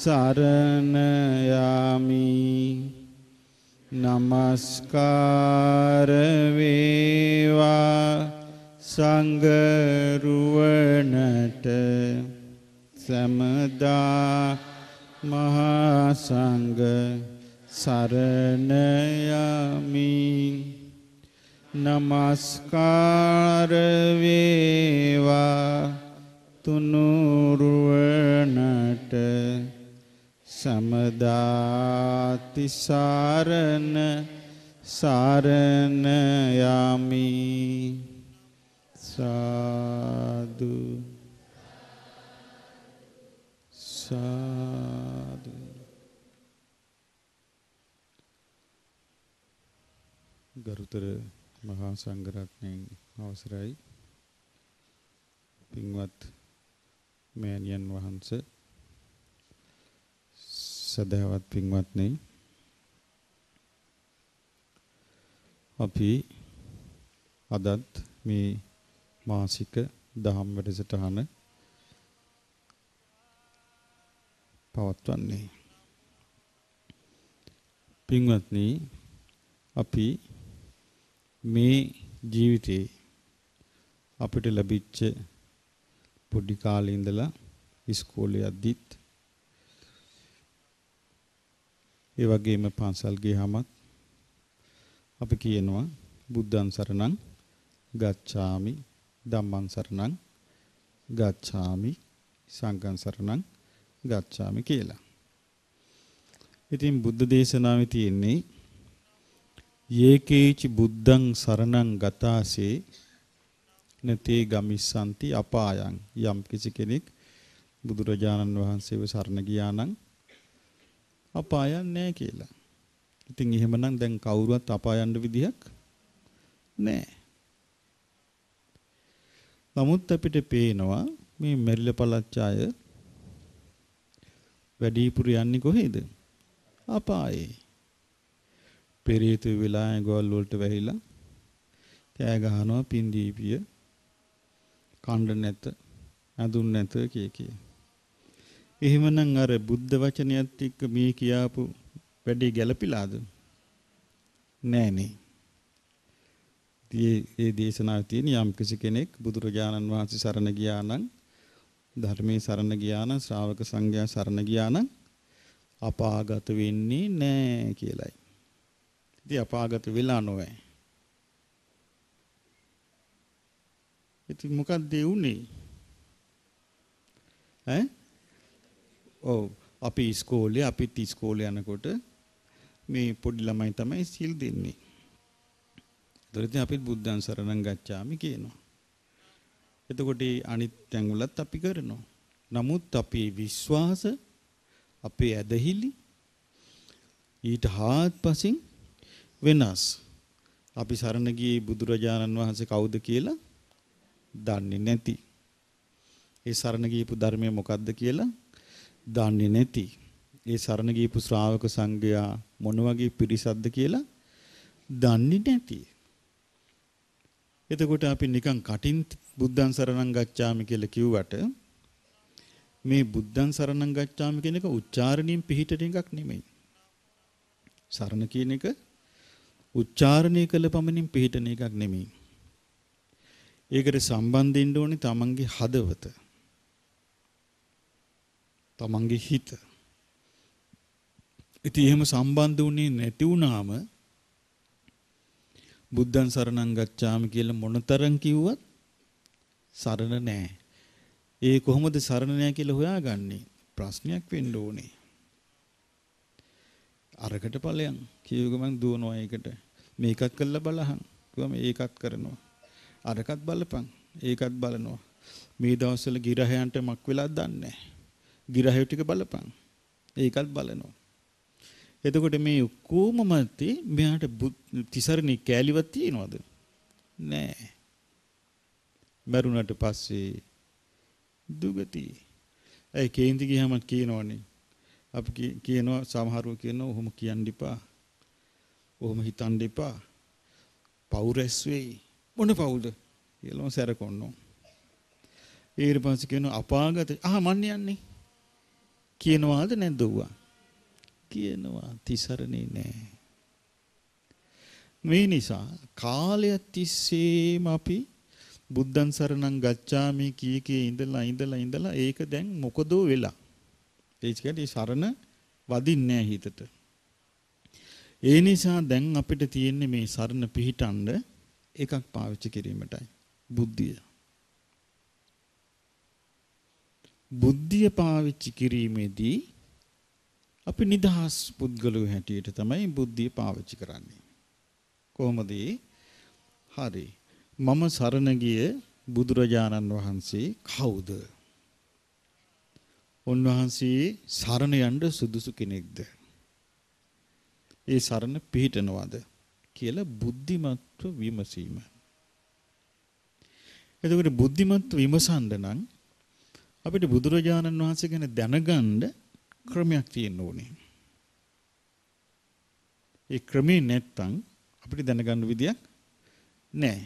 සරණ යමි නමස්කාර වේවා සංගරුවනට සමදා මහා සංඝ සරණ යමි නමස්කාර සමදාති සාරණ සාරණ යමි. සාදු. සාදු. ගරුතර මහා සංඝරත්නයන් අවසරයි. පින්වත් මෑණියන් වහන්සේ සදහවත් පින්වත්නි අපි අදත් මේ මාසික දහම් වැඩසටහන පවත්වන්නේ. පින්වත්නි අපි මේ ජීවිතේ අපිට ලැබිච්ච පොඩි කාලේ ඉඳලා ඉස්කෝලේ යද්දිත් ඒ වගේම පන්සල් ගියාමත් අපි කියනවා බුද්ධං සරණං ගච්ඡාමි ධම්මං සරණං ගච්ඡාමි සංඝං සරණං ගච්ඡාමි කියලා. ඉතින් බුද්ධ දේශනාවේ තියෙන්නේ යේකේච බුද්ධං සරණං ගතාසේ නතේ ගමිස්සanti අපායං යම් කිසි කෙනෙක් බුදුරජාණන් වහන්සේව සරණ ගියා නම් අපායන් නැහැ කියලා. ඉතින් එහෙමනම් දැන් කවුරුවත් අපායන්න විදිහක් නැහැ. නමුත් අපිට පේනවා මේ මෙරිල පළච්ච අය වැඩිපුර යන්නේ කොහෙද? අපායේ. පෙරේත වෙලා ගෝල් වලට වැහිලා කෑ ගහනවා පින්දීපිය කණ්ඩ නැත අඳුන් නැත කිය කිය. එහෙමනම් අර බුද්ධ වචනයත් එක්ක මේ කියාපු වැඩේ ගැළපිලාද? නෑනේ. ඒ දේශනාවේ තියෙන යම් කිසි කෙනෙක් බුදුරජාණන් වහන්සේ සරණ ගියා නම් ධර්මයේ සරණ ගියා නම් ශ්‍රාවක සංඝයා සරණ ගියා නම් අපාගත වෙන්නේ නෑ කියලයි. ඉතින් අපාගත වෙලා නොවේ. ඉතින් මොකක්ද ඒ උනේ? ඈ? ඔව් අපි ඉස්කෝලේ අපිත් ඉස්කෝලේ යනකොට මේ පොඩි ළමයි තමයි සිල් දෙන්නේ. ඒතර අපිත් බුද්ධං සරණං ගච්ඡාමි කියනවා. එතකොට අනිත් තැන්වලත් අපි කරනවා. නමුත් අපේ විශ්වාස අපේ ඇදහිලි ඊට හාත්පසින් වෙනස්. අපි සරණ ගියේ බුදුරජාණන් වහන්සේ කවුද කියලා දන්නේ නැති. ඒ සරණ ගියපු ධර්මය මොකක්ද කියලා දන්නේ නැති. ඒ සරණ ගියපු ශ්‍රාවක සංඝයා මොන වගේ පිරිසක්ද කියලා දන්නේ නැති. එතකොට අපි නිකන් කටින් බුද්ධං සරණං ගච්ඡාමි කියලා කිව්වට මේ බුද්ධං සරණං ගච්ඡාමි කියන එක උච්චාරණයෙන් පිළිහිටන එකක් නෙමෙයි. සරණ කියන එක උච්චාරණය කළ පමණින් පිළිහිටන එකක් නෙමෙයි. ඒකට සම්බන්ධ වෙන්න ඕනේ තමන්ගේ හදවත. තමන්ගේ හිත. ඉතින් එහෙම සම්බන්ධ වුණේ නැති වුණාම බුද්ධං සරණං ගච්ඡාමි කියලා මොනතරම් කිව්වත් සරණ නැහැ. ඒ කොහොමද සරණ නැහැ කියලා හොයාගන්නේ? ප්‍රශ්නයක් වෙන්න ඕනේ. අරකට ඵලයන් කියව ගමන් දුවනවා ඒකට. මේකත් කළා බලහන්. කිව්වම ඒකත් කරනවා. අරකත් බලපන්. ඒකත් බලනවා. මේ දවස්වල ගිරහයන්ට මක් වෙලාද දන්නේ නැහැ. ගිරහය ටික බලපන්. ඒකත් බලනවා. එතකොට මේ ඔක්කොම මැත්තේ මෙයාට තිසරණේ කෑලිවත් තියනවද? නෑ. මරුණට පස්සේ දුගති. ඒ කේන්ති ගියාම කියනවනේ. අපි කියනවා සමහරව කියනවා ඔහොම කියන්න එපා. ඔහොම හිතන්න එපා. පවුරැස් වෙයි. මොන පවුල්ද? කියලාම සැරකොන්නෝ. ඊට පස්සේ කියනවා අපාගත ආ මන් යන්නේ. කියනවාද නැද්ද ඌවා? කියනවා තිසරණේ නෑ. මේ නිසා කාලය තිස්සේම අපි බුද්ධං සරණං ගච්ඡාමි කී කී ඉඳලා ඉඳලා ඉඳලා ඒක දැන් මොකදෝ වෙලා. ඒ කියන්නේ සරණ වදින්නේ හිතට. ඒ නිසා දැන් අපිට තියෙන්නේ මේ සරණ පිහිටන්න එකක් පාවිච්චි කිරීමටයි. බුද්ධිය. බුද්ධිය පාවිච්චි කිරීමේදී අපි නිදහස් පුද්ගලයෝ හැටියට තමයි බුද්ධිය පාවිච්චි කරන්නේ. කොහොමද? හරි. මම සරණ ගිය බුදුරජාණන් වහන්සේ කවුද? උන්වහන්සේ සරණ යන්න සුදුසු කෙනෙක්ද? ඒ සරණ පිහිටනවද කියලා බුද්ධිමත්ව විමසීම. එතකොට බුද්ධිමත්ව විමසන්න නම් අපිට බුදුරජාණන් වහන්සේ ගැන දැනගන්න ක්‍රමයක් තියෙන්න ඕනේ. ඒ ක්‍රමේ නැත්තම් අපිට දැනගන්න විදියක් නැහැ.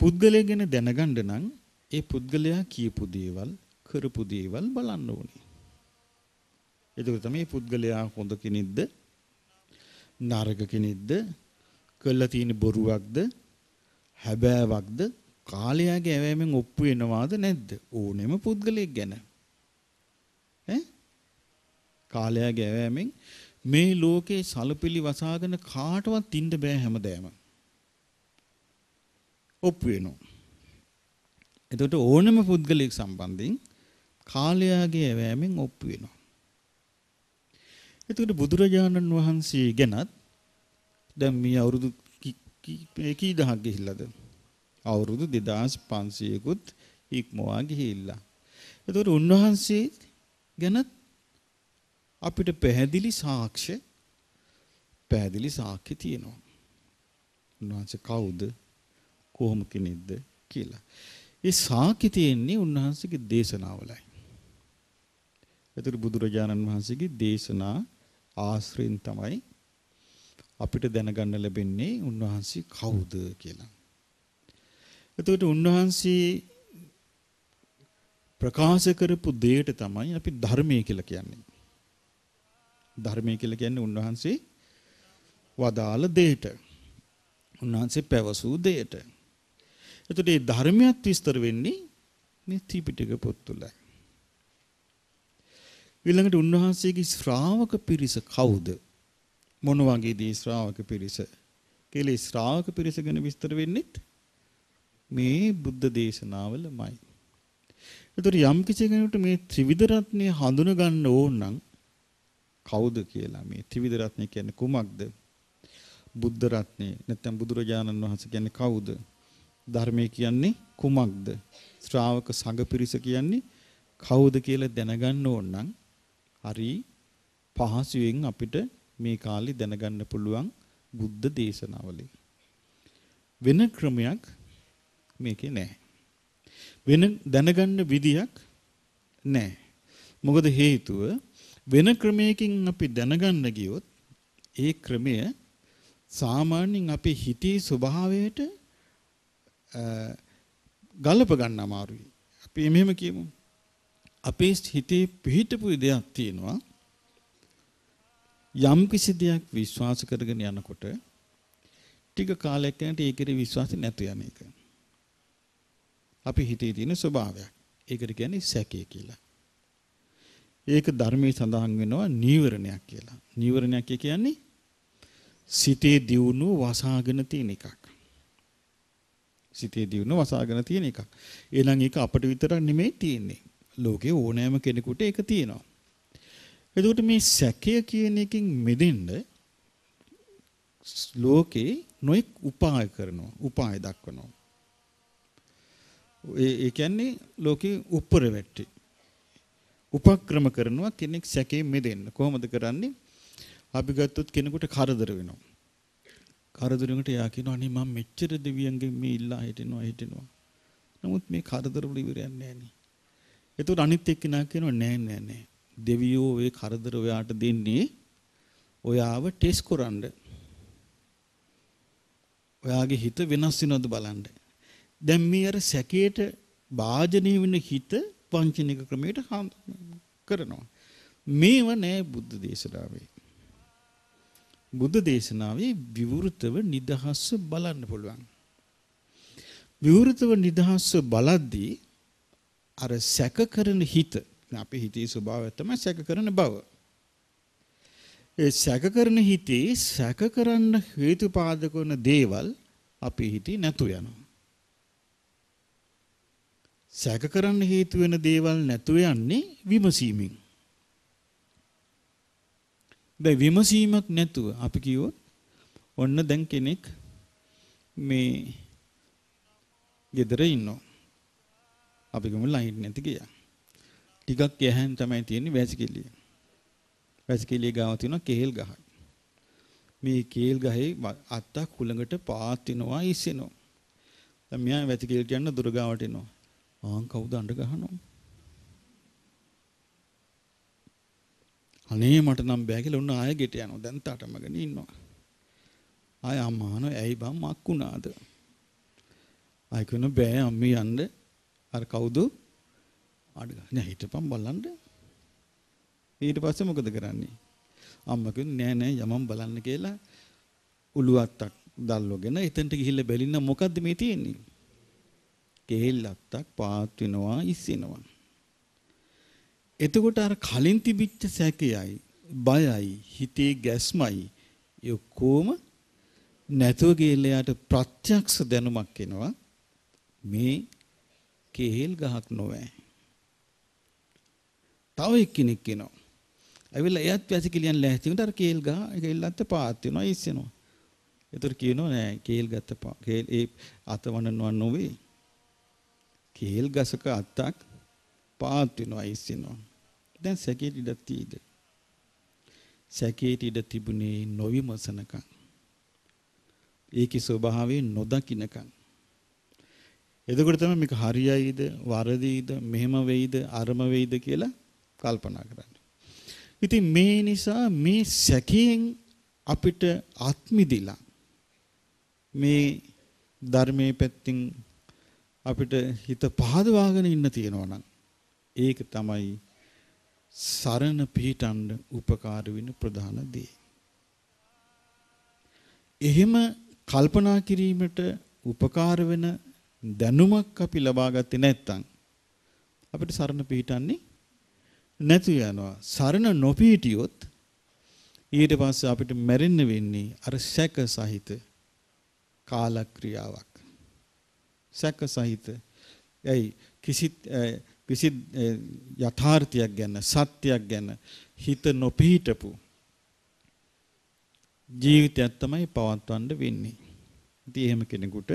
පුද්ගලයා ගැන දැනගන්න නම් ඒ පුද්ගලයා කියපු දේවල්, කරපු දේවල් බලන්න ඕනේ. එතකොට තමයි පුද්ගලයා හොඳ කෙනෙක්ද, නරක කෙනෙක්ද, කළා තියෙන බොරුවක්ද, හැබෑවක්ද, කාලයාගේ ඇවෑමෙන් ඔප්පු වෙනවාද නැද්ද? ඕනෙම පුද්ගලයෙක් ගැන. ඈ කාලයාගේ ඇවෑමෙන් මේ ලෝකේ සලපිලි වසාගෙන කාටවත් ඉන්න බෑ හැමදෑම. ඔප්පු වෙනවා. එතකොට ඕනම පුද්ගලයෙක් සම්බන්ධයෙන් කාලයාගේ ඇවෑමෙන් ඔප්පු වෙනවා. එතකොට බුදුරජාණන් වහන්සේ ගැනත් දැන් මේ අවුරුදු කී දහක් ගිහිල්ලාද? අවුරුදු 2500කුත් ඉක්මවා ගිහිල්ලා. එතකොට උන්වහන්සේ ගැනත් අපිට පැහැදිලි සාක්ෂි පැහැදිලි සාක්ෂි තියෙනවා. උන්වහන්සේ කවුද? කොහොම කෙනෙක්ද කියලා. ඒ සාක්ෂි තියෙන්නේ උන්වහන්සේගේ දේශනාවලයි. ඒතර බුදුරජාණන් වහන්සේගේ දේශනා ආශ්‍රයෙන් තමයි අපිට දැනගන්න ලැබෙන්නේ උන්වහන්සේ කවුද කියලා. එතකොට උන්වහන්සේ ප්‍රකාශ කරපු දෙයට තමයි අපි ධර්මය කියලා කියන්නේ. ධර්මය කියලා කියන්නේ උන්වහන්සේ වදාළ දෙයට. උන්වහන්සේ පැවසූ දෙයට. එතකොට මේ ධර්මයක් විස්තර වෙන්නේ මේ ත්‍රිපිටක පොත් තුලයි. ඊළඟට උන්වහන්සේගේ ශ්‍රාවක පිරිස කවුද? මොන වගේදී ශ්‍රාවක පිරිස? කියලා ශ්‍රාවක පිරිස ගැන විස්තර වෙන්නේ මේ බුද්ධ දේශනාවලමයි. ඒතර යම් කිසි කෙනෙකුට මේ ත්‍රිවිධ රත්නය හඳුන ගන්න ඕන නම් කවුද කියලා මේ ත්‍රිවිධ රත්නය කියන්නේ කුමක්ද? බුද්ධ රත්නේ නැත්නම් බුදුරජාණන් වහන්සේ කියන්නේ කවුද? ධර්මයේ කියන්නේ කුමක්ද? ශ්‍රාවක සංඝ පිරිස කියන්නේ කවුද කියලා දැනගන්න ඕන නම් හරි පහසුවෙන් අපිට මේ කාලේ දැනගන්න පුළුවන් බුද්ධ දේශනාවලින්. වෙන ක්‍රමයක් මේකේ නැහැ. වෙන දැනගන්න විදියක් නැහැ. මොකද හේතුව වෙන ක්‍රමයකින් අපි දැනගන්න ගියොත් ඒ ක්‍රමය සාමාන්‍යයෙන් අපේ හිතේ ස්වභාවයට ගලප ගන්න අමාරුයි. අපි මෙහෙම කියමු. අපේ හිතේ පිහිටපු දෙයක් තියෙනවා. යම් කිසි දෙයක් විශ්වාස කරගෙන යනකොට ටික කාලයක් යනට ඒකේ විශ්වාසය නැතු යන එක. අපි හිතේ තියෙන ස්වභාවයක්. ඒකට කියන්නේ සැකය කියලා. ඒක ධර්මයේ සඳහන් වෙනවා නීවරණයක් කියලා. නීවරණයක් කියන්නේ සිතේ දියුණුව වසාගෙන තියෙන එකක්. සිතේ දියුණුව වසාගෙන තියෙන එකක්. එහෙනම් ඒක අපිට විතරක් නෙමෙයි තියෙන්නේ. ලෝකේ ඕනෑම කෙනෙකුට ඒක තියෙනවා. එතකොට මේ සැකය කියන එකෙන් මිදෙන්න ලෝකේ නොඑක් උපාය කරනවා. උපාය දක්වනවා. ඒ කියන්නේ ලෝකේ උඩර වැටි උපක්‍රම කරනවා කෙනෙක් සැකයෙන් මිදෙන්න. කොහොමද කරන්නේ? අපි ගත්තොත් කෙනෙකුට කරදර වෙනවා. කරදරයකට යා කියනවා අනේ මම මෙච්චර දෙවියන්ගෙන් මේ ඉල්ලා හිටිනවා හිටිනවා. නමුත් මේ කරදර වල ඉවරයක් නැහැ නේ. එතකොට අනිත් එක්කෙනා කියනවා නෑ නෑ නෑ. දෙවියෝ ඔය කරදර ඔයාට දෙන්නේ ඔයාව ටෙස්ට් කරන්න. ඔයාගේ හිත වෙනස් වෙනවද බලන්න. දැන් මේ අර සැකයට වාජනීය වෙන හිත වංචනික ක්‍රමයට කරනවා. මේව නෑ බුද්ධ දේශනාවේ. බුද්ධ දේශනාවේ විවෘතව නිදහස්ව බලන්න පුළුවන්. විවෘතව නිදහස්ව බලද්දී අර සැක කරන හිත අපේ හිතේ ස්වභාවය තමයි සැක කරන බව. ඒ සැක කරන හිතේ සැක කරන්න හේතුපාදක වන දේවල් අපේ හිතේ නැතු යනවා. සැක කරන්න හේතු වෙන දේවල් නැතු යන්නේ විමසීමෙන්. දැන් විමසීමක් නැතුව අපි කිව්වොත් ඔන්න දැන් කෙනෙක් මේ ගෙදර ඉන්නවා. අපි ගමු ලයින් නැති ගියා. ටිකක් යහන් තමයි තියෙන්නේ වැසිකිළිය. වැසිකිළිය ගාව තියෙනවා කේල් ගහක්. මේ කේල් ගහේ අත්තක් කුලඟට පාත් වෙනවා ඉස්සෙනවා. දැන් මෙයා වැසිකිළියට යන දුර ගාවට එනවා. ආන් කවුද අඬ ගහනවා? අනේ මට නම් බෑ කියලා උන්න ආයෙ ගෙට යනවා. දැන් තාටමගෙන ඉන්නවා. ආය අම්මාන ඇයි බං මක් වුණාද? ආයෙ කියන බෑ අම්මී යන්න අර කවුද අඩ නෑ හිටපන් බලන්න ඊට පස්සේ මොකද කරන්නේ අම්මා කිව්වේ නෑ නෑ යමම් බලන්න කියලා උළුවත්තක් දැල්වගෙන එතනට ගිහිල්ලා බැලින්න මොකද්ද මේ තියෙන්නේ කේල්ලත්තක් පාත් වෙනවා ඉස්සෙනවා එතකොට අර කලින් තිබිච්ච සැකයයි බයයි හිතේ ගැස්මයි ඔක්කොම නැතුව ගිහලා ප්‍රත්‍යක්ෂ දැනුමක් එනවා මේ කේල් ගහක් නොවේ. තව එක්කෙනෙක් එනවා. ඇවිල්ලා එයත් වැසිකිලියන් ලෑස්ති වුණාට අර කේල් ගහ ඒක එල්ලත් පාත් වෙනවා ඉස්සෙනවා. ඒතර කියනවා නෑ කේල් ගත්ත කේල් ඒ අතවනනවා නොවේ. කේල් ගසක අත්තක් පාත් වෙනවා ඉස්සෙනවා. දැන් සැකේට ඉඩ තීද. සැකේට ඉඩ තිබුණේ නොවිමසනකම්. ඒකේ ස්වභාවය නොදකින්නකම්. එතකොට තමයි මේක හරියයිද වරදීද මෙහෙම වෙයිද අරම වෙයිද කියලා කල්පනා කරන්නේ. ඉතින් මේ නිසා මේ සැකයෙන් අපිට අත්මිදිලා මේ ධර්මයේ පැත්තින් අපිට හිත පහදවාගෙන ඉන්න තියෙනවා නම් ඒක තමයි සරණ පිහිටන්න උපකාර වෙන ප්‍රධාන දේ. එහෙම කල්පනා කිරීමට උපකාර වෙන දැනුමක් අපි ලබා ගත්තේ නැත්නම් අපිට සරණ පිහිටන්නේ නැතු යනවා. සරණ නොපිහිටියොත් ඊට පස්සේ අපිට මැරෙන්න වෙන්නේ අර සැක සහිත කාලක්‍රියාවක්. සැක සහිත. ඇයි කිසි කිසි යථාර්ථයක් ගැන සත්‍යයක් ගැන හිත නොපිහිටපු ජීවිතයක් තමයි පවත්වන්න වෙන්නේ. ඉතින් එහෙම කෙනෙකුට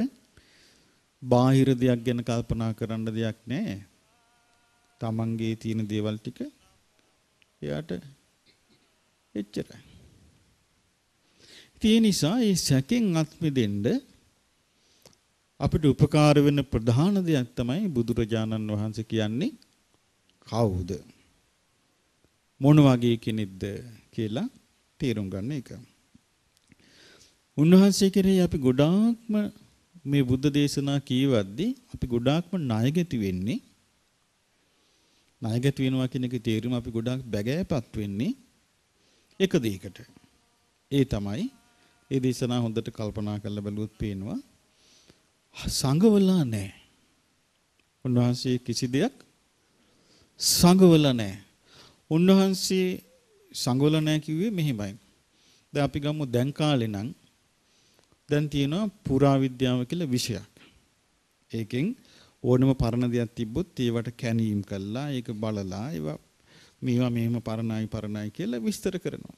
බාහිර දෙයක් ගැන කල්පනා කරන්න දෙයක් නැහැ. තමන්ගේ තියෙන දේවල් ටික එයාට එච්චරයි. ඒ නිසා මේ සැකෙන් අත්මි දෙන්න අපිට උපකාර වෙන ප්‍රධාන දෙයක් තමයි බුදුරජාණන් වහන්සේ කියන්නේ කවුද? මොන වගේ කෙනෙක්ද කියලා තේරුම් ගන්න එක. උන්වහන්සේ කෙරෙහි අපි ගොඩාක්ම මේ බුද්ධ දේශනා කියවද්දී අපි ගොඩාක්ම ණයගැති වෙන්නේ ණයගැති වෙනවා කියන එකේ තේරුම අපි ගොඩාක් බැගෑපත් වෙන්නේ එක දෙයකට. ඒ තමයි ඒ දේශනා හොඳට කල්පනා කරලා බලුවොත් පේනවා සංගවලා නැහැ. උන්වහන්සේ කිසි දෙයක් සංගවලා නැහැ. උන්වහන්සේ සංගවලා නැහැ කිව්වේ මෙහෙමයි. දැන් අපි ගමු දැන් කාලේ නම් දැන් තියෙනවා පුරාවිද්‍යාව කියලා විෂයක්. ඒකෙන් ඕනම පරණ දෙයක් තිබ්බොත් ඒවට කැනීම් කළා ඒක බලලා ඒවා මේවා මෙහෙම පරණයි පරණයි කියලා විස්තර කරනවා.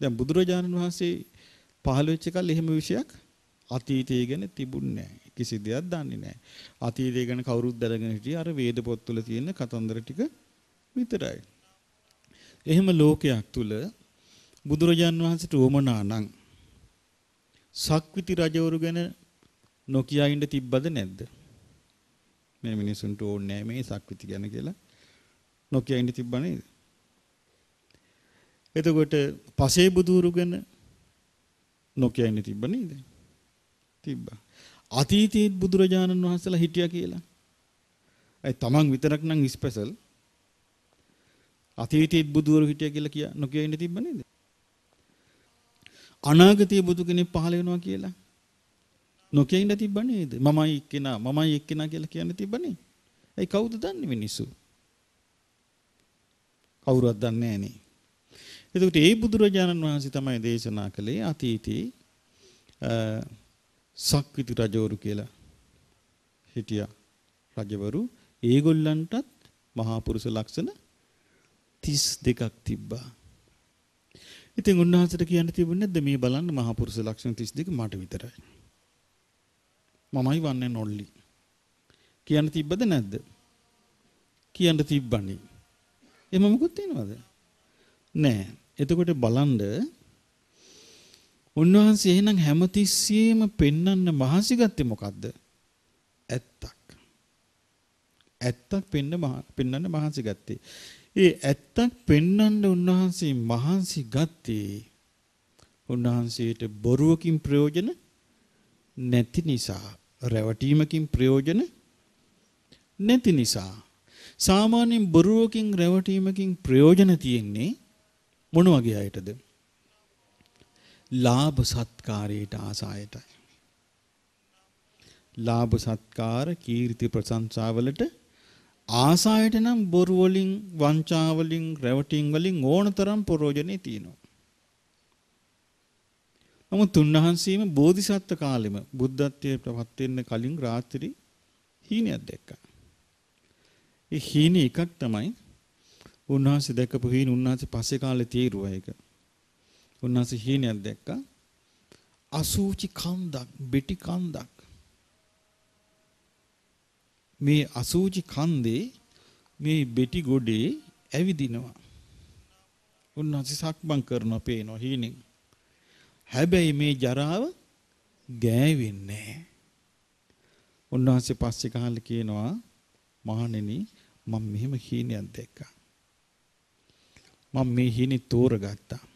දැන් බුදුරජාණන් වහන්සේ පහළ වෙච්ච කල් එහෙම විෂයක් අතීතය ගැන තිබුණේ නැහැ. කිසි දෙයක් දන්නේ නැහැ. අතීතය ගැන කවුරුත් දැනගෙන හිටියේ අර වේද පොත්වල තියෙන කතන්දර ටික විතරයි. එහෙම ලෝකයක් තුල බුදුරජාන් වහන්සේට උවමනා නම් සක්විති රජවරු ගැන නොකියා ඉන්න තිබ්බද නැද්ද? මේ මිනිසුන්ට ඕනේ නැහැ මේ සක්විති ගැන කියලා නොකියා ඉන්න තිබ්බ නේද? එතකොට පසේ බුදුරු ගැන නොකියා ඉන්න තිබ්බ නේද? තිබ්බා. අතීතයේ බුදුරජාණන් වහන්සේලා හිටියා කියලා. ඒ තමන් විතරක් නම් ස්පෙෂල්. අතීතයේ බුදුවරු හිටියා කියලා කිය නොකිය ඉන්න තිබ්බ නේද? අනාගතයේ බුදු කෙනෙක් පහළ වෙනවා කියලා නොකිය ඉන්න තිබ්බ නේද? මමයි එක්කෙනා මමයි එක්කෙනා කියලා කියන්න තිබ්බනේ. ඒ කවුද දන්නේ මිනිස්සු? කවුරුවත් දන්නේ නැහනේ. එතකොට ඒ බුදුරජාණන් වහන්සේ තමයි දේශනා කළේ අතීතේ සක්විති රජවරු කියලා හිටියා රජවරු ඒගොල්ලන්ටත් මහා පුරුෂ ලක්ෂණ 32ක් තිබ්බා. ඉතින් උන්වහන්සේට කියන්න තිබුණේ නැද්ද මේ බලන්න මහා පුරුෂ ලක්ෂණ 32 මට විතරයි. මමයි වන්නේ නොල්ලි. කියන්න තිබ්බද නැද්ද? කියන්න තිබ්බනේ. එහෙම මොකුත් තියෙනවද? නෑ. එතකොට බලන්න උන්වහන්සේ එහෙනම් හැමතිස්සෙම පෙන්වන්න මහන්සි ගත්තේ මොකද්ද? ඇත්තක්. ඇත්තක් පෙන්න පෙන්වන්න මහන්සි ගත්තේ. ඒ ඇත්තක් පෙන්වන්න උන්වහන්සේ මහන්සි ගත්තේ උන්වහන්සේට බොරුවකින් ප්‍රයෝජන නැති නිසා රැවටීමකින් ප්‍රයෝජන නැති නිසා සාමාන්‍යයෙන් බොරුවකින් රැවටීමකින් ප්‍රයෝජන තියෙන්නේ මොන වගේ අයටද? ලාභ සත්කාරයට ආසායටයි. ලාභ සත්කාර කීර්ති ප්‍රශංසාවලට ආසායට නම් බොරු වලින් වංචා වලින් රැවටින් වලින් ඕනතරම් ප්‍රයෝජනෙ තියෙනවා. නමුත් උන්වහන්සේම බෝධිසත්ව කාලෙම බුද්ධත්වයට පත් වෙන්න කලින් රාත්‍රී හීනයක් දැක්කා. ඒ හීනේ එකක් තමයි උන්වහන්සේ දැකපු හීන උන්වහන්සේ පස්සේ කාලේ තීරුවා ඒක. උන්වහන්සේ හීනයක් දැක්කා. අසූචි කන්දක්, බෙටි කන්දක්. මේ අසූචි කන්දේ මේ බෙටි ගොඩේ ඇවිදිනවා. උන්වහන්සේ සක්මන් කරනවා පේනවා හීනෙන්. හැබැයි මේ ජරාව ගෑවෙන්නේ නැහැ. උන්වහන්සේ පස්සේ කාලේ කියනවා මහණෙනි මම මෙහෙම හීනයක් දැක්කා. මම මේ හීනේ තෝරගත්තා.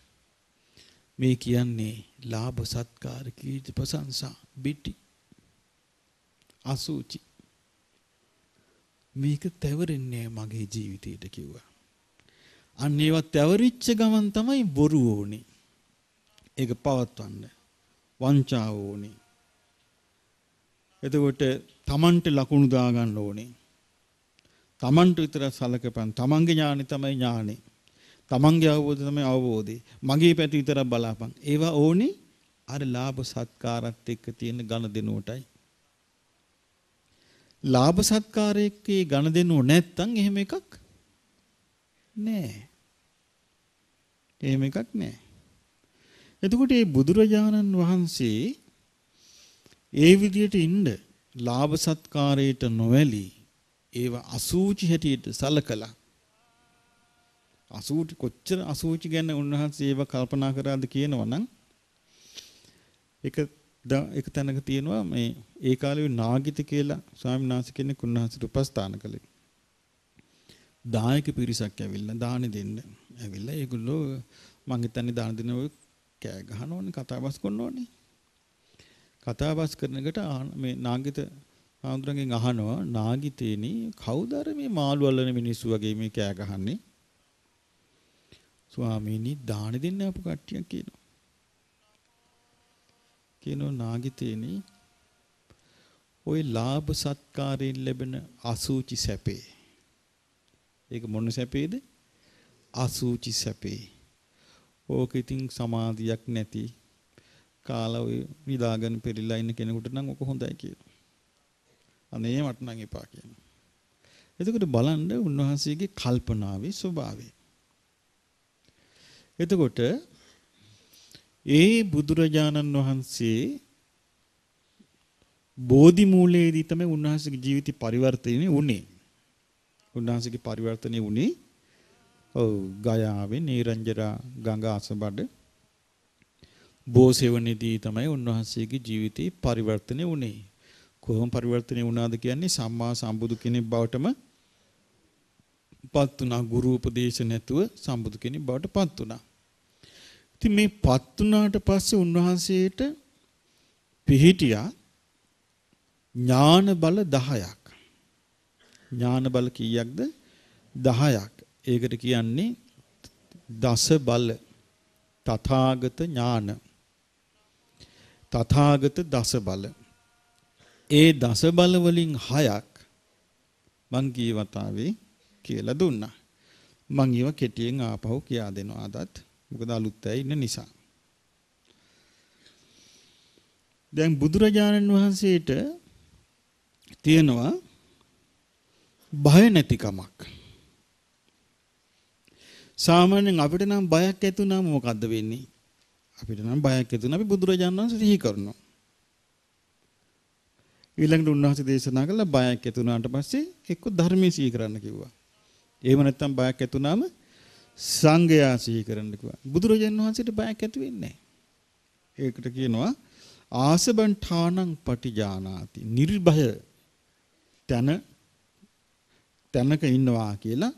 මේ කියන්නේ ලාභ සත්කාර කීර්ති ප්‍රශංසා බිටි අසුචි මේක තැවරෙන්නේ මගේ ජීවිතයට කිව්වා. අන්න ඒවත් තැවරිච්ච ගමන් තමයි බොරු ඕනේ. ඒක පවත්වන්න. වංචාව ඕනේ. එතකොට Tamanට ලකුණු දාගන්න ඕනේ. Tamanට විතර සලකපන්. Tamanගේ ඥානෙ තමයි ඥානෙ. Tamanගේ අවබෝධය තමයි අවබෝධය. මගේ පැති විතරක් බලාපන්. ඒවා ඕනේ අර ලාභ සත්කාරත් එක්ක තියෙන ඝන දෙනුවටයි. ලාභ සත්කාරයකේ ඝන දෙනුව නැත්තම් එහෙම එකක් නෑ. එහෙම එකක් නෑ. එතකොට මේ බුදුරජාණන් වහන්සේ ඒ විදියට ඉන්න ලාභ සත්කාරයට නොවැළී ඒව අසූචි හැටියට සලකලා අසූචි කොච්චර අසූචි ගැන උන්වහන්සේ ඒව කල්පනා කරාද කියනවනම් එක එක තැනක තියෙනවා මේ ඒ කාලේ නාගිත කියලා ස්වාමීන් වහන්සේ කෙනෙක් උන්වහන්සේට උපස්ථාන කළේ. දායක පිරිසක් ඇවිල්ලා දාන දෙන්න. ඇවිල්ලා ඒගොල්ලෝ මං හිතන්නේ දාන දෙන ඔය කෑ ගහනෝනේ කතාබස් කරනෝනේ. කතාබස් කරන එකට මේ නාගිත ආන්දරගෙන් අහනවා නාගිතේනි කවුද මේ මාළු අල්ලන මිනිස්සු වගේ මේ කෑ ගහන්නේ? ස්වාමීනි දාන දෙන්න අපු කට්ටියක් කියනවා. කියනවා නාගිතේනි ওই ලාභ සත්කාරයෙන් ලැබෙන අසූචි සැපේ. ඒක මොන සැපේද? අසූචි සැපේ. ඕක ඉතින් සමාධියක් නැති කාලා ඔය නිදාගෙන පෙරිලා ඉන්න කෙනෙකුට නම් ඔක හොඳයි කියලා. අනේ මට නම් එපා කියනවා. එතකොට බලන්න උන්වහන්සේගේ කල්පනාවේ ස්වභාවය. එතකොට ඒ බුදුරජාණන් වහන්සේ බෝධි මූලයේදී තමයි උන්වහන්සේගේ ජීවිතය පරිවර්තනය වුණේ. උන්වහන්සේගේ පරිවර්තනය වුණේ ඔව් ගයාවේ නීරංජරා ගඟ අසබඩ බෝසෙවණේදී තමයි උන්වහන්සේගේ ජීවිතේ පරිවර්තනය වුනේ. කොහොම පරිවර්තනය වුණාද කියන්නේ සම්මා සම්බුදු කෙනෙක් බවටම පත් වුණා. ගුරු උපදේශ නැතුව සම්බුදු කෙනෙක් බවට පත් වුණා. ඉතින් මේ පත් වුණාට පස්සේ උන්වහන්සේට පිහිටියා ඥාන බල 10ක්. ඥාන බල කීයක්ද? 10ක්. ඒකට කියන්නේ දස බල තථාගත ඥාන තථාගත දස බල ඒ දස බල වලින් හයක් මං ගිය වතාවේ කියලා දුන්නා මං ඊව කෙටියෙන් ආපහු කියා දෙනවා අදත් මොකද අලුත් අය ඉන්න නිසා දැන් බුදුරජාණන් වහන්සේට තියෙනවා බය නැතිකමක් සාමාන්‍යයෙන් අපිට නම් බයක් ඇති වුණාම මොකද්ද වෙන්නේ? අපිට නම් බයක් ඇති වුණා අපි බුදුරජාණන් වහන්සේ සිහි කරනවා. ඊළඟට උන්වහන්සේ දේශනා කළා බයක් ඇති වුණාට පස්සේ එක්ක ධර්මයේ සිහි කරන්න කිව්වා. එහෙම නැත්නම් බයක් ඇති වුණාම සංඝයා සිහි කරන්න කිව්වා. බුදුරජාණන් වහන්සේට බයක් ඇති වෙන්නේ නැහැ. ඒකට කියනවා ආසබන්ඨානං පටිජානාති. නිර්භය තන තැනක ඉන්නවා කියලා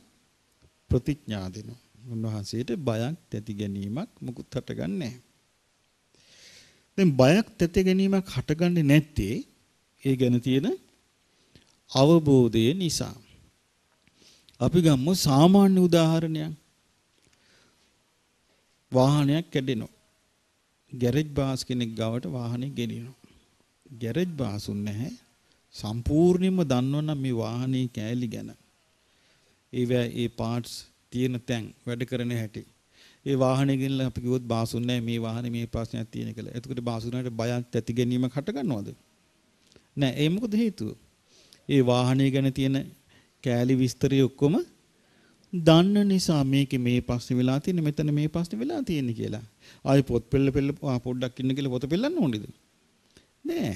ප්‍රතිඥා දෙනවා. උන්වහන්සේට බයක් තැති ගැනීමක් මුකුත් හටගන්නේ නැහැ. දැන් බයක් තැති ගැනීමක් හටගන්නේ නැත්තේ ඒ ගැන තියෙන අවබෝධය නිසා. අපි ගමු සාමාන්‍ය උදාහරණයක්. වාහනයක් කැඩෙනවා. ගෑරේජ් බාස් කෙනෙක් ගාවට වාහනේ ගෙනියනවා. ගෑරේජ් බාසුන් නැහැ. සම්පූර්ණයෙන්ම දන්නවනම් මේ වාහනේ කෑලි ගැන. ඒවැ ඒ පාර්ට්ස් තියෙන තැන් වැඩ කරන හැටි. ඒ වාහනේ ගෙනලා අපි කිව්වොත් බාසුන් නැහැ මේ වාහනේ මේ ප්‍රශ්නයක් තියෙන කියලා. එතකොට බාසුනාට බයක් ඇති ගැනීමක් හට ගන්නවද? නෑ ඒ මොකද හේතුව? ඒ වාහනේ ගැන තියෙන කෑලි විස්තරය ඔක්කොම දන්න නිසා මේකේ මේ ප්‍රශ්නේ වෙලා තියෙන්නේ මෙතන මේ ප්‍රශ්නේ වෙලා තියෙන්නේ කියලා. ආයි පොත් පෙළ පෙළ පොඩ්ඩක් ඉන්න කියලා පොත පෙළන්න ඕනේද? නෑ.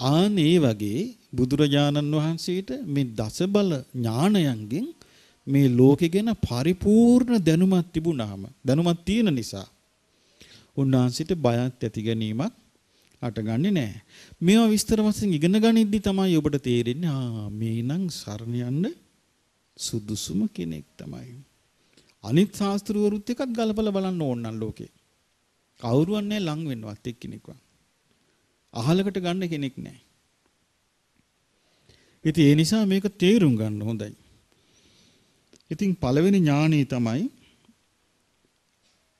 ආන් ඒ වගේ බුදුරජාණන් වහන්සේට මේ දස බල ඥානයන්ගෙන් මේ ලෝකෙ ගැන පරිපූර්ණ දැනුමක් තිබුණාම දැනුමක් තියෙන නිසා උන්වහන්සේට බයක් ඇති ගැනීමක් අටගන්නේ නැහැ. මේවා විස්තර වශයෙන් ඉගෙන ගනිද්දි තමයි ඔබට තේරෙන්නේ ආ මේ නම් සරණ යන්න සුදුසුම කෙනෙක් තමයි. අනිත් ශාස්ත්‍රවරුත් එකක් ගලපලා බලන්න ඕන නම් ලෝකේ. කවුරුවත් නැහැ ලං වෙන්නවත් එක්කෙනෙක්වත්. අහලකට ගන්න කෙනෙක් නැහැ. ඉතින් ඒ නිසා මේක තේරුම් ගන්න හොඳයි. ඉතින් පළවෙනි ඥානෙ තමයි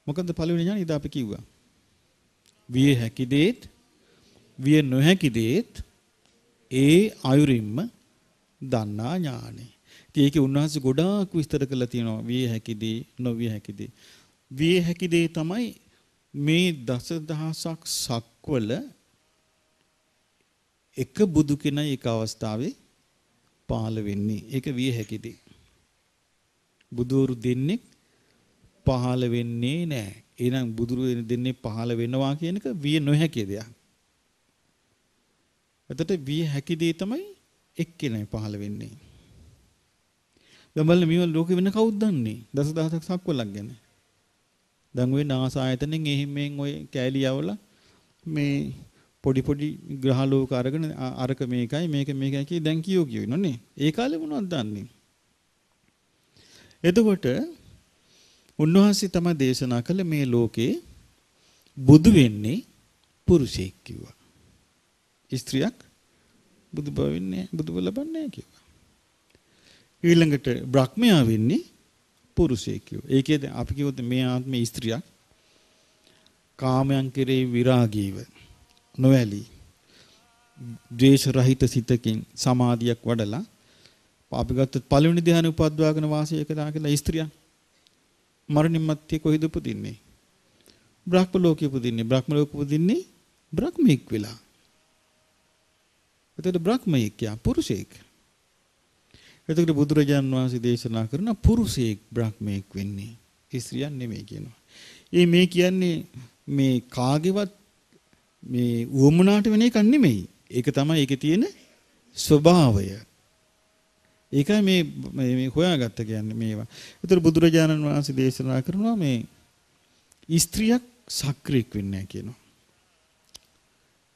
මොකද්ද පළවෙනි ඥානෙ ඉතින් අපි කිව්වා. විය හැකි දේත් විය නොහැකි දේත් ඒ අයුරින්ම දන්නා ඥානෙ. ඉතින් ඒකේ උන්වහන්සේ ගොඩාක් විස්තර කරලා තියෙනවා විය හැකි දේ නොවිය හැකි දේ. විය හැකි දේ තමයි මේ දසදහසක් සක්වල එක බුදු කෙනා ඒක අවස්ථාවේ පහළ වෙන්නේ. ඒක විය හැකි දේ. බුදුවරු දෙන්නේ පහළ වෙන්නේ නැහැ. එහෙනම් බුදුරු දෙන්නේ පහළ වෙනවා කියන එක විය නොහැකි දෙයක්. එතකොට විය හැකි දේ තමයි එක්කෙනයි පහළ වෙන්නේ. දැන් බලන්න මේ ලෝකෙ වෙන කවුද දන්නේ? දසදහසක් සක්වලක් ගැන. දැන් ওই නාස ආයතනෙන් එහෙමෙන් ওই කෑලි යවලා මේ පොඩි පොඩි ග්‍රහලෝක අරගෙන අරක මේකයි මේක මේකයි කිය දැන් කියෝ කියනෝනේ. ඒ කාලේ මොනවද දන්නේ? එතකොට උන්වහන්සේ තමයි දේශනා කළ මේ ලෝකේ බුදු වෙන්නේ පුරුෂයෙක් කිව්වා. ස්ත්‍රියක් බුදු බව වෙන්නේ බුදු බව ලබන්නේ කිව්වා. ඊළඟට බ්‍රහ්මයා වෙන්නේ පුරුෂයෙක් කිව්වා. ඒකේ අපි කිව්වොත් මේ ආත්මේ ස්ත්‍රියක් කාමයන් කෙරේ විරාගීව නොඇලී ද්වේෂ රහිත සිතකින් සමාධියක් වඩලා අපි ගත්තොත් පළවෙනි ධ්‍යාන උපද්වාගෙන වාසය කළා කියලා ස්ත්‍රියක් මරණින් මත්තේ කොහෙද උපදින්නේ? බ්‍රහ්ම ලෝකෙ උපදින්නේ. බ්‍රහ්ම ලෝකෙ උපදින්නේ බ්‍රහ්මෙක් වෙලා. එතකොට බ්‍රහ්මයෙක් යා පුරුෂයෙක්. එතකොට බුදුරජාන් වහන්සේ දේශනා කරන පුරුෂයෙක් බ්‍රහ්මයෙක් වෙන්නේ. ස්ත්‍රියක් නෙමෙයි කියනවා. ඒ මේ කියන්නේ මේ කාගේවත් මේ උවමනාට වෙන එකක් නෙමෙයි. ඒක තමයි ඒකේ තියෙන ස්වභාවය. ඒකයි මේ මේ හොයාගත්ත කියන්නේ මේවා. ඒතර බුදුරජාණන් වහන්සේ දේශනා කරනවා මේ ස්ත්‍රියක් සක්‍රියක් වෙන්නේ නැහැ කියනවා.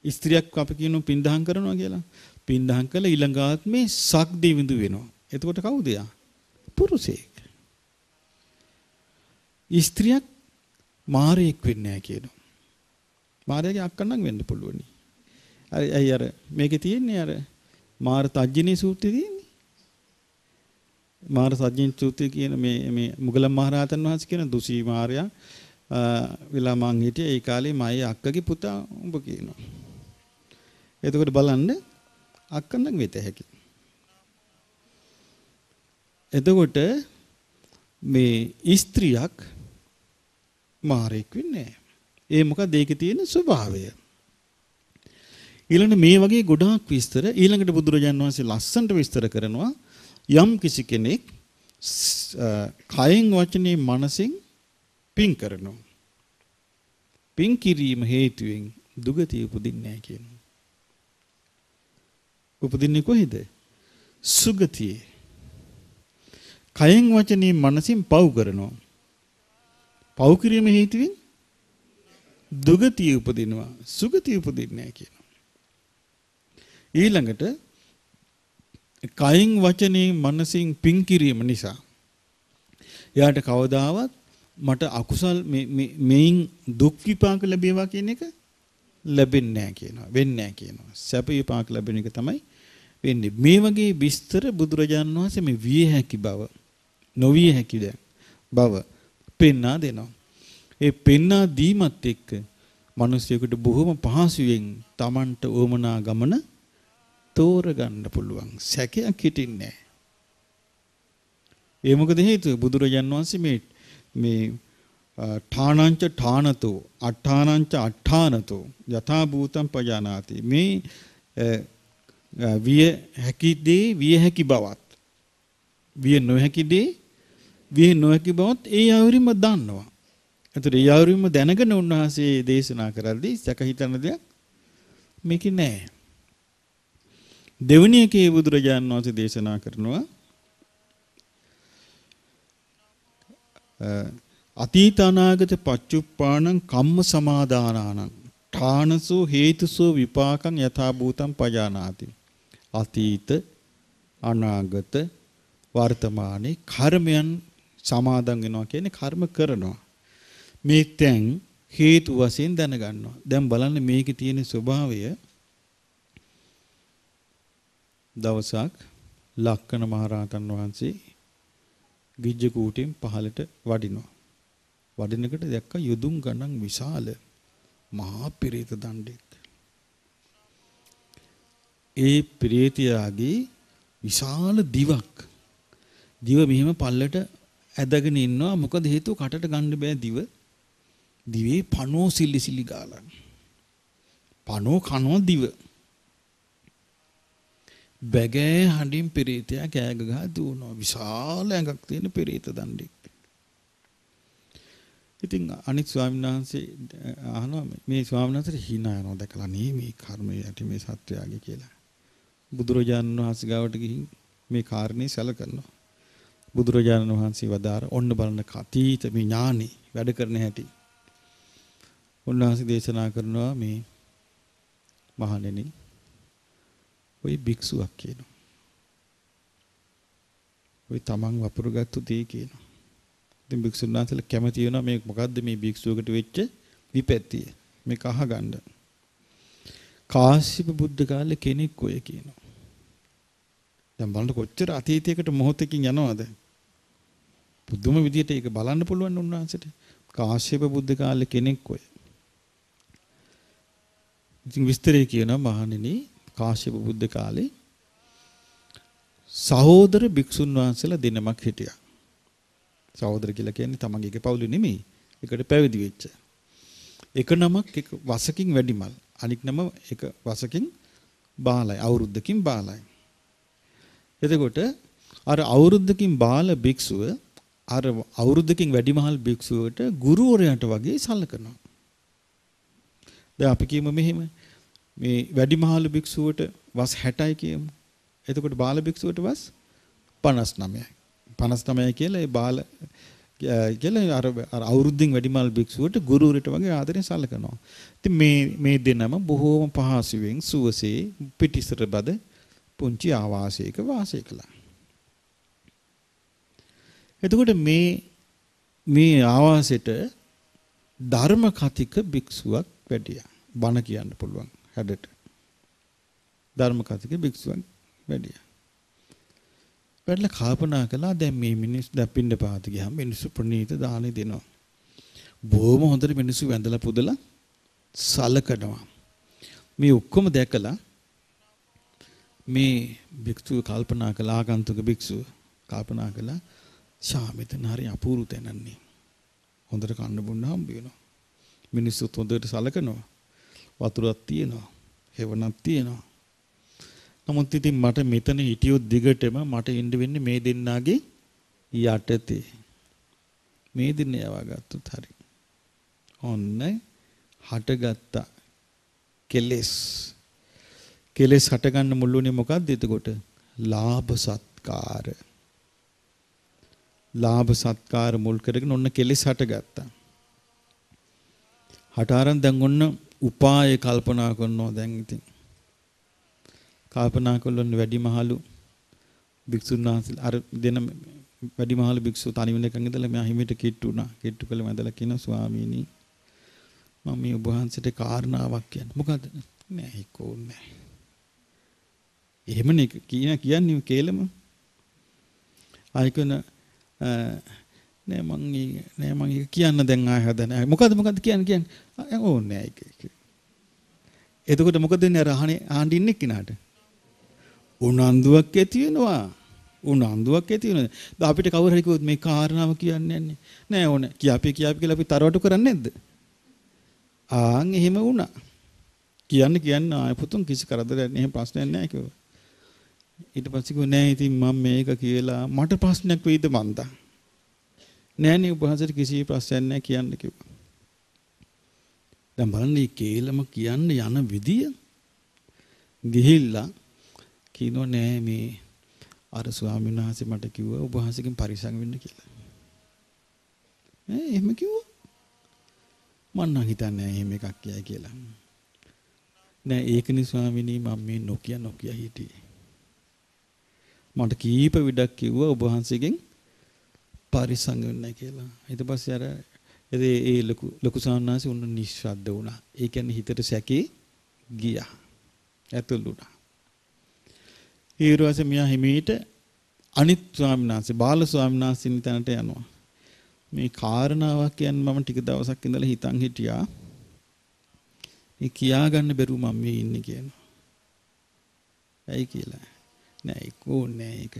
ස්ත්‍රියක් අපි කියනවා පින්දහම් කරනවා කියලා. පින්දහම් කළ ඊළඟ ආත්මේ සක් දෙවිඳු වෙනවා. එතකොට කවුද යා? පුරුෂයෙක්. ස්ත්‍රියක් මාරයෙක් වෙන්නේ නැහැ කියනවා. මාරයාගේ අක්කන්නම් වෙන්න පුළුවනි. අර අය අර මේකේ තියෙන්නේ අර මාර තජ්ජිනේ සූත්‍රයේ තියෙන්නේ. මාර සජ්ජින් සූත්‍රය කියන මේ මේ මුගලන් මහරහතන් වහන්සේ කියන දුසී මාරයා විලා මං හිටියේ ඒ කාලේ මගේ අක්කගේ පුතා උඹ කියනවා. එතකොට බලන්න අක්කන්නම් වෙත හැකි. එතකොට මේ ස්ත්‍රියක් මාරෙක් වෙන්නේ ඒ මොකද ඒකේ තියෙන ස්වභාවය. ඊළඟට මේ වගේ ගොඩාක් විස්තර ඊළඟට බුදුරජාන් වහන්සේ ලස්සනට විස්තර කරනවා යම් කිසි කෙනෙක් කයෙන් වචනේ මනසින් පින් කරනවා. පින් කිරීම හේතුවෙන් දුගතිය උපදින්නේ නැහැ කියනවා. උපදින්නේ කොහෙද? සුගතියේ. කයෙන් වචනේ මනසින් පව් කරනවා. පව් කිරීම හේතුවෙන් දුගතිය උපදිනවා. සුගතිය උපදින්නේ නැහැ කියනවා. ඊළඟට කයින් වචනේ මනසින් පින් කිරීම නිසා එයාට කවදාවත් මට අකුසල් මේන් දුක් විපාක ලැබේවා කියන එක ලැබෙන්නේ නැහැ කියනවා වෙන්නේ නැහැ කියනවා සැප විපාක ලැබෙන එක තමයි වෙන්නේ. මේ වගේ විස්තර බුදුරජාන් වහන්සේ මේ විය හැකි බව නොවිය හැකි බව පෙන්වා දෙනවා. ඒ පෙන්වා දීමත් එක්ක මිනිසියෙකුට බොහොම පහසුවෙන් Tamanට උවමනා ගමන තෝරගන්න පුළුවන්. සැකයක් හිටින්නේ ඒ මොකද හේතුව? බුදුරජාන් වහන්සේ මේ මේ ඨානංච ඨානතෝ අට්ඨානංච අට්ඨානතෝ යථා භූතං පජානාති. මේ විය හැකි දේ විය හැකි බවත් විය නොහැකි දේ විය නොහැකි බවත් ඒ ආවරිම දන්නවා. එතකොට ඒ ආවරිම දැනගෙන උන්වහන්සේ දේශනා කරද්දී සැක හිතන දෙයක් මේක නෑ. දෙවැනි එකේ බුදුරජාණන් වහන්සේ දේශනා කරනවා අතීත අනාගත පච්චුප්පාණං කම්ම සමාදානානං ඨානසෝ හේතුසෝ විපාකං යථා භූතං පජානාති අතීත අනාගත වර්තමානයේ කර්මයන් සමාදන් වෙනවා කියන්නේ කර්ම කරනවා මේ තැන් හේතු වශයෙන් දැනගන්නවා දැන් බලන්න මේකේ තියෙන ස්වභාවය දවසක් ලක්කන මහරහතන් වහන්සේ ගිජ්ජ කූටින් පහලට වඩිනවා. වඩිනකොට දැක්ක යුදුම් ගණන් විශාල මහා පිරිත දණ්ඩෙක්. ඒ ප්‍රේතියාගේ විශාල දිවක් දිව මෙහෙම පල්ලට ඇදගෙන ඉන්නවා මොකද හේතුව කටට ගන්න බෑ දිව දිවේ පනෝ සිලි සිලි ගාලා පනෝ කනෝ දිව බැගෑ හඬින් පෙරේතයා කෑග ගහ දුවනවා. විශාල ඇඟක් තියෙන පෙරේත දණ්ඩෙක්. ඉතින් අනිත් ස්වාමීන් වහන්සේ අහනවා මේ ස්වාමීන් වහන්සේට hina යනවා දැකලා නේ මේ කර්මය යටි මේ සත්‍යයගේ කියලා. බුදුරජාණන් වහන්සේ ගාවට ගිහින් මේ කාරණේ සැලකනවා. බුදුරජාණන් වහන්සේ වදාර ඔන්න බලන කතීත මේ ඥානෙ වැඩ කරන හැටි. උන්වහන්සේ දේශනා කරනවා මේ මහණෙනි ওই භික්ෂුවක් කියනවා. ওই තමන් වපුරගත්තු දේ කියනවා. ඉතින් භික්ෂුන් වහන්සේලා කැමති වෙනවා මේ මොකද්ද මේ භික්ෂුවකට වෙච්ච විපැත්තිය. මේක අහගන්න. කාශ්‍යප බුද්ධ කාලේ කෙනෙක් ඔය කියනවා. දැන් බලන්න කොච්චර අතීතයකට මොහොතකින් යනවද? බුදුම විදියට ඒක බලන්න පුළුවන් උන්වහන්සේට. කාශ්‍යප බුද්ධ කාලේ කෙනෙක් ඔය. ඉතින් විස්තරේ කියනවා මහණෙනි කාශ්‍යප බුද්ධ කාලේ සහෝදර භික්ෂුන් වහන්සේලා දෙනමක් හිටියා. සහෝදර කියලා කියන්නේ තමන්ගේ පවුලේ නෙමෙයි. ඒකට පැවිදි වෙච්ච. එක නමක් එක වසකින් වැඩිමල්. අනික් නම එක වසකින් බාලයි. අවුරුද්දකින් බාලයි. එතකොට අර අවුරුද්දකින් බාල භික්ෂුව අර අවුරුද්දකින් වැඩිමහල් භික්ෂුවට ගුරුවරයාට වගේ සලකනවා. දැන් අපි කියමු මෙහෙම මේ වැඩිමහල් භික්ෂුවට වස් 60යි කියමු. එතකොට බාල භික්ෂුවට වස් 59යි. 59 කියලා ඒ බාල කියලා අර අර අවුරුද්දින් වැඩිමල් භික්ෂුවට ගුරුවරට වගේ ආදරෙන් සලකනවා. ඉතින් මේ මේ දෙනම බොහෝම පහසුවෙන් සුවසේ පිටිසර බද පුංචි ආවාසයක වාසය කළා. එතකොට මේ මේ ආවාසෙට ධර්ම කතික භික්ෂුවක් වැඩියා. බණ කියන්න පුළුවන් හැඩට. ධර්ම කතික භික්ෂුවක් වැඩියා. වැඩලා කල්පනා කළා දැන් මේ මිනිස් දැපින්න පාත ගියාම මිනිස්සු ප්‍රණීත දානෙ දෙනවා. බොහොම හොඳට මිනිස්සු වැඳලා පුදලා සලකනවා. මේ ඔක්කොම දැකලා මේ භික්ෂුව කල්පනා කළා ආගන්තුක භික්ෂුව කල්පනා කළා ශාමිතන හරි අපූර්ව තැනන්නේ. හොඳට කන්න බොන්න හම්බ වෙනවා. මිනිස්සුත් හොඳට සලකනවා. වතුරක් තියෙනවා. හෙවණක් තියෙනවා. නමුත් ඉතින් මට මෙතන හිටියොත් දිගටම මට ඉන්න වෙන්නේ මේ දෙන්නාගේ යටතේ. මේ දෙන්න යවා ගත්තොත් හරි. ඔන්න හටගත්ත කෙලෙස්. කෙලෙස් හටගන්න මුල්ුනේ මොකක්ද එතකොට? ලාභ සත්කාර. ලාභ සත්කාර මුල් කරගෙන ඔන්න කෙලෙස් හටගත්තා. හටාරන් දැන් ඔන්න උපාය කල්පනා කරනවා දැන් ඉතින්. කල්පනා කළොත් වැඩිමහලු භික්ෂුන් වහන්සේලා අර දෙන වැඩිමහලු භික්ෂුව තනි වෙන එකන් ඉඳලා මෙයා හිමිට කිට්ටු වුණා. කිට්ටු කළ මැදලා කියන ස්වාමීනි මම මේ ඔබ වහන්සේට කාරණාවක් කියන්න. මොකද? නෑ හිකෝ නෑ. එහෙමනේ කියන කියන්නේ කේලම. ආයිකන නෑ මං නෑ මං කියන්න දැන් ආය හදන. මොකද මොකද කියන්නේ කියන්නේ? ඕනේ නෑ ඒක. එතකොට මොකද වෙන්නේ අර අහන්නේ ආණ්ඩි ඉන්නේ කිනාට? උනන්දුවක් ඇති වෙනවා. උනන්දුවක් ඇති වෙනවා. දැන් අපිට කවුරු හරි කිව්වොත් මේ කාරණාව කියන්නේ නැහැ. නෑ ඕන. කියාපි කියාපි කියලා අපි තරවටු කරන්නේ නැද්ද? ආන් එහෙම වුණා. කියන්න කියන්න ආය පුතුන් කිසි කරදරයක් නැහැ ප්‍රශ්නයක් නැහැ කිව්වා. ඊට පස්සේ කිව්වා නෑ ඉතින් මම මේක කියලා මට ප්‍රශ්නයක් වෙයිද මන්දා. නෑනේ උපහාසයට කිසි ප්‍රශ්නයක් නැහැ කියන්න කිව්වා. දැන් බලන්න මේ කේලම කියන්න යන විදිය ගිහිල්ලා කියනෝ නෑ මේ අර ස්වාමීන් වහන්සේ මට කිව්වා ඔබ වහන්සේගෙන් පරිසං වෙන්න කියලා. ඈ එහෙම කිව්වා. මං නම් හිතන්නේ එහෙම එකක් කියයි කියලා. නෑ ඒකනේ ස්වාමීනි මම මේ නොකිය නොකිය හිටියේ. මට කීප විඩක් කිව්වා ඔබ වහන්සේගෙන් පරිසං වෙන්න කියලා. ඊට පස්සේ අර ඒ ඒ ලොකු ලොකු සාන්නාසි උන්න නිශ්ශබ්ද වුණා. ඒ කියන්නේ හිතට සැකේ ගියා. ඇතුළු වුණා. ඊට මියා හිමීට අනිත් ස්වාමීන් වහන්සේ බාල ස්වාමීන් වහන්සේ තැනට යනවා. මේ කාරණාවක් කියන්නේ මම ටික දවසක් ඉඳලා හිතන් හිටියා. මේ කියා ගන්න බැරුව මම මේ ඉන්නේ කියනවා. ඇයි කියලා. නෑ ඒකෝ නෑ ඒක.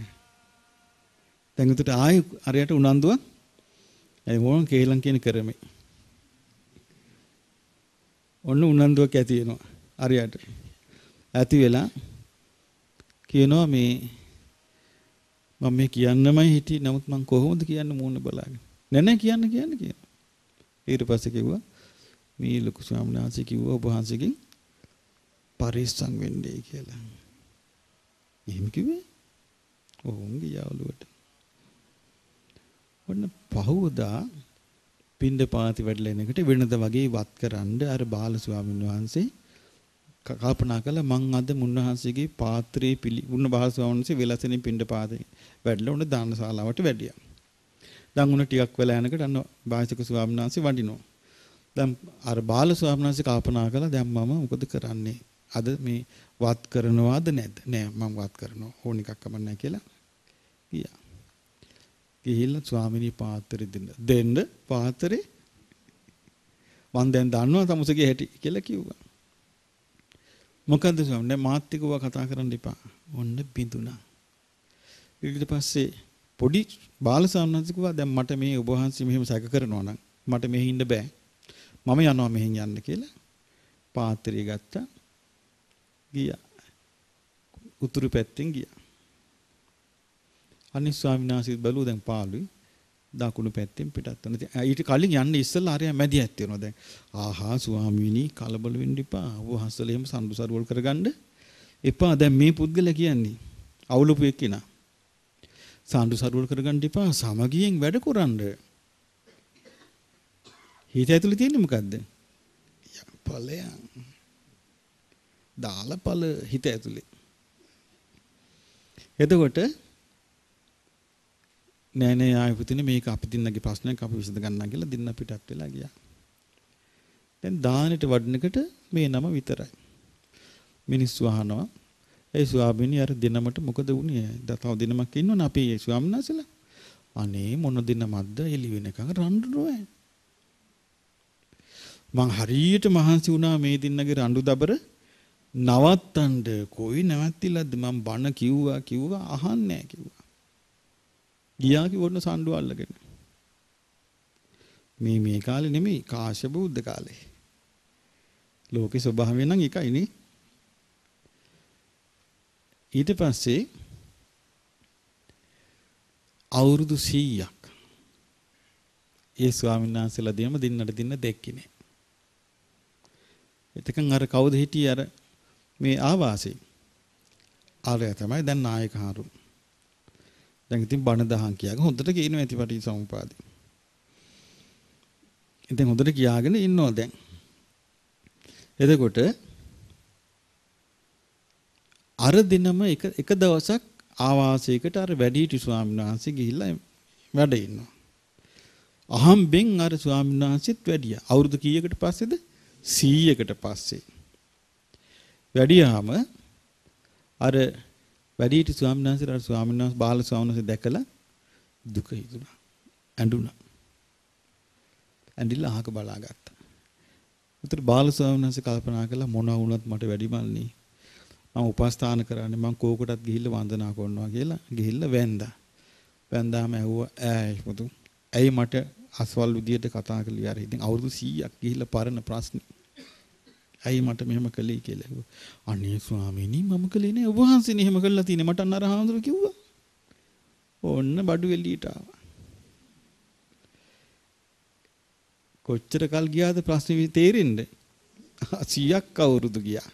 දැන් උතට ආයෙ අරයට උනන්දුවක් ඇයි මොන කේලම් කියන කරමේ. ඔන්න උනන්දුවක් ඇති වෙනවා අරයට. ඇති වෙලා කියනවා මේ මම මේ කියන්නමයි හිටියේ නමුත් මම කොහොමද කියන්න මූණ බලාගෙන නෑ නෑ කියන්න කියන්න කියනවා ඊට පස්සේ කිව්වා මේ ලොකු ස්වාමීන් වහන්සේ කිව්වා ඔබ වහන්සේගෙන් පරිස්සම් වෙන්නයි කියලා එහෙම කිව්වේ ඔවුන්ගේ යාළුවට ඔන්න පහවදා පින්ඩ පාති වැඩලා එනකොට වෙනද වගේ වත් කරන්න අර බාල ස්වාමීන් වහන්සේ කල්පනා කළා මං අද මුන්නහන්සේගේ පාත්‍රයේ පිළි උන්න බාහස්වාමීන්සේ වෙලසෙනින් පින්ඩ පාතේ වැඩලා උන්න දානශාලාවට වැඩියා. දැන් උන්න ටිකක් වෙලා යනකොට අන්න බාහිසික ස්වාමීන් වහන්සේ වඩිනවා. දැන් අර බාල ස්වාමීන් වහන්සේ කල්පනා කළා දැන් මම මොකද කරන්නේ? අද මේ වත් කරනවාද නැද්ද? නෑ මම වත් කරනවා. ඕන එකක් කමන්නේ කියලා ගියා. ගිහිල්ලා ස්වාමිනී පාත්‍රය දෙන්න. දෙන්න පාත්‍රේ මං දැන් දන්නවා තමුසගේ හැටි කියලා කිව්වා. මොකද්ද ස්වාමීන් මාත් එක්ක කතා කරන්න එපා. ඔන්න බිඳුණා. ඊට පස්සේ පොඩි බාල සාමණේර කිව්වා දැන් මට මේ ඔබ වහන්සේ මෙහෙම සැක කරනවා නම් මට මෙහි ඉන්න බෑ. මම යනවා මෙහෙන් යන්න කියලා පාත්‍රය ගත්තා. ගියා. උතුරු පැත්තෙන් ගියා. අනිත් ස්වාමීන් වහන්සේ බැලුවා දැන් පාළුයි. දකුණු පැත්තෙන් පිටත් වෙන. ඊට කලින් යන්න ඉස්සෙල්ලා හරිය මැදිහත් වෙනවා දැන්. ආහා ස්වාමීනි කලබල වෙන්න එපා. ඔබ හස්සල එහෙම සම්දු සරුවල් කරගන්න එපා. දැන් මේ පුද්ගලයා කියන්නේ අවුලපු එක්කිනා. සාඬු සරුවල් කරගන්න එපා. සමගියෙන් වැඩ කරන්න. හිත ඇතුලේ තියෙන්නේ මොකද්ද? ඵලයන්. දාල ඵල හිත ඇතුලේ. එතකොට නෑ නෑ ආයෙ පුතිනේ මේක අපි දින්නගේ ප්‍රශ්නයක් අපි විසඳ ගන්නවා කියලා දින්න පිටත් වෙලා ගියා. දැන් දානෙට වඩනකට මේ නම විතරයි. මිනිස්සු අහනවා ඒ ස්වාමීනි අර දිනමට මොකද වුනේ? දැන් තව දිනමක් ඉන්නවනේ අපි ඒ ස්වාමීන් වහන්සේලා. අනේ මොන දිනමක්ද එළි වෙනකන් රණ්ඩුනවා. මං හරියට මහන්සි වුණා මේ දින්නගේ රණ්ඩු දබර නවත්තන්න කොයි නැවතිලද මං බණ කිව්වා කිව්වා අහන්නේ නැහැ කිව්වා. ගියා කිව්වොත් සම්ඩු අල්ලගෙන. මේ මේ කාලේ නෙමෙයි කාශ්‍යප බුද්ධ කාලේ. ලෝකේ ස්වභාවය නම් එකයි නේ. ඊට පස්සේ අවුරුදු 100ක් ඒ ස්වාමීන් වහන්සේලා දෙම දින්නට දින්න දෙක්කේ නේ. එතකන් අර කවුද හිටියේ අර මේ ආවාසී. ආරය තමයි දැන් නායක හාරු. දැන් ඉතින් බණ දහම් කියාගෙන හොඳට කියනවා ඇති පටි සමුපාදේ. ඉතින් හොඳට කියාගෙන ඉන්නවා දැන්. එතකොට අර දිනම එක එක දවසක් ආවාසයකට අර වැඩිහිටි ස්වාමීන් වහන්සේ ගිහිල්ලා වැඩ ඉන්නවා. අහම්බෙන් අර ස්වාමීන් වහන්සේත් වැඩියා. අවුරුදු කීයකට පස්සේද? 100කට පස්සේ. වැඩියාම අර වැඩිහිටි ස්වාමීන් වහන්සේ අර ස්වාමීන් වහන්සේ බාල ස්වාමීන් වහන්සේ දැකලා දුක හිතුණා. ඇඬුණා. ඇඬිලා අහක බලාගත්තා. උතර බාල ස්වාමීන් වහන්සේ කල්පනා කළා මොනවා වුණත් මට වැඩිමල්නේ. මම උපස්ථාන කරන්නේ මම කෝකටත් ගිහිල්ලා වන්දනා කරනවා කියලා ගිහිල්ලා වැන්දා. වැන්දාම ඇහුවා ඈ පුතු. ඇයි මට අස්වල් විදියට කතා කළේ අර ඉතින් අවුරුදු 100ක් ගිහිල්ලා පරණ ප්‍රශ්නේ. ඇයි මට මෙහෙම කළේ කියලා ඇහුවා. අනේ ස්වාමීනි මම කළේ නෑ ඔබ වහන්සේනේ එහෙම කළා තියෙන්නේ මට අන්න අර හාමුදුරු කිව්වා. ඕන්න බඩු එළියට ආවා. කොච්චර කල් ගියාද ප්‍රශ්නේ තේරෙන්නේ? 100ක් අවුරුදු ගියා.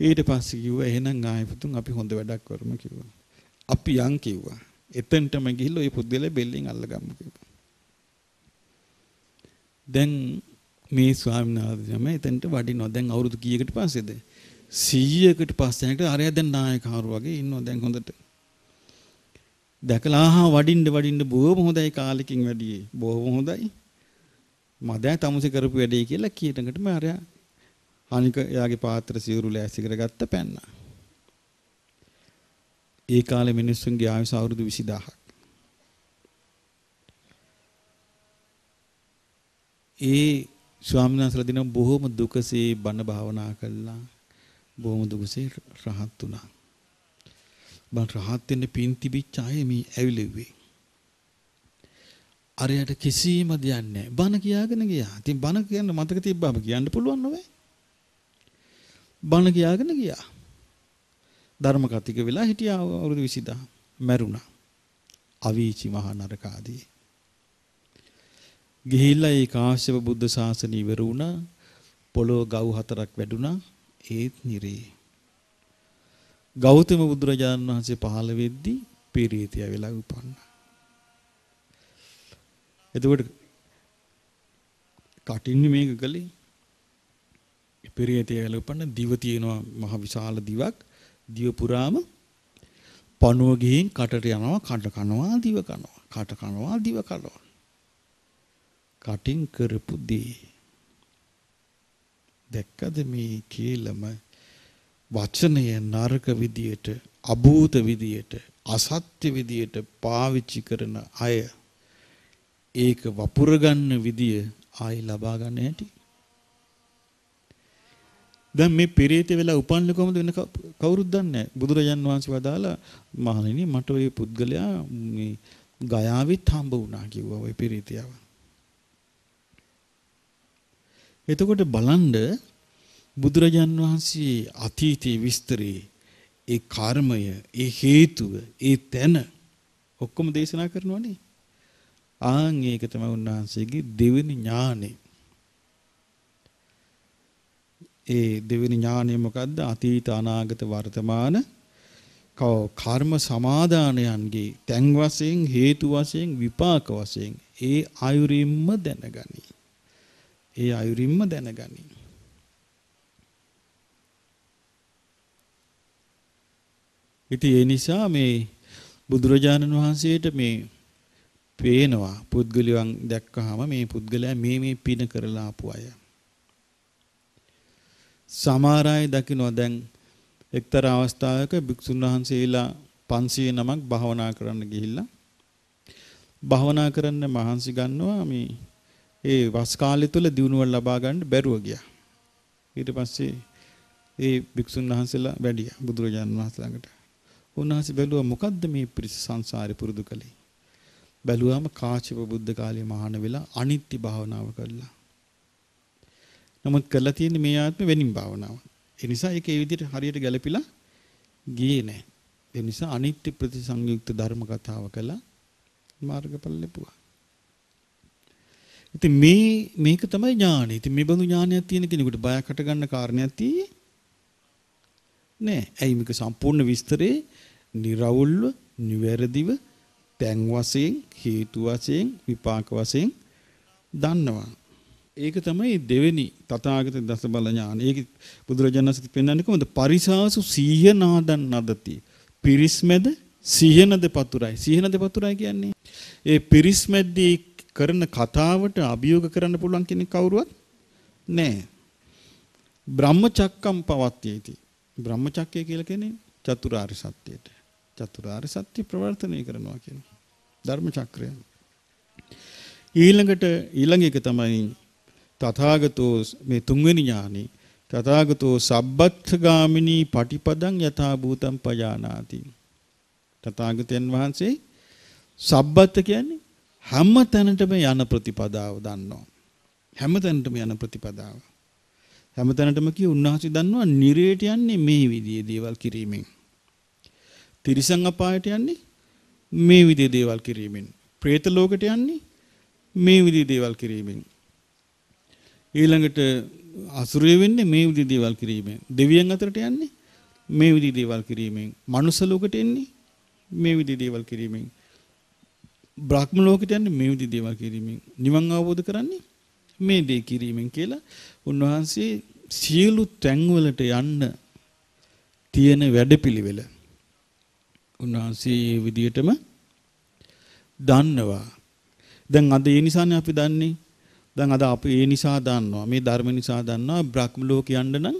ඊට පස්සේ කිව්වා එහෙනම් ආයෙ පුතුන් අපි හොඳ වැඩක් කරමු කිව්වා. අපි යන් කිව්වා. එතෙන්ටම ගිහිල්ලා ওই පුද්ගලයා බෙල්ලෙන් අල්ලගමු කිව්වා. දැන් මේ ස්වාමීන් වහන්සේම එතෙන්ට වඩිනවා. දැන් අවුරුදු කීයකට පස්සේද? 100කට පස්සේ යනකොට අරයා දැන් නායකවරු වගේ ඉන්නවා දැන් හොඳට. දැකලා ආහා වඩින්න වඩින්න බොහොම හොඳයි කාලෙකින් වැඩියේ. බොහොම හොඳයි. මදෑ තමුසේ කරපු වැඩේ කියලා කීටකටම අරයා අනික එයාගේ පාත්‍ර සිවුරු ලෑස්ති කරගත්ත පැන්නා. ඒ කාලේ මිනිස්සුන්ගේ ආයුෂ අවුරුදු 20000ක්. ඒ ස්වාමීන් වහන්සේලා දින බොහොම දුකසේ බණ භාවනා කළා. බොහොම දුකසේ රහත් වුණා. බණ රහත් වෙන්න පින් තිබිච්ච අය මේ ඇවිලෙව්වේ. අරයට කිසිම දෙයක් නැහැ. බණ කියාගෙන ගියා. ඉතින් බණ කියන්න මතක තිබ්බම කියන්න පුළුවන් නෝ බණ කියාගෙන ගියා. ධර්ම කතික වෙලා හිටියා අවුරුදු 20000. මැරුණා. අවීචි මහා නරකාදී. ගිහිල්ලා ඒ කාශ්‍යප බුද්ධ ශාසනය ඉවර වුණා. පොළොව ගව් හතරක් වැඩුණා. ඒත් නිරේ. ගෞතම බුදුරජාණන් වහන්සේ පහළ වෙද්දී පීරිතිය වෙලා උපන්නා. එතකොට කටින්නේ මේක කළේ පෙරියතිය ගලපන්න දිව තියෙනවා මහ විශාල දිවක් දිව පුරාම පණුව ගිහින් කටට යනවා කට කනවා දිව කනවා කට කනවා දිව කනවා කටින් කරපු දේ දැක්කද මේ කේලම වචනය නරක විදියට අභූත විදියට අසත්‍ය විදියට පාවිච්චි කරන අය ඒක වපුර ගන්න විදිය ආයි ලබා ගන්න හැටි දැන් මේ පෙරේත වෙලා උපන්නේ කොහොමද වෙන කවුරුත් දන්නේ නැහැ. බුදුරජාන් වහන්සේ වදාලා මහණෙනි මට ওই පුද්ගලයා මේ ගයාවෙත් හම්බ වුණා කිව්වා ওই පෙරේතයව. එතකොට බලන්න බුදුරජාන් වහන්සේ අතීතයේ විස්තරේ ඒ කර්මය, ඒ හේතුව, ඒ තැන ඔක්කොම දේශනා කරනවනේ. ආන් ඒක තමයි උන්වහන්සේගේ දෙවෙනි ඥානෙ. ඒ දෙවෙනි ඥානය මොකද්ද? අතීත අනාගත වර්තමාන කර්ම සමාදානයන්ගේ තැන් වශයෙන් හේතු වශයෙන් විපාක වශයෙන් ඒ ආයුරින්ම දැනගනි. ඒ ආයුරින්ම දැනගනි. ඉතින් ඒ නිසා මේ බුදුරජාණන් වහන්සේට මේ පේනවා පුද්ගලයන් දැක්කහම මේ පුද්ගලයා මේ මේ පින කරලා ආපු අය. සමහර අය දකිනවා දැන් එක්තරා අවස්ථාවක භික්ෂුන් වහන්සේලා 500 නමක් භාවනා කරන්න ගිහිල්ලා භාවනා කරන්න මහන්සි ගන්නවා මේ ඒ වස් කාලය තුල දිනුව ලබා ගන්න බැරුව ගියා. ඊට පස්සේ ඒ භික්ෂුන් වහන්සේලා වැඩියා බුදුරජාණන් වහන්සේ ළඟට. උන්වහන්සේ බැලුවා මොකද්ද මේ පිරිස සංසාරේ පුරුදු කළේ? බැලුවාම කාශ්‍යප බුද්ධ කාලයේ මහාන වෙලා අනිත්‍ය භාවනාව කළා. නමුත් කරලා තියෙන්නේ මේ ආත්මෙ වෙනින් භාවනාව. ඒ නිසා ඒක ඒ විදිහට හරියට ගැලපිලා ගියේ නැහැ. ඒ නිසා අනිත්‍ය ප්‍රතිසංයුක්ත ධර්ම කතාව කළා මාර්ගඵල ලැබුවා. ඉතින් මේ මේක තමයි ඥානෙ. ඉතින් මේ බඳු ඥානයක් තියෙන කෙනෙකුට බයක් හට ගන්න කාරණයක් තියෙන්නේ නෑ. ඇයි මේක සම්පූර්ණ විස්තරේ निराවුල්ව, නිවැරදිව, තැන් වශයෙන්, හේතු වශයෙන්, විපාක වශයෙන් දන්නවා. ඒක තමයි දෙවෙනි තථාගත දස බල ඥාන. ඒක බුදුරජාණන් වහන්සේ පෙන්වන්නේ කොහොමද? පරිසාසු සීය නාදන් නදති. පිරිස්මෙද සිහිනද පතුරයි. සිහිනද පතුරයි කියන්නේ ඒ පිරිස්මෙද්දී කරන කතාවට අභියෝග කරන්න පුළුවන් කෙනෙක් කවුරුවත් නැහැ. බ්‍රහ්මචක්කම් පවත්‍යේති. බ්‍රහ්මචක්කය කියලා කියන්නේ චතුරාර්ය සත්‍යයට. චතුරාර්ය සත්‍ය ප්‍රවර්තනය කරනවා කියන්නේ. ධර්ම චක්‍රය. ඊළඟට ඊළඟ එක තමයි තථාගතෝ මේ තුන්වෙනි ඥානෙ තථාගතෝ සබ්බත්ථගාමිනී පටිපදං යථා භූතං පජානාති තථාගතයන් වහන්සේ සබ්බත් කියන්නේ හැම තැනටම යන ප්‍රතිපදාව දන්නවා හැම තැනටම යන ප්‍රතිපදාව හැම තැනටම කිය උන්වහන්සේ දන්නවා නිරේට යන්නේ මේ විදිහේ දේවල් කිරීමෙන් තිරිසන් අපායට යන්නේ මේ විදිහේ දේවල් කිරීමෙන් പ്രേත ලෝකයට යන්නේ මේ විදිහේ දේවල් කිරීමෙන් ඊළඟට අසුරය වෙන්නේ මේ විදිහේ දේවල් කිරීමෙන්. දෙවියන් අතරට යන්නේ මේ විදිහේ දේවල් කිරීමෙන්. මනුස්ස ලෝකෙට එන්නේ මේ විදිහේ දේවල් කිරීමෙන්. බ්‍රහ්ම ලෝකෙට යන්නේ මේ විදිහේ දේවල් කිරීමෙන්. නිවන් අවබෝධ කරන්නේ මේ දේ කිරීමෙන් කියලා උන්වහන්සේ සියලු තැන්වලට යන්න තියෙන වැඩපිළිවෙල උන්වහන්සේ මේ විදිහටම දන්නවා. දැන් අද ඒ නිසානේ අපි දන්නේ දැන් අද අපි ඒ නිසා දන්නවා මේ ධර්ම නිසා දන්නවා බ්‍රහ්ම ලෝක යන්න නම්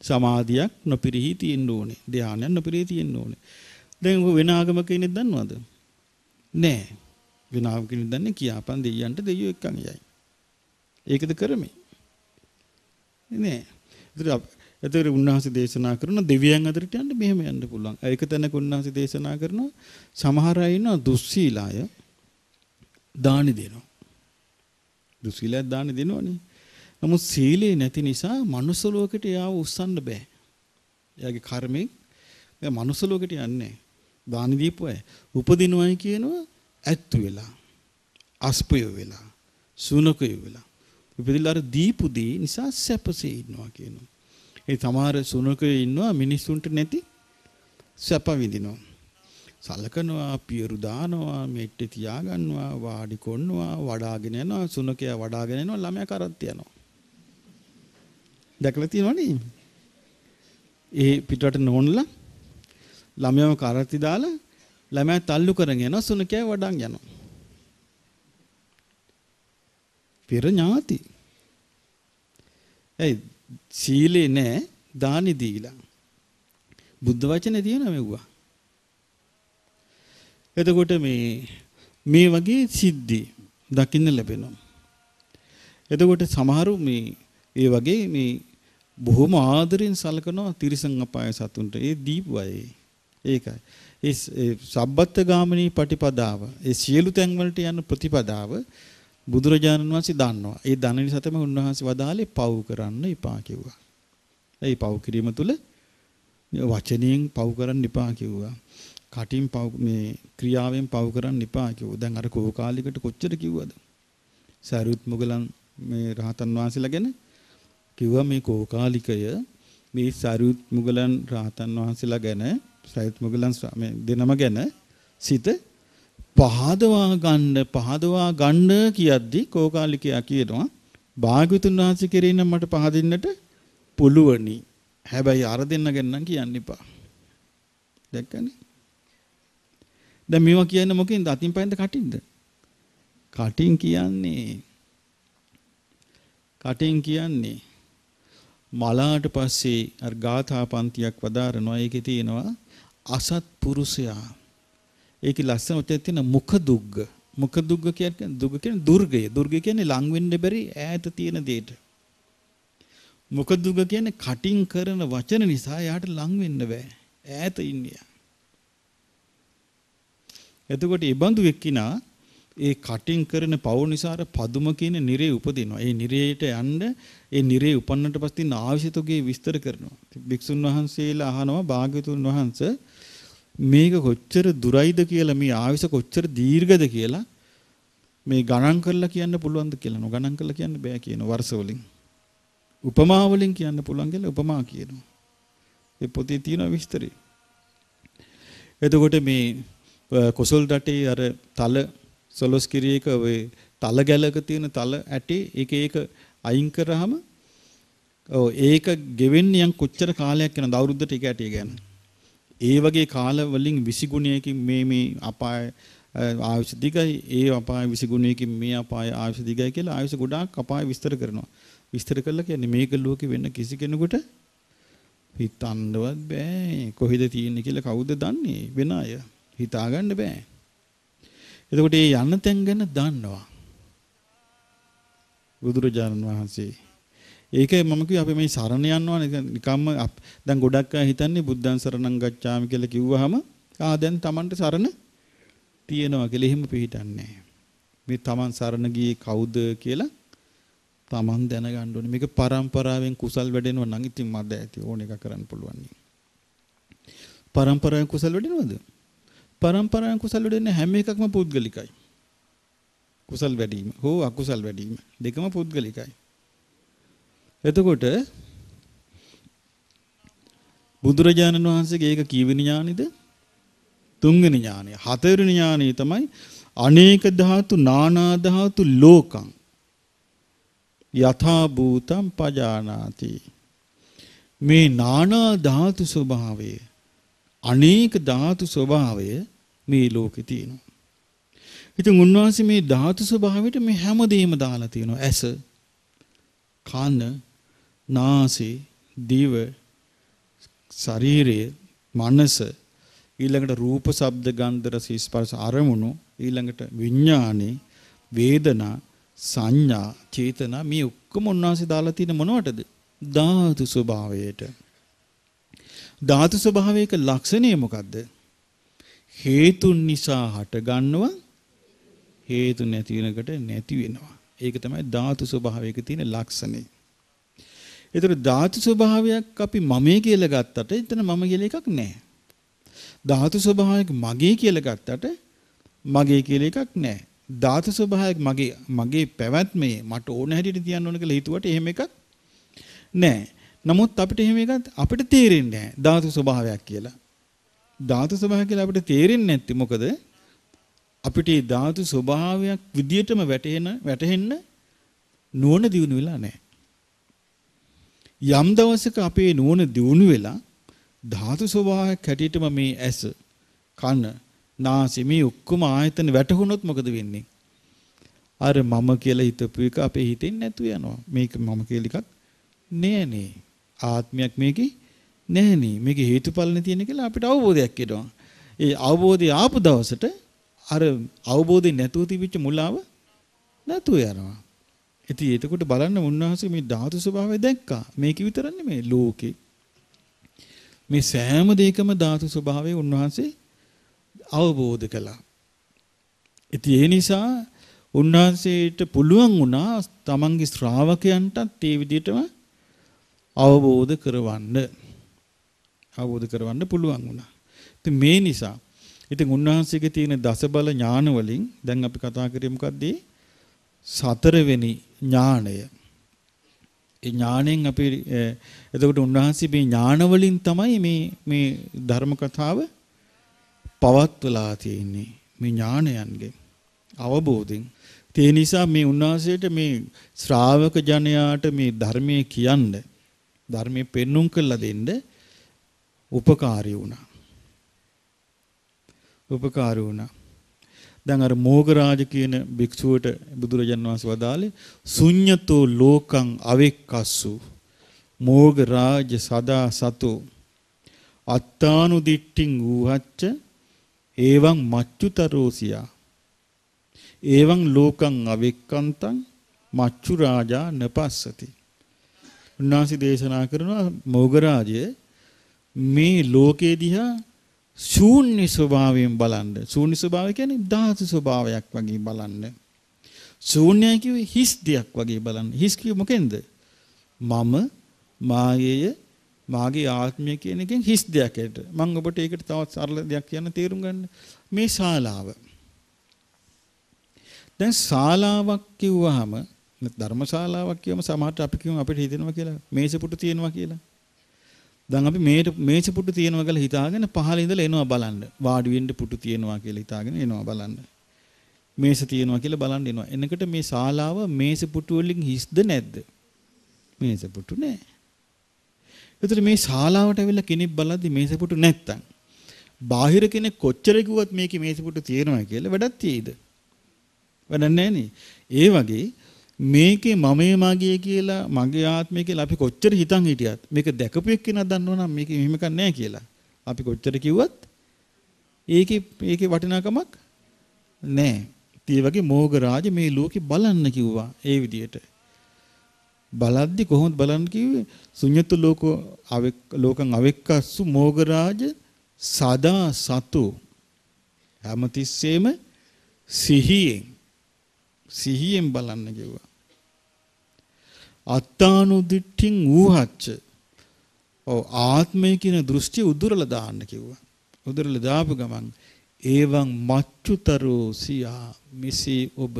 සමාධියක් නොපිරිහි තියෙන්න ඕනේ. ධානයක් නොපිරිහි තියෙන්න ඕනේ. දැන් වෙන ආගමක කෙනෙක් දන්නවද? නෑ. වෙන ආගමක කෙනෙක් දන්නේ කියාපන් දෙයියන්ට දෙයියෝ එක්කන් යයි. ඒකද කරමේ. නෑ. එතකොට උන්වහන්සේ දේශනා කරන දෙවියන් අතරට යන්න මෙහෙම යන්න පුළුවන්. ඒක තැනක උන්වහන්සේ දේශනා කරනවා සමහර අය ඉන්නවා දුස්සීලාය දානි දෙනවා. දුස්සීලයක් දාන්න දෙනවනේ. නමුත් සීලේ නැති නිසා මනුස්ස ලෝකෙට යාව උස්සන්න බෑ. එයාගේ කර්මෙන් දැන් මනුස්ස ලෝකෙට යන්නේ දානි දීපු අය. උපදිනවයි කියනවා ඇත්තු වෙලා. අස්පය වෙලා. සුනකය වෙලා. උපදිලා අර දීපු දී නිසා සැපසේ ඉන්නවා කියනවා. ඒ සමහර සුනකයෝ ඉන්නවා මිනිස්සුන්ට නැති සැප විඳිනවා. සලකනවා පියරු දානවා මෙට්ටේ තියාගන්නවා වාඩි කොන්නවා වඩාගෙන යනවා සුනකයා වඩාගෙන යනවා ළමයා කරත් යනවා දැකලා තියෙනවනේ ඒ පිටරට නෝන්ලා ළමයාම කරත්ති දාලා ළමයා තල්ලු කරගෙන යනවා සුනකයා වඩන් යනවා පෙර ඥාති ඒ සීලේ නෑ දානි දීලා බුද්ධ වචනේ තියෙනවා මෙව්වා එතකොට මේ මේ වගේ සිද්ධි දකින්න ලැබෙනවා. එතකොට සමහරු මේ ඒ වගේ මේ බොහොම ආදරෙන් සලකනවා තිරිසන් අපාය සතුන්ට. ඒ දීපු අය. ඒකයි. ඒ සබ්බත් ගාමිනී පටිපදාව. ඒ සියලු තැන් වලට යන ප්‍රතිපදාව බුදුරජාණන් වහන්සේ දන්නවා. ඒ දන්න නිසා තමයි උන්වහන්සේ වදාලේ පව් කරන්න එපා කිව්වා. ඒ පව් කිරීම තුළ වචනයෙන් පව් කරන්න එපා කිව්වා. කටින් පව් මේ ක්‍රියාවෙන් පව් කරන්න එපා කිව්වා. දැන් අර කෝකාලිකට කොච්චර කිව්වද? සාරුත් මුගලන් මේ රහතන් වහන්සේලා ගැන කිව්වා මේ කෝකාලිකය මේ සාරුත් මුගලන් රහතන් වහන්සේලා ගැන සයිත් මුගලන් මේ දෙනම ගැන සිත පහදවා ගන්න පහදවා ගන්න කියද්දි කෝකාලිකයා කියනවා භාග්‍යතුන් වහන්සේ කෙරෙහිනම් මට පහදින්නට පුළුවනි. හැබැයි අර දෙන්න ගන්නම් කියන්න එපා. දැක්කනේ? දැන් මේවා කියන්නේ මොකෙන්ද? අතින් පයින්ද කටින්ද? කටින් කියන්නේ කටින් කියන්නේ මලාට පස්සේ අර ගාථා පන්තියක් වදාරනවා. ඒකේ තියෙනවා අසත් පුරුෂයා. ඒකේ ලස්සන උත්තර තියෙන මුඛ දුග්ග. මුඛ දුග්ග කියන්නේ දුග්ග කියන්නේ දුර්ගය. දුර්ගය කියන්නේ ලං වෙන්න බැරි ඈත තියෙන දෙයට. මුඛ දුග්ග කියන්නේ කටින් කරන වචන නිසා යාට ලං වෙන්න බෑ. ඈත ඉන්නේ. එතකොට මේ බඳු එක්කිනා ඒ කටින් කරන පවු නිසා පදුම කියන නිරේ උපදිනවා. ඒ නිරේට යන්න ඒ නිරේ උපන්නට පස්සේ තියෙන ආශිතෝගේ විස්තර කරනවා. භික්ෂුන් වහන්සේලා අහනවා භාග්‍යතුන් වහන්සේ මේක කොච්චර දුරයිද කියලා මේ ආවිස කොච්චර දීර්ඝද කියලා මේ ගණන් කරලා කියන්න පුළුවන්ද කියලා නෝ ගණන් කරලා කියන්න බෑ කියන වර්ෂ වලින්. උපමා වලින් කියන්න පුළුවන් කියලා උපමා කියනවා. ඒ පොතේ තියෙන විස්තරය. එතකොට මේ කොසල් රටේ අර තල සොලොස්කිරියක ඔය තල ගැලක තියෙන තල ඇටේ ඒක ඒක අයින් කරාම ඔව් ඒක ගෙවෙන්නේ යම් කොච්චර කාලයක් යනද අවුරුද්දට එක ඇටේ ගන්න. ඒ වගේ කාල වලින් 20 ගුණයකින් මේ මේ අපාය ආයුෂ දිගයි ඒ අපාය 20 ගුණයකින් මේ අපාය ආයුෂ දිගයි කියලා ආයුෂ ගොඩාක් අපාය විස්තර කරනවා. විස්තර කළා කියන්නේ මේක ලෝකෙ වෙන්න කිසි කෙනෙකුට හිතන්නවත් බෑ. කොහෙද තියෙන්නේ කියලා කවුද දන්නේ? වෙන අය. හිතාගන්න බෑ. එතකොට මේ යන්න තැන් ගැන දන්නවා. බුදුරජාණන් වහන්සේ. ඒකයි මම කිව්වේ අපි මේ සරණ යනවා නිකම්ම දැන් ගොඩක් අය හිතන්නේ බුද්ධං සරණං ගච්ඡාමි කියලා කිව්වහම ආ දැන් Tamanට සරණ තියෙනවා කියලා එහෙම පිළිහිටන්නේ මේ Taman සරණ ගියේ කවුද කියලා Taman දැනගන්න ඕනේ. මේක පරම්පරාවෙන් කුසල් වැඩෙනවා නම් ඉතින් මද ඇති ඕන එක කරන්න පුළුවන්. පරම්පරාවෙන් කුසල් වැඩෙනවද? පරම්පරාවෙන් කුසල් වැඩෙන්නේ හැම එකක්ම පුද්ගලිකයි. කුසල් වැඩිම හෝ අකුසල් වැඩිම දෙකම පුද්ගලිකයි. එතකොට බුදුරජාණන් වහන්සේගේ ඒක කීවෙනි ඥානෙද? තුන්වෙනි ඥානය. හතරවෙනි ඥානය තමයි අනේක ධාතු නානා ධාතු ලෝකං යථා භූතං පජානාති. මේ නානා ධාතු ස්වභාවය අනේක ධාතු ස්වභාවය මේ ලෝකේ තියෙනවා. ඉතින් උන්වහන්සේ මේ ධාතු ස්වභාවයට මේ හැමදේම දාලා තියෙනවා. ඇස, කන, නාසය, දිව, ශරීරය, මනස, ඊළඟට රූප, ශබ්ද, ගන්ධ, රස, ස්පර්ශ අරමුණු, ඊළඟට විඥානේ, වේදනා, සංඥා, චේතනා මේ ඔක්කොම උන්වහන්සේ දාලා තියෙන මොනවටද? ධාතු ස්වභාවයට. ධාතු ස්වභාවයක ලක්ෂණය මොකද්ද? හේතුන් නිසා හට ගන්නවා හේතු නැති වෙනකොට නැති වෙනවා. ඒක තමයි ධාතු ස්වභාවයක තියෙන ලක්ෂණය. ඒතර ධාතු ස්වභාවයක් අපි මමේ කියලා ගත්තට එතන මම කියලා එකක් නැහැ. ධාතු ස්වභාවයක් මගේ කියලා ගත්තට මගේ කියලා එකක් නැහැ. ධාතු ස්වභාවයක් මගේ මගේ පැවැත්මේ මට ඕන හැටියට තියන්න ඕන කියලා හිතුවට එහෙම එකක් නැහැ. නමුත් අපිට එහෙම එකක් අපිට තේරෙන්නේ නැහැ ධාතු ස්වභාවයක් කියලා. ධාතු ස්වභාවය කියලා අපිට තේරෙන්නේ නැත්තේ මොකද? අපිට මේ ධාතු ස්වභාවයක් විදියටම වැටෙන වැටෙන්න නුවණ දිනු වෙලා නැහැ. යම් දවසක අපේ නුවණ දිනු වෙලා ධාතු ස්වභාවයක් හැටියටම මේ ඇස කන නාසය මේ ඔක්කොම ආයතන වැටහුනොත් මොකද වෙන්නේ? අර මම කියලා හිතපු එක අපේ හිතෙන් නැතු යනවා. මේක මම කියලා එකක් නෑනේ. ආත්මයක් මේකේ නෑනේ. මේකේ හේතුඵල නැතින කියලා අපිට අවබෝධයක් එනවා. ඒ අවබෝධය ආපු දවසට අර අවබෝධය නැතුව තිබිච්ච මුලාව නැතුව යනවා. ඉතින් එතකොට බලන්න උන්වහන්සේ මේ ධාතු ස්වභාවය දැක්කා. මේක විතර නෙමෙයි ලෝකේ. මේ සෑම දෙයකම ධාතු ස්වභාවය උන්වහන්සේ අවබෝධ කළා. ඉතින් ඒ නිසා උන්වහන්සේට පුළුවන් වුණා තමන්ගේ ශ්‍රාවකයන්ටත් ඒ විදිහටම අවබෝධ කරවන්න. අවබෝධ කරවන්න පුළුවන් වුණා. ඉතින් මේ නිසා ඉතින් උන්වහන්සේගේ තියෙන දසබල ඥාන වලින් දැන් අපි කතා කරේ මොකද්ද? සතරවෙනි ඥාණය. ඒ ඥාණයෙන් අපි එතකොට උන්වහන්සේ මේ ඥාන වලින් තමයි මේ මේ ධර්ම කතාව පවත්වලා තියෙන්නේ. මේ ඥානයන්ගෙන් අවබෝධයෙන්. ඒ නිසා මේ උන්වහන්සේට මේ ශ්‍රාවක ජනයාට මේ ධර්මයේ කියන්න ධර්මයේ පෙන්눔 කළා දෙන්න උපකාරී වුණා. උපකාරී වුණා. දැන් අර මෝගරාජ කියන භික්ෂුවට බුදුරජාන් වහන්සේ වදාළේ ශුඤ්‍යතෝ ලෝකං අවෙක්කස්සු මෝගරාජ සදා සතෝ අත්තානු දිට්ඨින් ඌහච්ච එවං මච්චුතරෝසියා එවං ලෝකං අවෙක්කන්තං මච්චු රාජා නපස්සති. උන්වහන්සේ දේශනා කරනවා මෝගරාජය මේ ලෝකේ දිහා ශූන්‍ය ස්වභාවයෙන් බලන්න. ශූන්‍ය ස්වභාවය කියන්නේ ධාතු ස්වභාවයක් වගේ බලන්න. ශූන්‍යයි කිව්වේ හිස් දෙයක් වගේ බලන්න. හිස් කිව්වේ මොකෙන්ද? මම මායය මාගේ ආත්මය කියන එකෙන් හිස් දෙයක් ඇට. මම ඔබට ඒකට තවත් සරල දෙයක් කියන්න තේරුම් ගන්න. මේ ශාලාව. දැන් ශාලාවක් කිව්වහම ධර්මශාලාවක් කියවම සමහරට අපි කියමු අපිට හිතෙනවා කියලා මේස පුටු තියෙනවා කියලා. දැන් අපි මේට මේස පුටු තියෙනවා කියලා හිතාගෙන පහළ ඉඳලා එනවා බලන්න. වාඩි වෙන්න පුටු තියෙනවා කියලා හිතාගෙන එනවා බලන්න. මේස තියෙනවා කියලා බලන්න එනවා. එනකොට මේ ශාලාව මේස පුටු වලින් හිස්ද නැද්ද? මේස පුටු නෑ. ඒතර මේ ශාලාවට ඇවිල්ලා කෙනෙක් බලද්දි මේස පුටු නැත්තම් බාහිර කෙනෙක් කොච්චර කිව්වත් මේකේ මේස පුටු තියෙනවා කියලා වැඩක් තියෙයිද? වැඩක් නෑනේ. ඒ වගේ මේකේ මමයේ මගේ කියලා මගේ ආත්මය කියලා අපි කොච්චර හිතන් හිටියත් මේක දැකපු එක්කෙනා දන්නවනම් මේක මෙහෙම එකක් නැහැ කියලා. අපි කොච්චර කිව්වත් ඒකේ ඒකේ වටිනාකමක් නැහැ. ඒ වගේ මෝගරාජ මේ ලෝකේ බලන්න කිව්වා ඒ විදිහට. බලද්දි කොහොමද බලන්න කිව්වේ? ශුන්‍යතු ලෝකෝ අවෙක් ලෝකං අවෙක්කස්සු මෝගරාජ සදා සතු හැමතිස්සෙම සිහියෙන් සිහියෙන් බලන්න කිව්වා. අත්තානුදිට්ඨින් ඌහච්ච. ඔව් ආත්මය කියන දෘෂ්ටි උදුරලා දාන්න කිව්වා. උදුරලා දාපු ගමන් ඒවං මච්චුතරෝ සියා මිසී ඔබ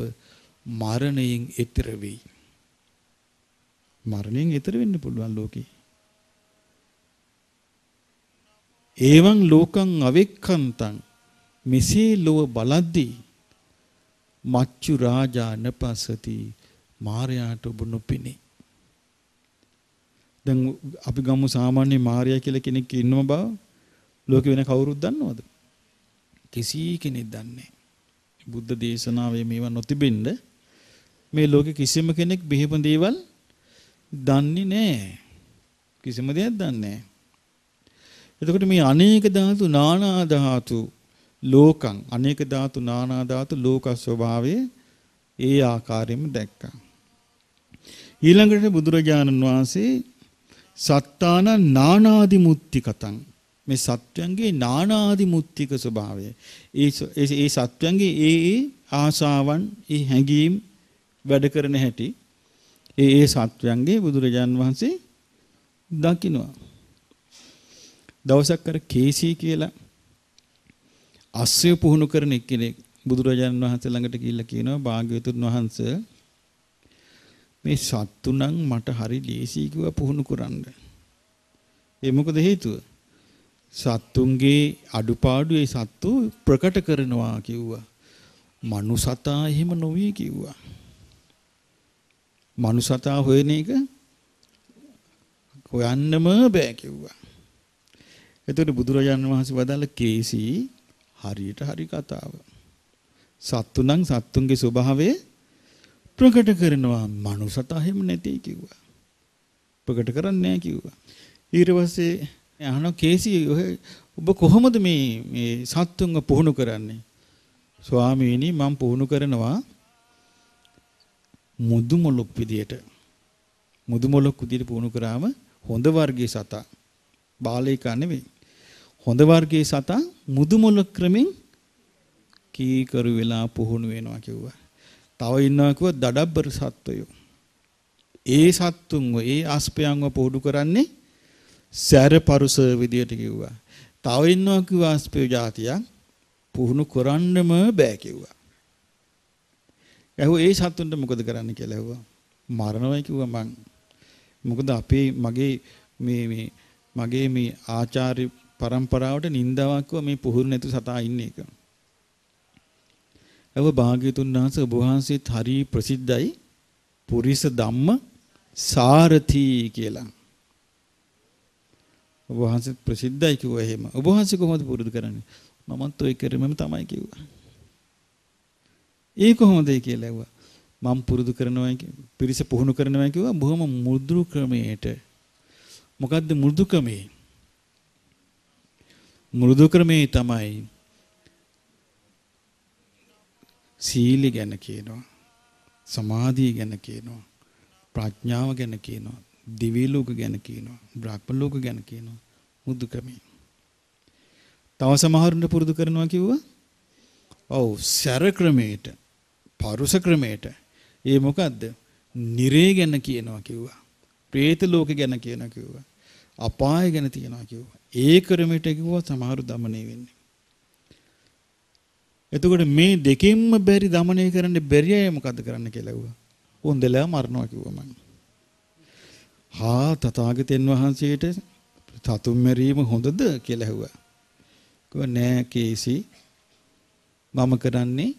මරණයෙන් එතර වෙයි. මරණයෙන් එතර වෙන්න පුළුවන් ලෝකේ. ඒවං ලෝකං අවෙක්කන්තං මෙසේ ලොව බලද්දී මච්චු රාජා නපසති මාරයාට ඔබ නොපෙනේ. දැන් අපි ගමු සාමාන්‍ය මාරයා කියලා කෙනෙක් ඉන්නව බව ලෝකෙ වෙන කවුරුත් දන්නවද? කිසි කෙනෙක් දන්නේ බුද්ධ දේශනාවේ මේවා නොතිබෙන්න මේ ලෝකෙ කිසිම කෙනෙක් බෙහෙම දේවල් දන්නේ නැහැ. කිසිම දෙයක් දන්නේ නැහැ. එතකොට මේ අනේක ධාතු නානා ධාතු ලෝකං. අනේක ධාතු නානා ධාතු ලෝක ස්වභාවය ඒ ආකාරයෙන්ම දැක්කා. ඊළඟට බුදුරජාණන් වහන්සේ සත්තාන නානාදි මුත්තිකතං. මේ සත්වයන්ගේ නානාදි මුත්තික ස්වභාවය. ඒ ඒ සත්වයන්ගේ ඒ ඒ ආසාවන් ඒ හැඟීම් වැඩ කරන හැටි ඒ ඒ සත්වයන්ගේ බුදුරජාන් වහන්සේ දකින්නවා දවසක් කර කේසී කියලා අස්සය පුහුණු කරන එක්කෙනෙක් බුදුරජාණන් වහන්සේ ළඟට ගිහිල්ලා කියනවා භාග්‍යවතුන් වහන්සේ මේ සත්තු නම් මට හරි ලේසි කිව්වා පුහුණු කරන්න. ඒ මොකද හේතුව? සත්තුන්ගේ අඩුපාඩු ඒ සත්තු ප්‍රකට කරනවා කිව්වා. මනුසතා එහෙම නොවේ කිව්වා. මනුසතා හොයන එක හොයන්නම බෑ කිව්වා. එතකොට බුදුරජාණන් වහන්සේ වදාළ කේසී හරියට හරි කතාව. සත්තු නම් සත්තුන්ගේ ස්වභාවය ප්‍රකට කරනවා මනුසතා හැම නැtei කිව්වා. ප්‍රකට කරන්නේ නැහැ කිව්වා. ඊට පස්සේ අහන කේසි ඔබ කොහොමද මේ මේ සත්තුන්ව පුහුණු කරන්නේ? ස්වාමීනි මම පුහුණු කරනවා මුදු මොලොක් විදියට. මුදු මොලොක් විදියට පුහුණු කරාම හොඳ වර්ගයේ සතා බාලේක නෙවෙයි. හොඳ වර්ගයේ සතා මුදුමොල ක්‍රමෙන් කීකරු වෙලා පුහුණු වෙනවා කිව්වා. තව ඉන්නවා කිව්ව දඩබ්බර සත්වයෝ. ඒ සත්තුන්ව ඒ අස්පයන්ව පුහුණු කරන්නේ සැරපරුස විදියට කිව්වා. තව ඉන්නවා කිව්ව අස්පය జాතියක් පුහුණු කරන්නම බෑ කිව්වා. ඇහුව ඒ සත්තුන්ට මොකද කරන්න කියලා ඇහුවා. මරණවයි කිව්වා මං. මොකද අපේ මගේ මේ මේ මගේ මේ ආචාර්ය પરම්පරාවට නින්දාවක් මේ පුහුණු නැතු සතා ඉන්න එක. එව භාග්‍යතුන් වහන්සේ ඔබ වහන්සේත් හරි ප්‍රසිද්ධයි පුරිස ධම්ම සාරථි කියලා. ඔබ වහන්සේ ප්‍රසිද්ධයි කිව්වා එහෙම. ඔබ වහන්සේ කොහොමද පුරුදු කරන්නේ? මමත් ඔය කරෙමම තමයි කිව්වා. ඒ කොහොමද කියලා ඇහුවා. මම පුරුදු කරනවා පිරිස පුහුණු කරනවා කිව්වා බොහොම මුද්‍රු ක්‍රමයට. මොකද්ද මෘදු ක්‍රමේ? මෘදු ක්‍රමේ තමයි සීල ගැන කියනවා. සමාධිය ගැන කියනවා. ප්‍රඥාව ගැන කියනවා. දිව්‍ය ලෝක ගැන කියනවා. බ්‍රහ්ම ලෝක ගැන කියනවා. මුදු ක්‍රමේ. තව සමහරුන්ට පුරුදු කරනවා කිව්වා. ඔව් සැර ක්‍රමයට, පරුස ක්‍රමයට. ඒ මොකද්ද? නිරේ ගැන කියනවා කිව්වා. പ്രേත ලෝක ගැන කියනවා කිව්වා. අපාය ගැන තියනවා කිව්වා. ඒ ක්‍රමයට කිව්වා සමහරු দমনය වෙන්නේ. එතකොට මේ දෙකෙන්ම බැරි দমনය කරන්න බැරි අය මොකද කරන්න කියලා කිව්වා. උන්දලා මරනවා කිව්වා මම. හා තථාගතයන් වහන්සේට සතුම් මෙරීම හොඳද කියලා ඇහුවා. කිව්වා නෑ කේසි මම කරන්නේ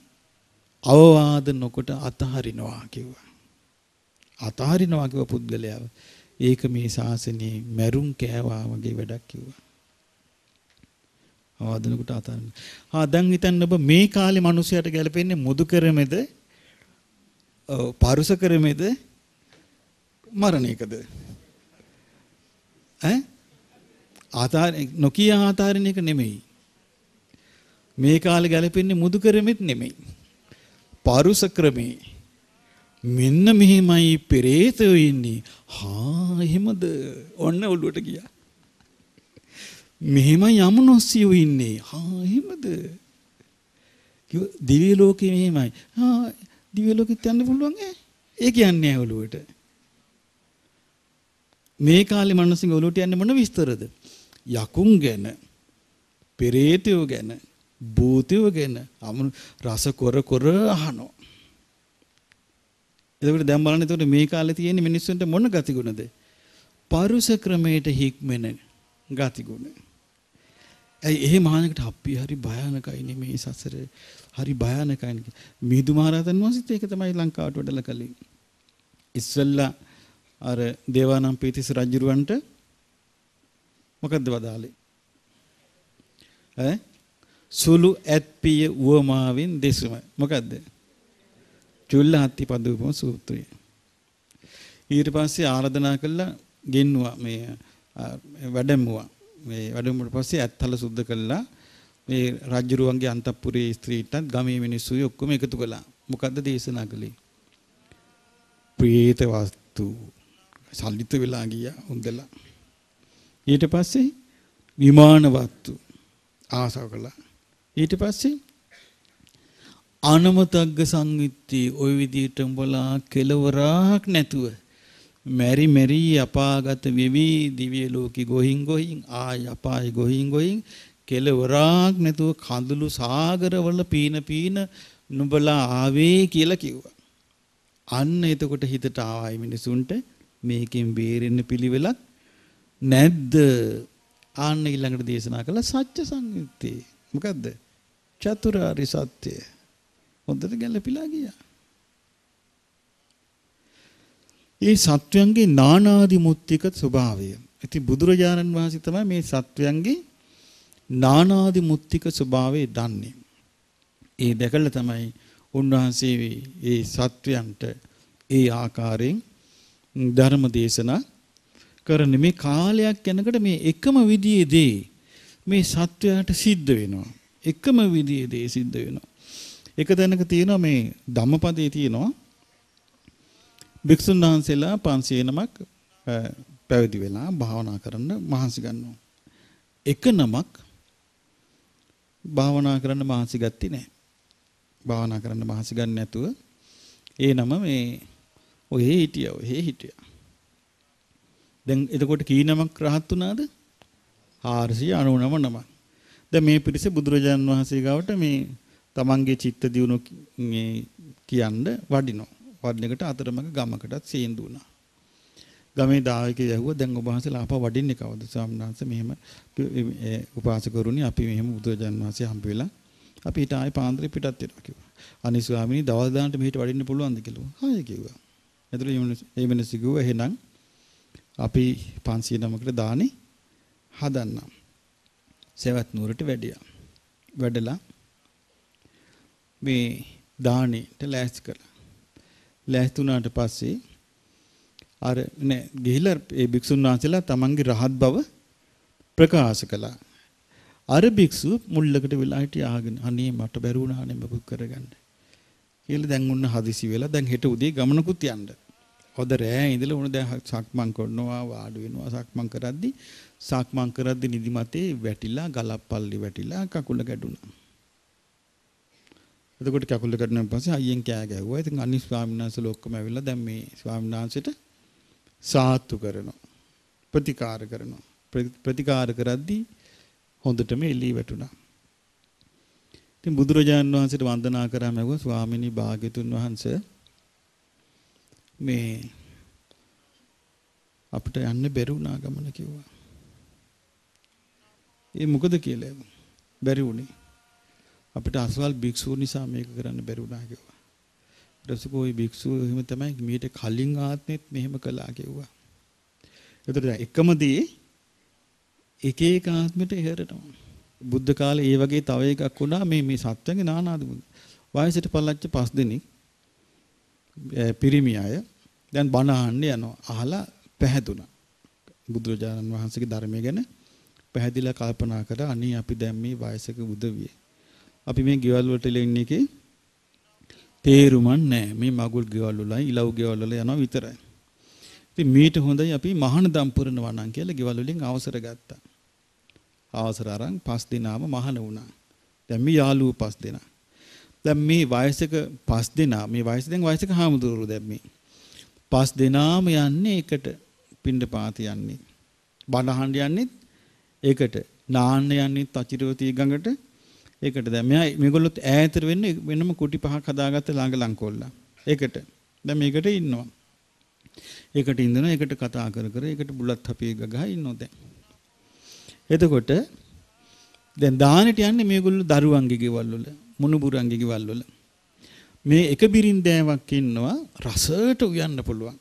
අවවාද නොකොට අතහරිනවා කිව්වා. අතහරිනවා කිව්ව පුද්ගලයාව. ඒක මේ ශාසනයේ මැරුම් කෑවා වගේ වැඩක් කිව්වා. අවවාදනකට අතහරින්න. ආ දැන් හිතන්න ඔබ මේ කාලේ මිනිසයාට ගැලපෙන්නේ මුදු කරමෙද පරුස කරමෙද මරණ එකද? ඈ ආතාර නොකිය ආතාරින එක නෙමෙයි. මේ කාලේ ගැලපෙන්නේ මුදු කරෙමෙත් නෙමෙයි. පරුස ක්‍රමේ. මෙන්න මෙහෙමයි පෙරේතයෝ ඉන්නේ. හා එහෙමද? ඔන්න ඔළුවට ගියා. මෙහෙමයි යමුනොස්සියෝ ඉන්නේ. හා එහෙමද? දිව්‍ය ලෝකේ මෙහෙමයි. හා දිව්‍ය ලෝකෙත් යන්න පුළුවන් ඈ. ඒ කියන්නේ ඔළුවට. මේ කාලේ මනසින් ඔළුවට යන්නේ මොන විස්තරද? යකුන් ගැන, පෙරේතයෝ ගැන, භූතයෝ ගැන රස කොර කොර අහනවා. එතකොට දැන් බලන්න එතකොට මේ කාලේ තියෙන මිනිස්සුන්ට මොන ගතිගුණද? පරුස ක්‍රමයට හික්මෙන ගතිගුණ. ඇයි එහෙම අහනකට අපි හරි භයානකයි මේ සසර හරි භයානකයි. මිහිඳු මහරහතන් වහන්සේත් ඒක තමයි ලංකාවට වඩලා කළේ. ඉස්සෙල්ලා අර දේවානම් පීතිස් රජුරවන්ට මොකද්ද වදාලේ? ඈ සුළු ඇත්පිය උවමාවෙන් දෙසුම. මොකද්ද? චුල්ලහත්ති පදූපම සූත්‍රය. ඊට පස්සේ ආරාධනා කළා ගෙන්නුවා මේ වැඩමුවා. මේ වැඩමුවට පස්සේ ඇත්තල සුද්ධ කළා. මේ රජුරුවන්ගේ අන්තපුරේ ස්ත්‍රීටත් ගමේ මිනිස්සුයි ඔක්කොම එකතු කළා. මොකද්ද දේශනා කළේ? ප්‍රේත වස්තු සල්ලිත වෙලා ගියා හොඳලා. ඊට පස්සේ විමාන වත්තු ආසාව කළා. ඊට පස්සේ අනමතග්ග සංවිත්තී ওই විදිහට උඹලා කෙලවරක් නැතුව මෙරි මෙරි අපාගත වෙවි දිව්‍ය ලෝකෙ ගොහින් ගොහින් ආය අපාය ගොහින් ගොහින් කෙලවරක් නැතුව කඳුළු සාගරවල පීන පීන නුඹලා ආවේ කියලා කිව්වා. අන්න එතකොට හිතට ආවයි මිනිසුන්ට මේකෙන් බේරෙන්න පිළිවෙලක් නැද්ද? ආන්න ඊළඟට දේශනා කළ සත්‍ය සංයුත්තේ. මොකද්ද? චතුරාරි සත්‍ය. හොඳට ගැලපිලා ගියා. ඒ සත්වයන්ගේ නානාදි මුත්තික ස්වභාවය. ඉතින් බුදුරජාණන් වහන්සේ තමයි මේ සත්වයන්ගේ නානාදි මුත්තික ස්වභාවය දන්නේ. ඒ දැකලා තමයි උන්වහන්සේ ඒ සත්වයන්ට ඒ ආකාරයෙන් ධර්ම දේශනා කරන මේ කාලයක් යනකොට මේ එකම විදිහේ දේ මේ සත්වයාට සිද්ධ වෙනවා. එකම විදිහේ දේ සිද්ධ වෙනවා. එක තැනක තියෙනවා මේ ධම්මපදයේ තියෙනවා භික්ෂුන් වහන්සේලා 500 නමක් පැවිදි වෙලා භාවනා කරන්න මහන්සි ගන්නවා. එක නමක් භාවනා කරන්න මහන්සි ගත්තේ නැහැ. භාවනා කරන්න මහන්සි ගන්න නැතුව ඒ නම මේ ඔහේ හිටියා ඔහේ හිටියා. දැන් එතකොට කී නමක් රහත් වුණාද? 499 නමක්. දැන් මේ පිරිස බුදුරජාන් වහන්සේ ගාවට මේ තමන්ගේ චිත්ත දියුණු මේ කියන්න වඩිනවා. වඩනකට අතරමඟ ගමකටත් සේන්දු වුණා. ගමේ දායකයෙක් ඇහුවා දැන් ඔබ වහන්සේලා ආපහු වඩින්නේ කවද ස්වාමීන් වහන්සේ මෙහෙම උපාසකවරුනි අපි මෙහෙම බුදුරජාන් වහන්සේ හම්බ වෙලා අපි ඊට ආයේ පාන්දරේ පිටත් වෙනවා කිව්වා. අනේ ස්වාමීනි දවල් දාන්නට මෙහෙට වඩින්න පුළුවන්ද කියලා. හාය කිව්වා. එතකොට මේ මිනිස්සු කිව්වා එහෙනම් අපි 509කට දානේ හදන්නම්. සවැත් නුවරට වැඩියා. වැඩලා මේ දානෙට ලෑස්ති කළා. ලෑස්ති වුණාට පස්සේ අර නේ ගිහිලා ඒ භික්ෂුන් වහන්සේලා තමන්ගේ රහත් බව ප්‍රකාශ කළා. අර භික්ෂුව මුල්ලකට වෙලා හිටිය ආගෙන අනේ මට බැරි වුණානේ මොකක් කරගන්න. කියලා දැන් උන්න හදිසි වෙලා දැන් හෙට උදේ ගමනකුත් යන්න. හොද රෑ ඉඳලා උණ දැන් සක්මන් කරනවා වාඩි වෙනවා සක්මන් කරද්දි සක්මන් කරද්දි නිදිමතේ වැටිලා ගලප්පල්ලි වැටිලා කකුල ගැඩුණා. එතකොට කකුල ගැටුණාන් පස්සේ අයියෙන් කෑ ගැහුවා. ඉතින් අනිත් ස්වාමීන් වහන්සේලා ඔක්කොම ඇවිල්ලා දැන් මේ ස්වාමීන් වහන්සේට සාත්තු කරනවා. ප්‍රතිකාර කරනවා. ප්‍රතිකාර කරද්දී හොඳටම එළී වැටුණා. ඉතින් බුදුරජාණන් වහන්සේට වන්දනා කරාම ඇහුවා ස්වාමිනී භාග්‍යතුන් වහන්සේ මේ අපිට යන්න බැරි වුණා ගමන කිව්වා. ඒ මොකද කියලා බැරි වුණේ. අපිට අසවල් භික්ෂුව නිසා මේක කරන්න බැරි වුණා කිව්වා. ඊටසේ භික්ෂුව එහෙම තමයි මීට කලින් ආත්මෙත් මෙහෙම කළා කිව්වා. එතකොට එකම දේ එක එක ආත්මෙට ඉහරටම. බුද්ධ කාලේ ඒ වගේ තව එකක් වුණා මේ මේ සත්වගේ නානාද වයසට පල්ලච්ච පස් දෙනෙක් පිරිමි අය දැන් බණ අහන්න යනවා. අහලා පැහැදුනා. බුදුරජාණන් වහන්සේගේ ධර්මය ගැන පැහැදිලා කල්පනා කරා අනේ අපි දැන් මේ වයසක උදවිය. අපි මේ ගෙවල් වලට ඉන්න එකේ තේරුමක් නැහැ. මේ මගුල් ගෙවල් වලයි ඉලව් ගෙවල් වල යනවා විතරයි. ඉතින් මීට හොඳයි අපි මහානදම් පුරනවා නම් කියලා ගෙවල් වලින් අවසර ගත්තා. අවසර අරන් පස් දිනාම මහාන වුණා. දැන් මේ යාළුවෝ පස් දෙනා. දැන් මේ වයසක පස් දෙනා මේ වයස දැන් වයසක හාමුදුරුවෝ දැන් මේ පස් දෙනාම යන්නේ එකට පින්ඩ පාත යන්නේ. බණ අහන්න යන්නේ ඒකට. නාන්න යන්නේ තචිරවතී ගඟට ඒකට දැන් මෙයා මේගොල්ලොත් ඈතට වෙන්නේ වෙනම කුටි පහක් හදාගත්ත ළඟ ලංකොල්ලා. ඒකට. දැන් මේකට ඉන්නවා. ඒකට ඉඳනවා ඒකට කතා කර කර ඒකට බුලත් හපේ ගගහ ඉන්නවා දැන්. එතකොට දැන් දානෙට යන්නේ මේගොල්ලෝ දරුවන්ගේ ගෙවල් වල මුණුබුරන්ගේ ගෙවල් වල. මේ එක බිරින්දෑවක් ඉන්නවා රසට උයන්න පුළුවන්.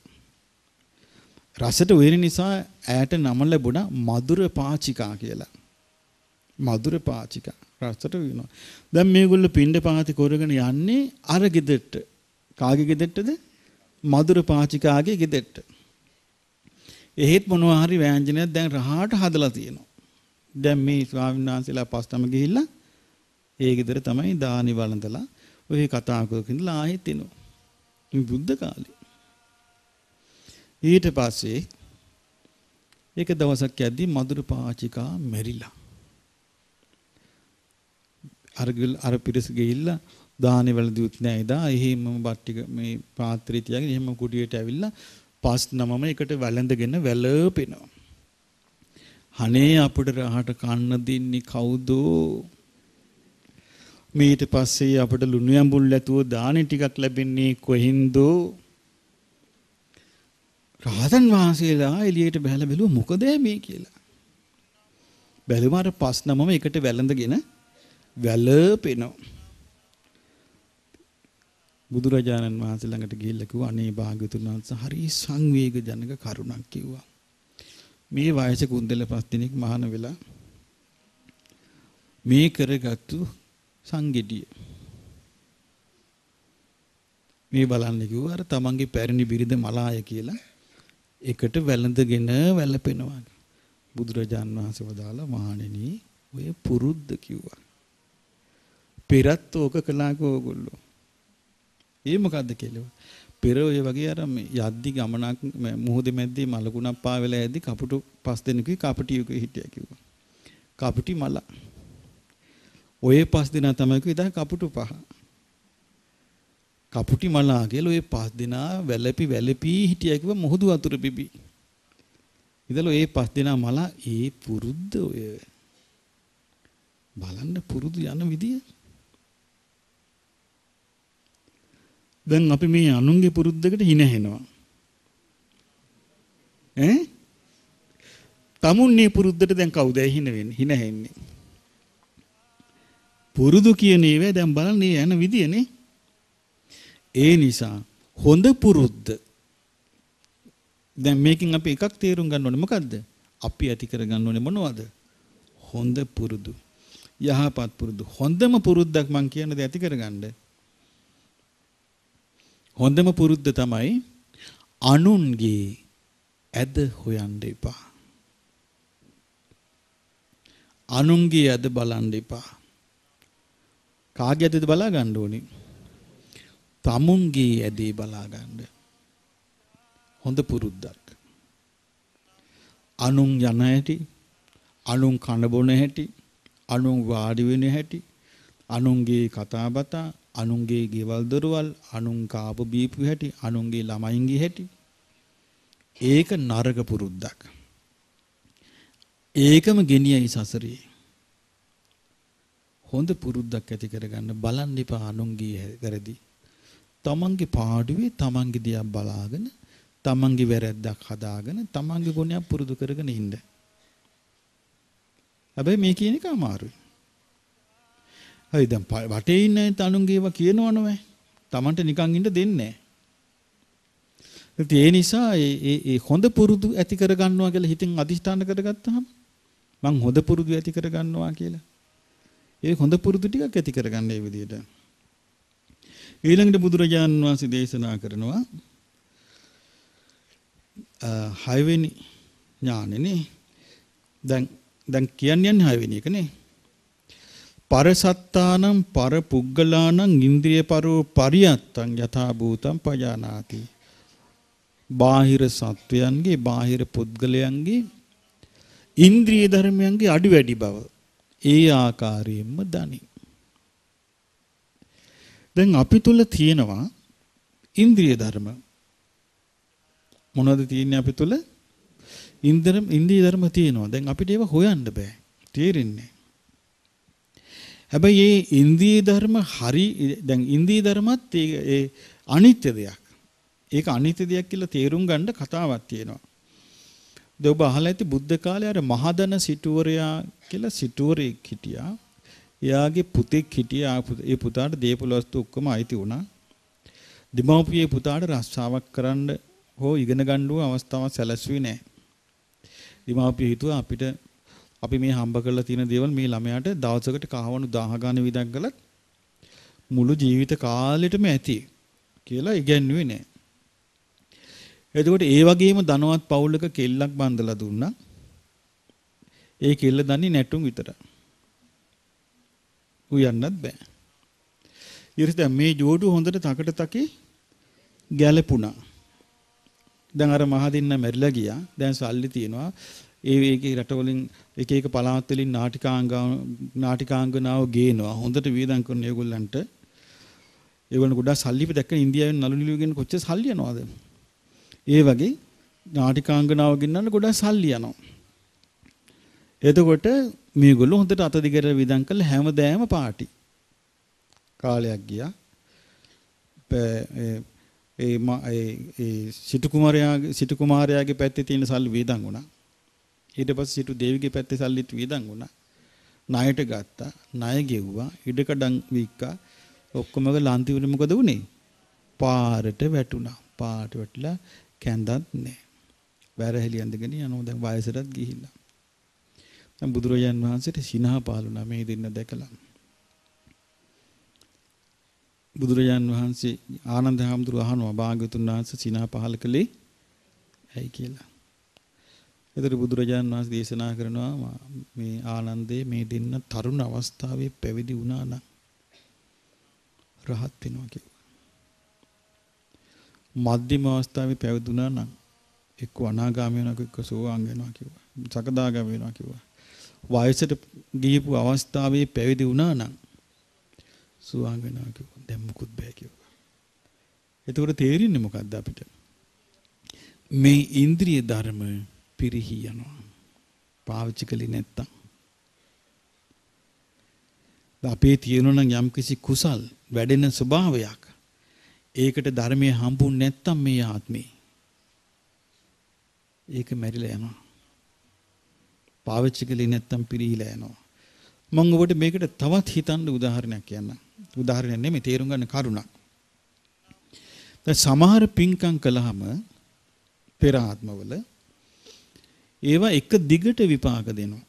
රසට උයන නිසා ඈට නම ලැබුණා මధుර පාචිකා කියලා. මధుර පාචිකා රසට උයනවා. දැන් මේගොල්ලෝ පින්ඩ පාති කරගෙන යන්නේ අර ගෙදරට. කාගේ ගෙදරටද? මధుර පාචිකාගේ ගෙදරට. එහෙත් මොනවා හරි ව්‍යංජනයක් දැන් රහාට හදලා තියෙනවා. දැන් මේ ස්වාමීන් වහන්සේලා පස්තම ගිහිල්ලා ඒ ගෙදර තමයි දානි වළඳලා ඔය කතා කරගෙන ඉඳලා ආයෙත් එනවා. මේ බුද්ධ කාලේ. ඊට පස්සේ එක දවසක් යද්දී මధుර පාචිකා මෙරිලා. අර අර පිරිස ගිහිල්ලා දානි වලදිත් නෑ එදා එහෙම බත් ටික මේ පාත්‍රය තියාගෙන එහෙම කුටියට ඇවිල්ලා පස් නමම එකට වැළඳගෙන වැළපෙනවා. අනේ අපිට රහට කන්න දෙන්නේ කවුද? ඊට පස්සේ අපිට ලුණු ඇඹුල් ඇතුව දානි ටිකක් ලැබෙන්නේ කොහින්ද? රහතන් වහන්සේලා එළියට බහලා බැලුවා මොකද මේ කියලා. බැලුම අර පස් නමම එකට වැළඳගෙන වැළපෙනවා. බුදුරජාණන් වහන්සේ ළඟට ගිහිල්ලා කිව්වා අනේ භාග්‍යතුන් වහන්සේ හරි සංවේග ජනක කරුණක් කිව්වා. මේ වයස කුන්දල පස් දිනක් මහාන වෙලා මේ කරගත්තු සංගෙඩිය මේ බලන්න කිව්වා අර තමන්ගේ පැරණි බිරිඳ මලාය කියලා එකට වැළඳගෙන වැළපෙනවා බුදුරජාන් වහන්සේ වදාලා මහණෙනි ඔය පුරුද්ද කිව්වා පෙරත් ඕක කළාක ඕගොල්ලෝ ඒ මොකද්ද කියලා. පෙර ඔය වගේ අර යද්දි ගමනක් මුහුද මැද්දේ මලකුණක් පාවෙලා යද්දි කපුටු පස් දෙනෙකුයි කපටියෙකු හිටියා කිව්වා. කපටි මල. ඔය පස් දෙනා තමයි කිව්වා කපුටු පහ. කපුටි මලා කියලා ඔය පස් දෙනා වැළපි වැළපි හිටියා කිව්වා මුහුදු වතුර බිබි. ඉතල ඔය පස් දෙනා මලා ඒ පුරුද්ද ඔය බලන්න පුරුදු යන විදිය දැන් අපි මේ අනුන්ගේ පුරුද්දකට හිනහෙනවා. ඈ? tamunne පුරුද්දට දැන් කවුද හින වෙන්නේ? හින හැන්නේ. පුරුදු කියන ඒවා දැන් බලන්න යන විදියනේ. ඒ නිසා හොඳ පුරුද්ද. දැන් මේකෙන් අපි එකක් තේරුම් ගන්න ඕනේ. මොකද්ද? අපි ඇති කර ගන්න ඕනේ මොනවද? හොඳ පුරුදු. යහපත් පුරුදු. හොඳම පුරුද්දක් මං කියන දේ ඇති කරගන්න? හොඳම පුරුද්ද තමයි අනුන්ගේ ඇද හොයන්න එපා. අනුන්ගේ ඇද බලන්න එපා. කාගේ ඇදද බලා ගන්න ඕනේ? තමුන්ගේ ඇදේ බලා ගන්න. හොඳ පුරුද්දක්. අනුන් යන හැටි, අනුන් කන බොන හැටි, අනුන් වාඩි වෙන හැටි, අනුන්ගේ කතා බතා, අනුන්ගේ ගෙවල් දොරවල්, අනුන් කාපු බීපු හැටි, අනුන්ගේ ළමයින්ගේ හැටි. ඒක නරක පුරුද්දක්. ඒකම ගෙනියයි සසරේ. හොඳ පුරුද්දක් ඇති කරගන්න බලන්න එපා අනුන්ගේ වැරදි. තමන්ගේ පාඩුවේ තමන්ගේ දිහා බලාගෙන තමන්ගේ වැරැද්දක් හදාගෙන තමන්ගේ ගුණයක් පුරුදු කරගෙන ඉන්න. හැබැයි මේ කියන එක අමාරුයි. හරි දැන් වටේ ඉන්න තනුන්ගේ ඒවා කියනවනේ. Tamanට නිකන් ඉන්න දෙන්නේ නැහැ. ඒ නිසා ඒ ඒ හොඳ පුරුදු ඇති කර ගන්නවා කියලා හිතින් අදිෂ්ඨාන කරගත්තාම මං හොඳ පුරුදු ඇති කර ගන්නවා කියලා. ඒ හොඳ පුරුදු ටිකක් ඇති කරගන්න ඒ විදිහට. ඊළඟට බුදුරජාන් වහන්සේ දේශනා කරනවා හයවෙනි ඥානෙනේ දැන් දැන් කියන්නේ හයවෙනි එකනේ පරසත්තානම් පරපුග්ගලානම් ඉන්ද්‍රිය පරෝ පරියත්තං යථා භූතං පජානාති. බාහිර සත්වයන්ගේ බාහිර පුද්ගලයන්ගේ ඉන්ද්‍රිය ධර්මයන්ගේ අඩු වැඩි බව ඒ ආකාරයෙන්ම දනි. දැන් අපි තුල තියෙනවා ඉන්ද්‍රිය ධර්ම. මොනවද තියෙන්නේ අපි තුල? ඉන්ද්‍රිය ධර්ම තියෙනවා. දැන් අපිට ඒව හොයන්න බෑ. තේරෙන්නේ හැබැයි මේ ඉන්ද්‍රිය ධර්ම හරි දැන් ඉන්ද්‍රිය ධර්මත් ඒ අනිත්‍ය දෙයක්. ඒක අනිත්‍ය දෙයක් කියලා තේරුම් ගන්න කතාවක් තියෙනවා. දැන් ඔබ අහලා ඇති බුද්ධ කාලේ අර මහදන සිටුවරයා කියලා සිටුවරෙක් හිටියා. එයාගේ පුතෙක් හිටියා. ඒ පුතාට දේපොළ වස්තු ඔක්කොම අයිති වුණා. දෙමව්පියේ පුතාට රස්සාවක් කරන්න හෝ ඉගෙන ගන්න අවස්ථාවක් සැලසුවේ නැහැ. දෙමව්පිය හිතුවා අපිට අපි මේ හම්බ කරලා තියෙන දේවල් මේ ළමයාට දවසකට කහවණු 10 ගාන විදක් කළත් මුළු ජීවිත කාලෙටම ඇති කියලා ඉගැන්වුවේ නෑ. එතකොට ඒ වගේම ධනවත් පවුලක කෙල්ලක් බඳලා දුන්නා. ඒ කෙල්ල දන්නේ නැටුම් විතරයි. ඌ යන්නත් බෑ. ඊට මේ ජෝඩු හොඳට තකට තකේ ගැලපුණා. දැන් අර මහදින්න මැරිලා ගියා. දැන් සල්ලි තියෙනවා. ඒ ඒකේ රටවලින් එක එක පළාත් වලින් නාටිකාංග නාටිකාංගනාව ගේනවා. හොඳට වියදම් කරන ඒගොල්ලන්ට ඒගොල්ලන් ගොඩාක් සල්ලි දැක්ක ඉන්දියාවෙන් නළු නිලුව ගෙන කොච්චර සල්ලි යනවද? ඒ වගේ නාටිකාංගනාව ගෙන්නන්න ගොඩාක් සල්ලි යනවා. එතකොට මේගොල්ලෝ හොඳට අත දිගට වියදම් කළා හැමදාම පාටි. කාලයක් ගියා. ඒ ඒ සිටු කුමාරයාගේ සිටු කුමාරයාගේ පැත්තේ තියෙන සල්ලි වියදම් වුණා. ඊට පස්සේ සිටු දේවිගේ පැත්තේ සල්ලිත් වියදම් වුණා. ණයට ගත්තා. ණය ගෙව්වා. ඉඩකඩම් වික්කා. ඔක්කොම ගලා අන්තිමට මොකද වුනේ? පාරට වැටුණා. පාට වැටිලා කැඳත් නැහැ. වැරහැලි ඇඳගෙන යනවා දැන් වයසටත් ගිහිල්ලා. දැන් බුදුරජාන් වහන්සේට සිනහ පාලුණා මේ දෙන්න දැකලා. බුදුරජාන් වහන්සේ ආනන්ද හැමතුරු අහනවා භාග්‍යතුන් වහන්සේ සිනහ පහල කළේ ඇයි කියලා. එතකොට බුදුරජාණන් වහන්සේ දේශනා කරනවා මේ ආනන්දේ මේ දෙන්න තරුණ අවස්ථාවේ පැවිදි වුණා නම් රහත් වෙනවා කිව්වා. මධ්‍යම අවස්ථාවේ පැවිදුණා නම් එක්ක අනාගාමී වෙනවා එක්ක සෝවාන් වෙනවා කිව්වා. සකදාගාමී වෙනවා කිව්වා. වයසට ගියපු අවස්ථාවේ පැවිදි වුණා නම් සෝවාන් වෙනවා කිව්වා. දැන් මුකුත් බෑ කිව්වා. එතකොට තේරෙන්නේ මොකද්ද අපිට? මේ ඉන්ද්‍රිය ධර්ම පිරිහි යනවා. පාවිච්චි කළේ නැත්තම්. අපේ තියෙනවා නම් යම්කිසි කුසල් වැඩෙන ස්වභාවයක්. ඒකට ධර්මයේ හම්බුනේ නැත්තම් මේ ආත්මේ. ඒක මැරිලා යනවා. පාවිච්චි කළේ නැත්තම් පිරීලා යනවා. මම ඔබට මේකට තවත් හිතන්න උදාහරණයක් කියන්නම්. උදාහරණයක් නෙමෙයි තේරුම් ගන්න කරුණක්. දැන් සමහර පින්කම් කළාම පෙර ආත්මවල ඒවා එක දිගට විපාක දෙනවා.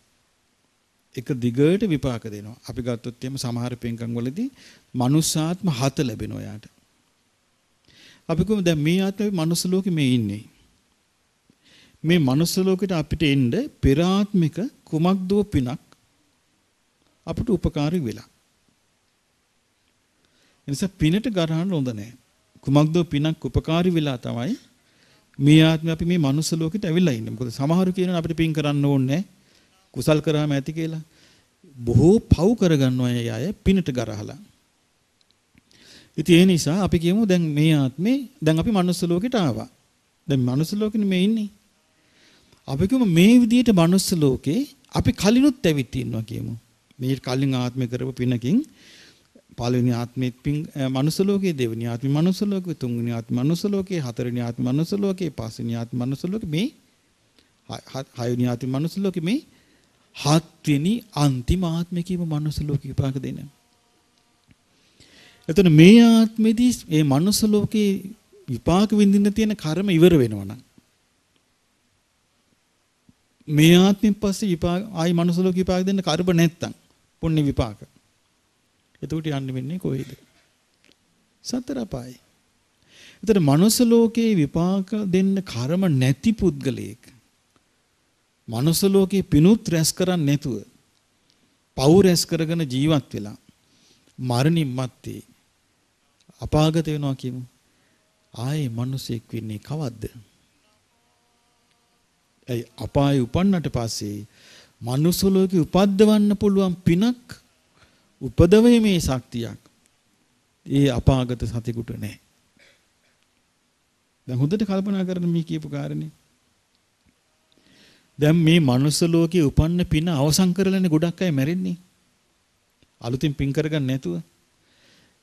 එක දිගට විපාක දෙනවා. අපි ගත්තොත් එimhe සමහර පින්කම් වලදී මනුස්සාත්ම හත ලැබෙනවා යාට. අපි කොහොමද දැන් මේ ආත්මේ මනුස්ස ලෝකෙ මේ ඉන්නේ. මේ මනුස්ස ලෝකෙට අපිට එන්න පෙර ආත්මික කුමක්දෝ පිනක් අපිට උපකාරී වෙලා. එනිසා පිනට ගරහන්න හොඳ නැහැ. කුමක්දෝ පිනක් උපකාරී වෙලා තමයි මේ ආත්මේ අපි මේ මනුස්ස ලෝකෙට ඇවිල්ලා ඉන්නේ. මොකද සමහරු කියනවා අපිට පින් කරන්න ඕනේ කුසල් කරාම ඇති කියලා. බොහෝ පව් කරගන්නවා අය පිනට ගරහලා. ඉතින් ඒ නිසා අපි කියමු දැන් මේ ආත්මේ දැන් අපි මනුස්ස ලෝකෙට ආවා. දැන් මනුස්ස ලෝකෙනේ මේ ඉන්නේ. අපි කියමු මේ විදිහට මනුස්ස ලෝකේ අපි කලිනුත් ඇවිත් ඉන්නවා කියමු. මේ කලින් ආත්මේ කරපු පිනකින් පළවෙනි ආත්මෙත් පින් මනුස්ස ලෝකයේ දෙවෙනි ආත්මෙ මනුස්ස ලෝකයේ තුන්වෙනි ආත්මෙ මනුස්ස ලෝකයේ හතරවෙනි ආත්මෙ මනුස්ස ලෝකයේ පස්වෙනි ආත්මෙ මනුස්ස ලෝකයේ මේ හයවෙනි ආත්මෙ මනුස්ස ලෝකයේ මේ හත්වෙනි අන්තිම ආත්මෙ කියපු මනුස්ස ලෝකේ විපාක දෙන. එතන මේ ආත්මෙදී මේ මනුස්ස ලෝකේ විපාක විඳින්න තියෙන කර්ම ඉවර වෙනවා නම් මේ ආත්මෙන් පස්සේ විපාක ආයි මනුස්ස ලෝක විපාක දෙන්න කර්ම නැත්තම් පුණ්‍ය විපාක එතකොට යන්න වෙන්නේ කොහෙද? සතර අපායි. එතකොට මනුස්ස ලෝකේ විපාක දෙන්න කර්ම නැති පුද්ගලයෙක්. මනුස්ස ලෝකේ පිනුත් රැස් කරන්නේ නැතුව පව් රැස් කරගෙන ජීවත් වෙලා මරණින් මත්තේ අපාගත වෙනවා කියමු. ආයේ මිනිසෙක් වෙන්නේ කවද්ද? ඒ අපායේ උපන්නට පස්සේ මනුස්ස ලෝකේ උපද්දවන්න පුළුවන් පිනක් උපදවීමේ ශක්තියක් ඒ අපාගත සතෙකුට නැහැ. දැන් හොඳට කල්පනා කරන්න මේ කියපු කාරණේ. දැන් මේ මනුස්ස ලෝකයේ උපන්න පින අවසන් කරලානේ ගොඩක් අය මැරෙන්නේ. අලුතින් පින් කරගන්න නැතුව.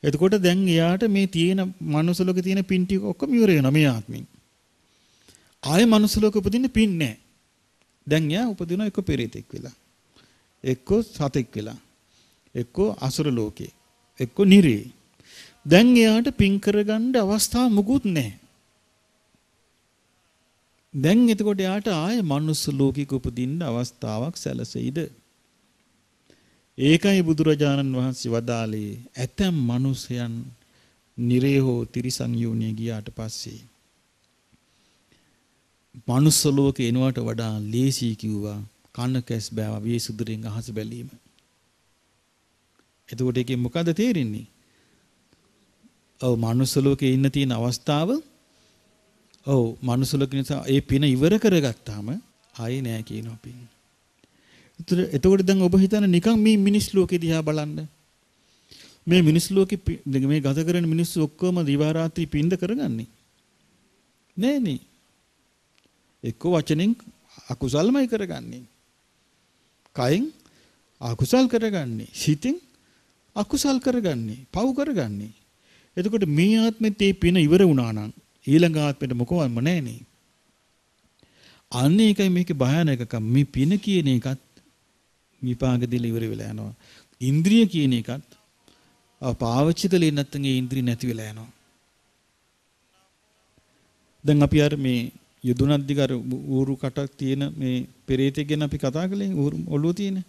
එතකොට දැන් එයාට මේ තියෙන මනුස්ස ලෝකේ තියෙන පින් ටික ඔක්කොම ඉවර වෙනවා මේ ආත්මෙන්. ආයේ මනුස්ස ලෝකෙ උපදින්න පින් නැහැ. දැන් එයා උපදිනවා එක්ක පෙරේතෙක් වෙලා. එක්ක සතෙක් වෙලා. එක්කෝ අසුර ලෝකේ එක්කෝ නිරේ. දැන් එයාට පින් කරගන්න අවස්ථාව මුකුත් නැහැ. දැන් එතකොට එයාට ආය මනුස්ස ලෝකික උපදින්න අවස්ථාවක් සැලසෙයිද? ඒකයි බුදුරජාණන් වහන්සේ වදාළේ ඇතැම් මිනිසයන් නිරේ හෝ තිරිසන් යෝනිය ගියාට පස්සේ. මනුස්ස ලෝකේ එනවට වඩා ලේසි කිව්වා කන කැස් බෑව වේසුදුරෙන් අහස බැලීම. එතකොට ඒකෙන් මොකද තේරෙන්නේ? ඔව් මනුස්ස ලෝකේ ඉන්න තියෙන අවස්ථාව ඔව් මනුස්ස ලෝකේ නිසා ඒ පින ඉවර කරගත්තාම ආයේ නෑ කියනවා පින්. එතකොට දැන් ඔබ හිතන නිකන් මේ මිනිස් ලෝකේ දිහා බලන්න. මේ මිනිස් ලෝකේ මේ ගත කරන මිනිස්සු ඔක්කොම දිවා රාත්‍රී පින්ද කරගන්නේ. නෑනේ. එක්ක වචනෙන් අකුසල්මයි කරගන්නේ. කයින් අකුසල් කරගන්නේ. සිතින් අකුසල් කරගන්නේ, පව් කරගන්නේ. එතකොට මේ ආත්මෙත් මේ පින ඉවර වුණා නම් ඊළඟ ආත්මෙට මොකවත්ම නැහනේ. අන්න ඒකයි මේකේ භයානකකම. මේ පින කියන එකත් විපාක දෙල ඉවර වෙලා යනවා. ඉන්ද්‍රිය කියන එකත් පාවිච්චි කළේ නැත්නම් ඒ ඉන්ද්‍රිය නැති වෙලා යනවා. දැන් අපි අර මේ යදුනක් දිග අර ඌරු කටක් තියෙන මේ පෙරේතෙක් ගැන අපි කතා කළේ ඌරු ඔළුව තියෙන.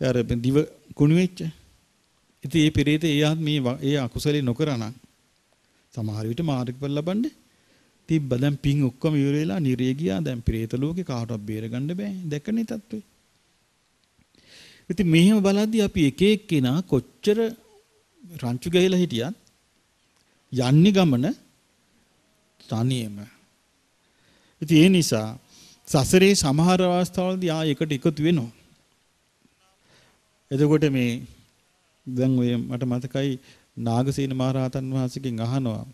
අර දිව කුණු වෙච්ච ඉතින් මේ පෙරේත ඒ ආත්මේ ඒ අකුසලේ නොකරනම් සමහර විට මාර්ගඵල ලබන්නේ. තිබ්බ දැන් පින් ඔක්කොම ඉවර වෙලා නිරේ ගියා. දැන් පෙරේත ලෝකේ කාටවත් බේරගන්න බෑ. දැකනේ තත්ත්වේ ඉතින් මෙහෙම බලද්දී අපි එක එක්කෙනා කොච්චර රංචු ගහලා හිටියත් යන්නේ ගමන තනියම. ඉතින් ඒ නිසා සසරේ සමහර අවස්ථාවලදී ආ එකට එකතු වෙනවා. එතකොට මේ දැන් ඔය මට මතකයි නාගසේන මහරහතන් වහන්සේගෙන් අහනවා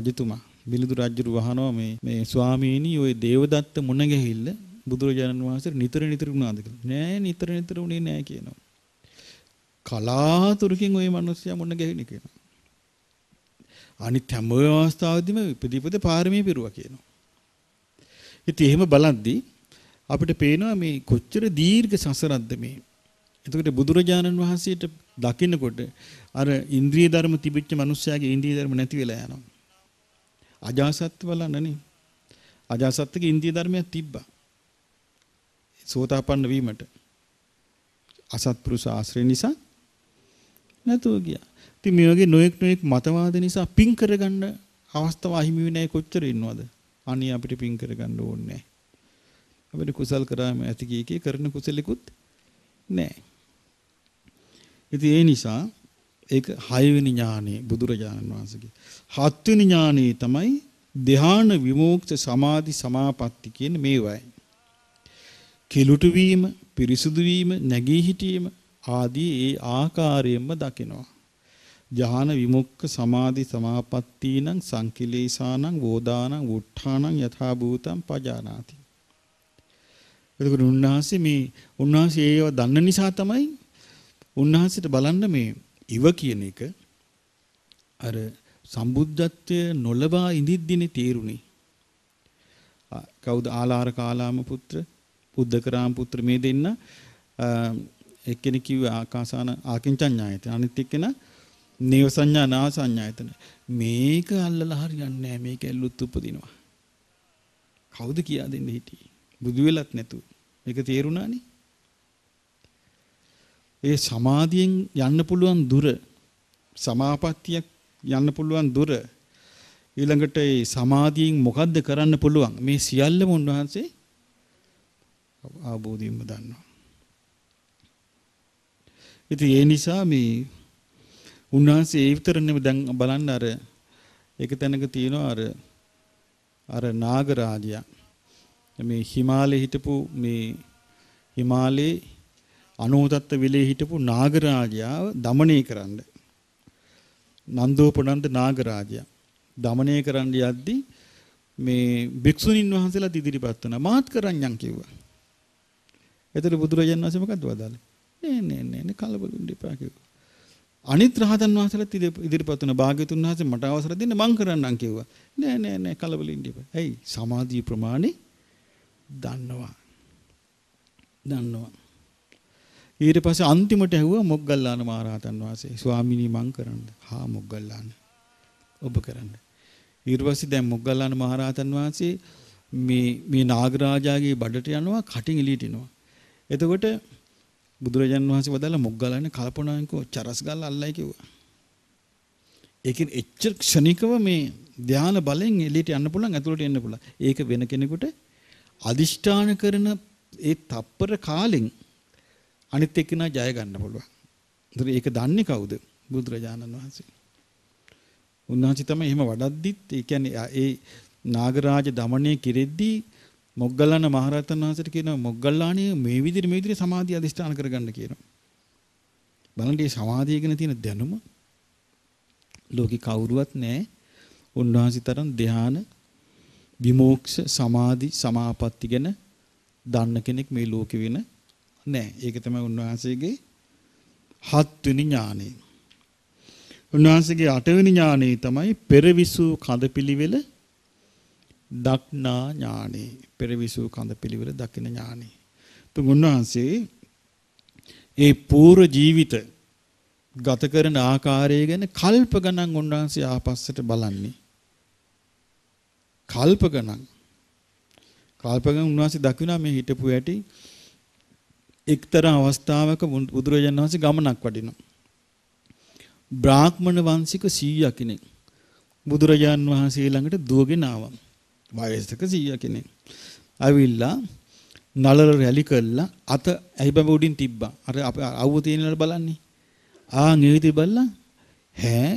රජතුමා බිලිඳු රජු වහනවා මේ මේ ස්වාමීනි ඔය දේවදත්ත මුණ ගැහිල්ල බුදුරජාණන් වහන්සේ නිතර නිතර වුණාද කියලා. නෑ නිතර නිතර උනේ නෑ කියනවා. කලාතුරකින් ওই මිනිස්සයා මුණ ගැහිණි කියනවා. අනිත් හැම අවස්ථාවෙදිම ඉපදීපද පාරමී පිරුවා කියනවා. ඉතින් එහෙම බලද්දී අපිට පේනවා මේ කොච්චර දීර්ඝ සසරක්ද මේ. එතකොට බුදුරජාණන් වහන්සේට දකින්නකොට අර ඉන්ද්‍රිය ධර්ම තිබිච්ච මිනිස්සයාගේ ඉන්ද්‍රිය ධර්ම නැති වෙලා යනවා. අජාසත් බලන්නනේ. අජාසත්ගේ ඉන්ද්‍රිය ධර්මයක් තිබ්බා. සෝතාපන්න වීමට. අසත්පුරුෂ ආශ්‍රය නිසා නැතුව ගියා. ඉතින් මේ වගේ නොයෙක් නොයෙක් මතවාද නිසා පින් කරගන්න අවස්ථාව අහිමි වෙන්නේ කොච්චර ඉන්නවද? අනේ අපිට පින් කරගන්න ඕනේ නැහැ. අපිට කුසල් කරාම ඇති කීකේ කරන කුසලිකුත් නැහැ. ඉතින් ඒ නිසා ඒක හයවෙනි ඥානෙ බුදුරජාණන් වහන්සේගේ. හත්වෙනි ඥානෙ තමයි ධ්‍යාන විමුක්ත සමාධි සමාපatti කියන මේවයි. කිලුට වීම, පිරිසුදු වීම, නැගී හිටීම ආදී ඒ ආකාරයෙන්ම දකිනවා. ඥාන විමුක්ක සමාධි සමාපත්තීනං සංකිලේසානං වෝදානං වුට්ඨානං යථා භූතං පජානාති. එතකොට උන්වහන්සේ මේ උන්වහන්සේ ඒව දන්න නිසා තමයි උන්වහන්සේට බලන්න මේ ඉව කියන එක අර සම්බුද්ධත්වය නොලබා ඉඳිද්දිනේ තේරුණේ. කවුද ආලාර කාලාම පුත්‍ර, බුද්ධකරාම පුත්‍ර මේ දෙන්න එක්කෙනෙක් කිව්වේ ආකාසාන ආකින්චඤ්ඤායතන. අනිත් එක්කෙනා නේව සංඥා නා සංඥායතන මේක අල්ලලා හරියන්නේ නැහැ. මේක ඇල්ලුත් උපදිනවා. කවුද කියා දෙන්න හිටියේ? බුදු වෙලත් නැතුව. මේක තේරුණානේ? ඒ සමාධියෙන් යන්න පුළුවන් දුර සමාපත්තියක් යන්න පුළුවන් දුර ඊළඟට ඒ සමාධියෙන් මොකද්ද කරන්න පුළුවන් මේ සියල්ලම උන්වහන්සේ ආબોධින්ම දන්නවා. ඉතින් ඒ නිසා මේ උන්වහන්සේ ඒ විතර නෙමෙයි දැන් බලන්න අර එක තැනක තියෙනවා අර අර නාගරාජයා මේ හිමාලයේ හිටපු මේ හිමාලයේ අනුහදත්ත විලේ හිටපු නාගරාජයාව দমনය කරන්න. නන්දෝපනන්ද නාගරාජයා দমনය කරන්න යද්දී මේ භික්ෂුණීන් වහන්සේලා ඉදිරිපත් වුණා. මාත් කරන්නම් කිව්වා. එතකොට බුදුරජාණන් වහන්සේ මොකද්ද වදාළේ? නේ නේ නේ නේ කලබලුන් දෙපා කිව්වා. අනිත් රහතන් වහන්සේලාත් ඉදිරිපත් වුණා. භාග්‍යතුන් වහන්සේ මට අවසර දෙන්න මං කරන්නම් කිව්වා. නෑ නෑ නෑ කලබලින් දෙපා. ඇයි සමාධිය ප්‍රමාණේ දන්නවා. දන්නවා. ඊට පස්සේ අන්තිමට ඇහුවා මොග්ගල්ලාන මහරහතන් වහන්සේ ස්වාමිනී මං කරන්න. හා මොග්ගල්ලාන. ඔබ කරන්න. ඊට පස්සේ දැන් මොග්ගල්ලාන මහරහතන් වහන්සේ මේ මේ නාගරාජාගේ බඩට යනවා කටින් එළියට එනවා. එතකොට බුදුරජාන් වහන්සේ වදාලා මොග්ගල්ලාන කල්පනාංකෝ චරස් ගල් අල්ලයි කිව්වා. ඒකෙන් එච්චර ක්ෂණිකව මේ ධාන බලෙන් එළියට යන්න පුළුවන් ඇතුළට එන්න පුළුවන්. ඒක වෙන කෙනෙකුට අදිෂ්ඨාන කරන ඒ තප්පර කාලෙන් අනිත් එක්කෙනා ජය ගන්න පුළුවන්. ඒතර ඒක දන්නේ කවුද? බුදුරජාණන් වහන්සේ. උන්වහන්සේ තමයි එහෙම වඩද්දිත් ඒ කියන්නේ ඒ නාගරාජ দমনයේ කිරෙද්දී මොග්ගල්ලාන මහරහතන් වහන්සේට කියනවා මොග්ගල්ලාණිය මේ විදිහට මේ විදිහට සමාධිය අධිෂ්ඨාන කරගන්න කියනවා. බලන්න මේ සමාධිය ගැන තියෙන දැනුම ලෝකෙ කවුරුවත් නැහැ. උන්වහන්සේ තරම් ධාන විමෝක්ෂ සමාධි සමාපatti ගැන දන්න කෙනෙක් මේ ලෝකෙ වෙන නැහැ. ඒක තමයි උන්වහන්සේගේ හත්වෙනි ඥානෙ. උන්වහන්සේගේ අටවෙනි ඥානෙ තමයි පෙරවිසු කඳපිලිවෙල දක්නා ඥානෙ. පෙරවිසු කඳපිලිවෙල දකින ඥානෙ. තුන් උන්වහන්සේ ඒ පූර්ව ජීවිත ගත කරන ආකාරය ගැන කල්ප ගණන් උන්වහන්සේ ආපස්සට බලන්නේ. කල්ප ගණන්. කල්ප ගණන් උන්වහන්සේ දකිනවා මේ හිටපු ඇටි එක්තරා අවස්ථාවක බුදුරජාණන් වහන්සේ ගමනක් වඩිනවා. බ්‍රාහ්මණ වංශික 100 කෙනෙක් බුදුරජාණන් වහන්සේ ළඟට දුවගෙන ආවා. වයසක 100 කෙනෙක්. අවිල්ලා නලල රැලි කළා අත ඇහිබඹ උඩින් තිබ්බා. අර අවුව තියෙනවල බලන්නේ. ආන් ඒ විදිහ බලලා ඈ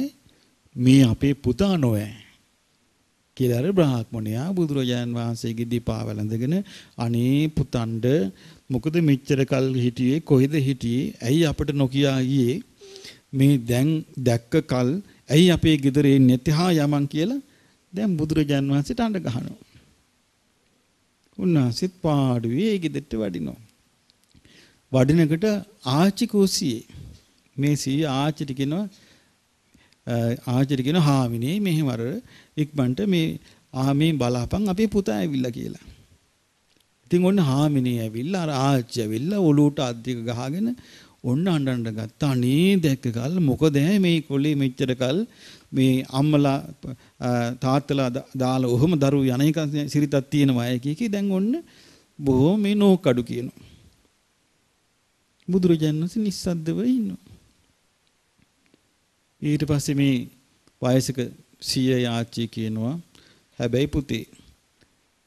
මේ අපේ පුතා නොවේ. කියලා අර බ්‍රාහ්මණයා බුදුරජාණන් වහන්සේගේ දීපා වැළඳගෙන අනේ පුතණ්ඩ මොකද මෙච්චර කල් හිටියේ කොහෙද හිටියේ ඇයි අපිට නොකියා ගියේ මේ දැන් දැක්ක කල් ඇයි අපේ ගෙදර එන්නේ නැතිහා යමන් කියලා දැන් බුදුරජාන් වහන්සේට අඬ ගහනවා. උන්වහන්සේත් පාඩුවේ ඒ ගෙදරට වඩිනවා. වඩිනකොට ආච්චි කුසියේ මේ සී ආච්චිට කියනවා ආච්චිට කියන හාමිනේ මෙහෙම අර ඉක්මන්ට මේ ආ මේ බලාපන් අපේ පුතා ඇවිල්ලා කියලා. ඉතින් ඔන්න හාමිනේ ඇවිල්ලා අර ආච්චි ඇවිල්ලා ඔලුවට අද්දික ගහගෙන ඔන්න අඬන්න ගත්තා. අනේ දැක්ක කල් මොකද මේ කොලේ මෙච්චර කල් මේ අම්මලා තාත්තලා දාලා ඔහොම දරුවෝ යන එක සිරිතක් තියෙනවා අය කී කී දැන් ඔන්න බොහෝ මේ නෝකඩු කියනවා. බුදුරජාණන් වහන්සේ නිස්සද්දව ඉන්නවා. ඊට පස්සේ මේ වයසක සීය ආච්චි කියනවා හැබැයි පුතේ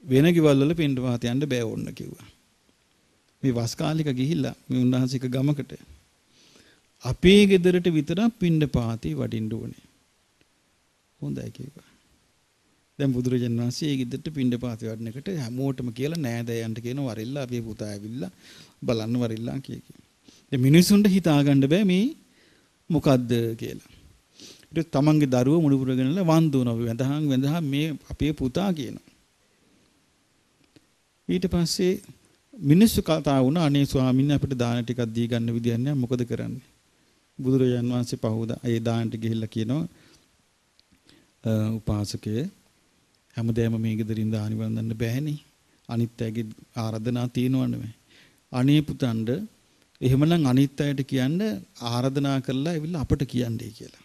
වෙන ගෙවල් වල පින්ඩ පහත යන්න බෑ ඕන්න කිව්වා. මේ වස් කාලික ගිහිල්ලා මේ උන්වහන්සේක ගමකට අපේ ගෙදරට විතරක් පින්ඩ පහතේ වඩින්න ඕනේ. හොඳයි කිව්වා. දැන් බුදුරජාණන් වහන්සේ ඒ ගෙදරට පින්ඩ පහතේ වඩන එකට හැමෝටම කියලා නෑදෑයන්ට කියන වරිල්ලා අපේ පුතා ඇවිල්ලා බලන්න වරිල්ලා කිය කි. දැන් මිනිසුන්ට හිතා ගන්න බෑ මේ මොකද්ද කියලා. ඊට තමන්ගේ දරුවෝ මුණුපුරගෙනලා වන්දුනවා වැඳහන් වැඳහන් මේ අපේ පුතා කියනවා. ඊට පස්සේ මිනිස්සු කතා වුණා අනේ ස්වාමීන් අපිට දාන ටිකක් දී ගන්න විදියක් නැහැ මොකද කරන්නේ? බුදුරජාන් වහන්සේ පහුදා ඒ දානට ගිහිල්ලා කියනවා උපාසකයේ හැමදේම මේ ගෙදරින් දානි වන්දන්න බෑනේ. අනිත් අයගේ ආරාධනා තියෙනවනේ අනේ පුතන්ඩ එහෙමනම් අනිත් අයට කියන්න ආරාධනා කරලා ඇවිල්ලා අපට කියන්නේ කියලා.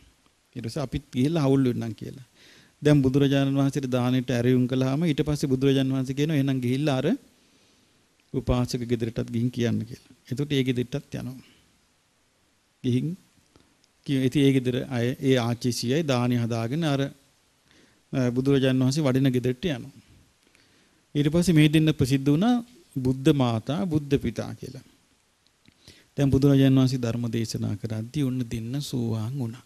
ඊට පස්සේ අපිත් ගිහිල්ලා අවුල් වෙන්නම් කියලා. දැන් බුදුරජාණන් වහන්සේට දානෙට ඇරියුම් කළාම ඊට පස්සේ බුදුරජාණන් වහන්සේ කියනවා එහෙනම් ගිහිල්ලා අර උපාසක ගෙදරටත් ගිහින් කියන්න කියලා. එතකොට ඒ ගෙදරටත් යනවා. ගිහින් ඉතින් ඒ ගෙදර අය ඒ ආච්චිසියයි දානි හදාගෙන අර බුදුරජාණන් වහන්සේ වඩින ගෙදරට යනවා. ඊට පස්සේ මේ දෙන්න ප්‍රසිද්ධ වුණා බුද්ධ මාතා බුද්ධ පිතා කියලා. දැන් බුදුරජාණන් වහන්සේ ධර්ම දේශනා කරද්දී ඔන්න දෙන්න සෝවාන් වුණා.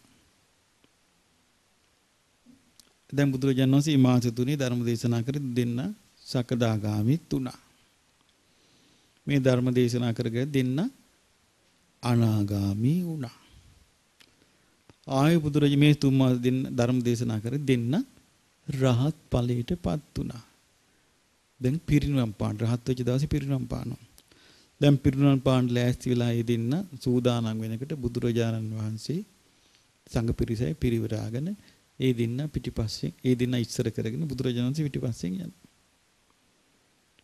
දැන් බුදුරජාණන් වහන්සේ මාස තුනේ ධර්ම දේශනා කර දෙන්න සකදාගාමි තුනා. මේ ධර්ම දේශනා කරගෙන දෙන්න අනාගාමි වුණා. ආය බුදුරජ මේ තුම්මා දෙන්න ධර්ම දේශනා කර දෙන්න රහත් ඵලයටපත් වුණා. දැන් පිරිනුවම් පාන රහත් වෙච්ච දවසේ පිරිනුවම් පානවා. දැන් පිරිනුවම් පාන ලෑස්ති වෙලා ඒ දෙන්න සූදානම් වෙනකොට බුදුරජාණන් වහන්සේ සංඝ පිරිසයි පිරිවරාගෙන ඒ දෙන්න පිටිපස්සෙන් ඒ දෙන්න ඉස්සර කරගෙන බුදුරජාණන් වහන්සේ පිටිපස්සෙන් යනවා.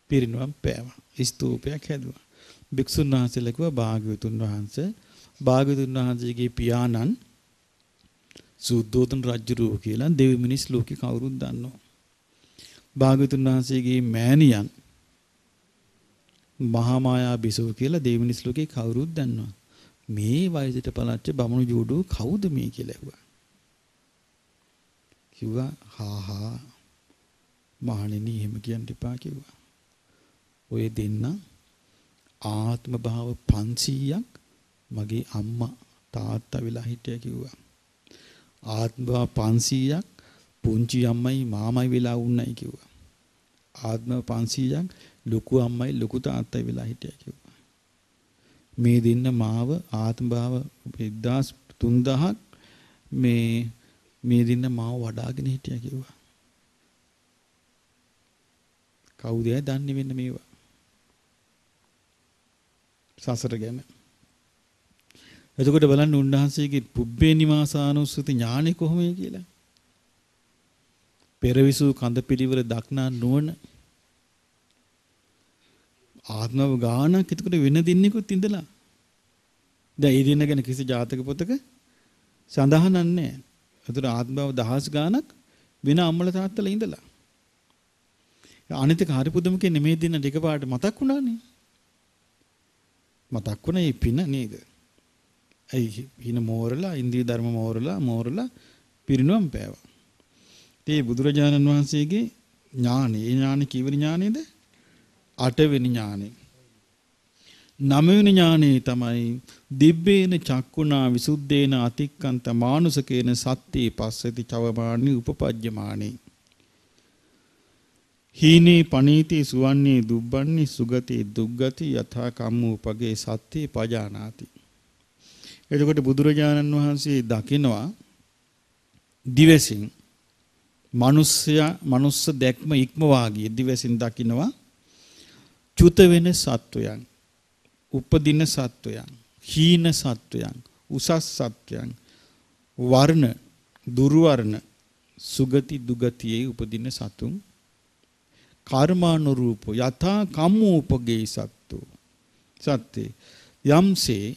පිරිනුවම් පෑවා. ස්තූපයක් හැදුවා. භික්ෂුන් වහන්සේලා කිව්වා භාග්‍යවතුන් වහන්සේ භාග්‍යවතුන් වහන්සේගේ පියාණන් සුද්ධෝදන රජුරෝ කියලා දෙවි මිනිස් ලෝකේ කවුරුත් දන්නවා. භාග්‍යවතුන් වහන්සේගේ මෑණියන් මහා මායා බිසව කියලා දෙවි මිනිස් ලෝකේ කවුරුත් දන්නවා. මේ වයසට පලච්ච බමුණු ජෝඩුව කවුද මේ කියලා ඇහුවා. කිව්වා හා හා මහණෙනි එහෙම කියන්න එපා කිව්වා. ඔය දෙන්න ආත්ම භාව 500ක් මගේ අම්මා තාත්තා වෙලා හිටියා කිව්වා. ආත්ම භාව 500ක් පුංචි අම්මයි මාමයි වෙලා වුණයි කිව්වා. ආත්ම 500ක් ලොකු අම්මයි ලොකු තාත්තයි වෙලා හිටියා කිව්වා. මේ දෙන්න මාව ආත්ම භාව 3000ක් මේ මේ දෙන්න මාව වඩාගෙන හිටියා කිව්වා. කවුද දන්නේ වෙන්න මේවා? සසර ගැන. එතකොට බලන්න උන්වහන්සේගේ පුබ්බේ නිවාසානුස්සති ඥානෙ කොහොමද කියලා. පෙරවිසු කඳ පිළිවෙල දක්නා නුවණ ආත්මව ගානක් එතකොට වෙන දින්නෙකුත් ඉඳලා. දැන් ඒ දින ගැන කිසි ජාතක පොතක සඳහන් නැහැ. එතකොට ආත්මව දහස් ගානක් වෙන අම්මල තාත්තලා ඉඳලා. අනිත් කාර්ය පුදුමකේ නෙමෙයි දින ටික පාට මතක් වුණානේ. මතක් වුණා මේ පින නේද? ඇයි හින මෝරලා ඉන්දිය ධර්ම මෝරලා මෝරලා පිරිනුවම් පෑවා. ඒ බුදුරජාණන් වහන්සේගේ ඥානෙ, ඒ ඥානෙ කීවෙනි ඥානෙද? අටවෙනි ඥානෙ. නවවෙනි ඥානෙ තමයි දිබ්බේන චක්කුණා විසුද්ධේන අතික්කන්ත මානුසකේන සත්‍යේ පස්සති චවමානි උපපජ්ජමානේ හීනේ පනීති සුවන්නේ දුබ්බන්නේ සුගති දුග්ගති යථා කම්මූපගේ සත්‍යේ පජානාති. එතකොට බුදුරජාණන් වහන්සේ දකිනවා දිවසින් මිනිස්සයා මිනිස්ස දැක්ම ඉක්මවා ගිය දිවසින් දකිනවා චුත වෙන සත්වයන් උපදින සත්වයන් හීන සත්වයන් උසස් සත්වයන් වර්ණ දුර්වර්ණ සුගති දුගතියේ උපදින සතුන්. කර්මානුරූප යථා කම්මෝපගේ සත්තු. සත්‍යේ යම්සේ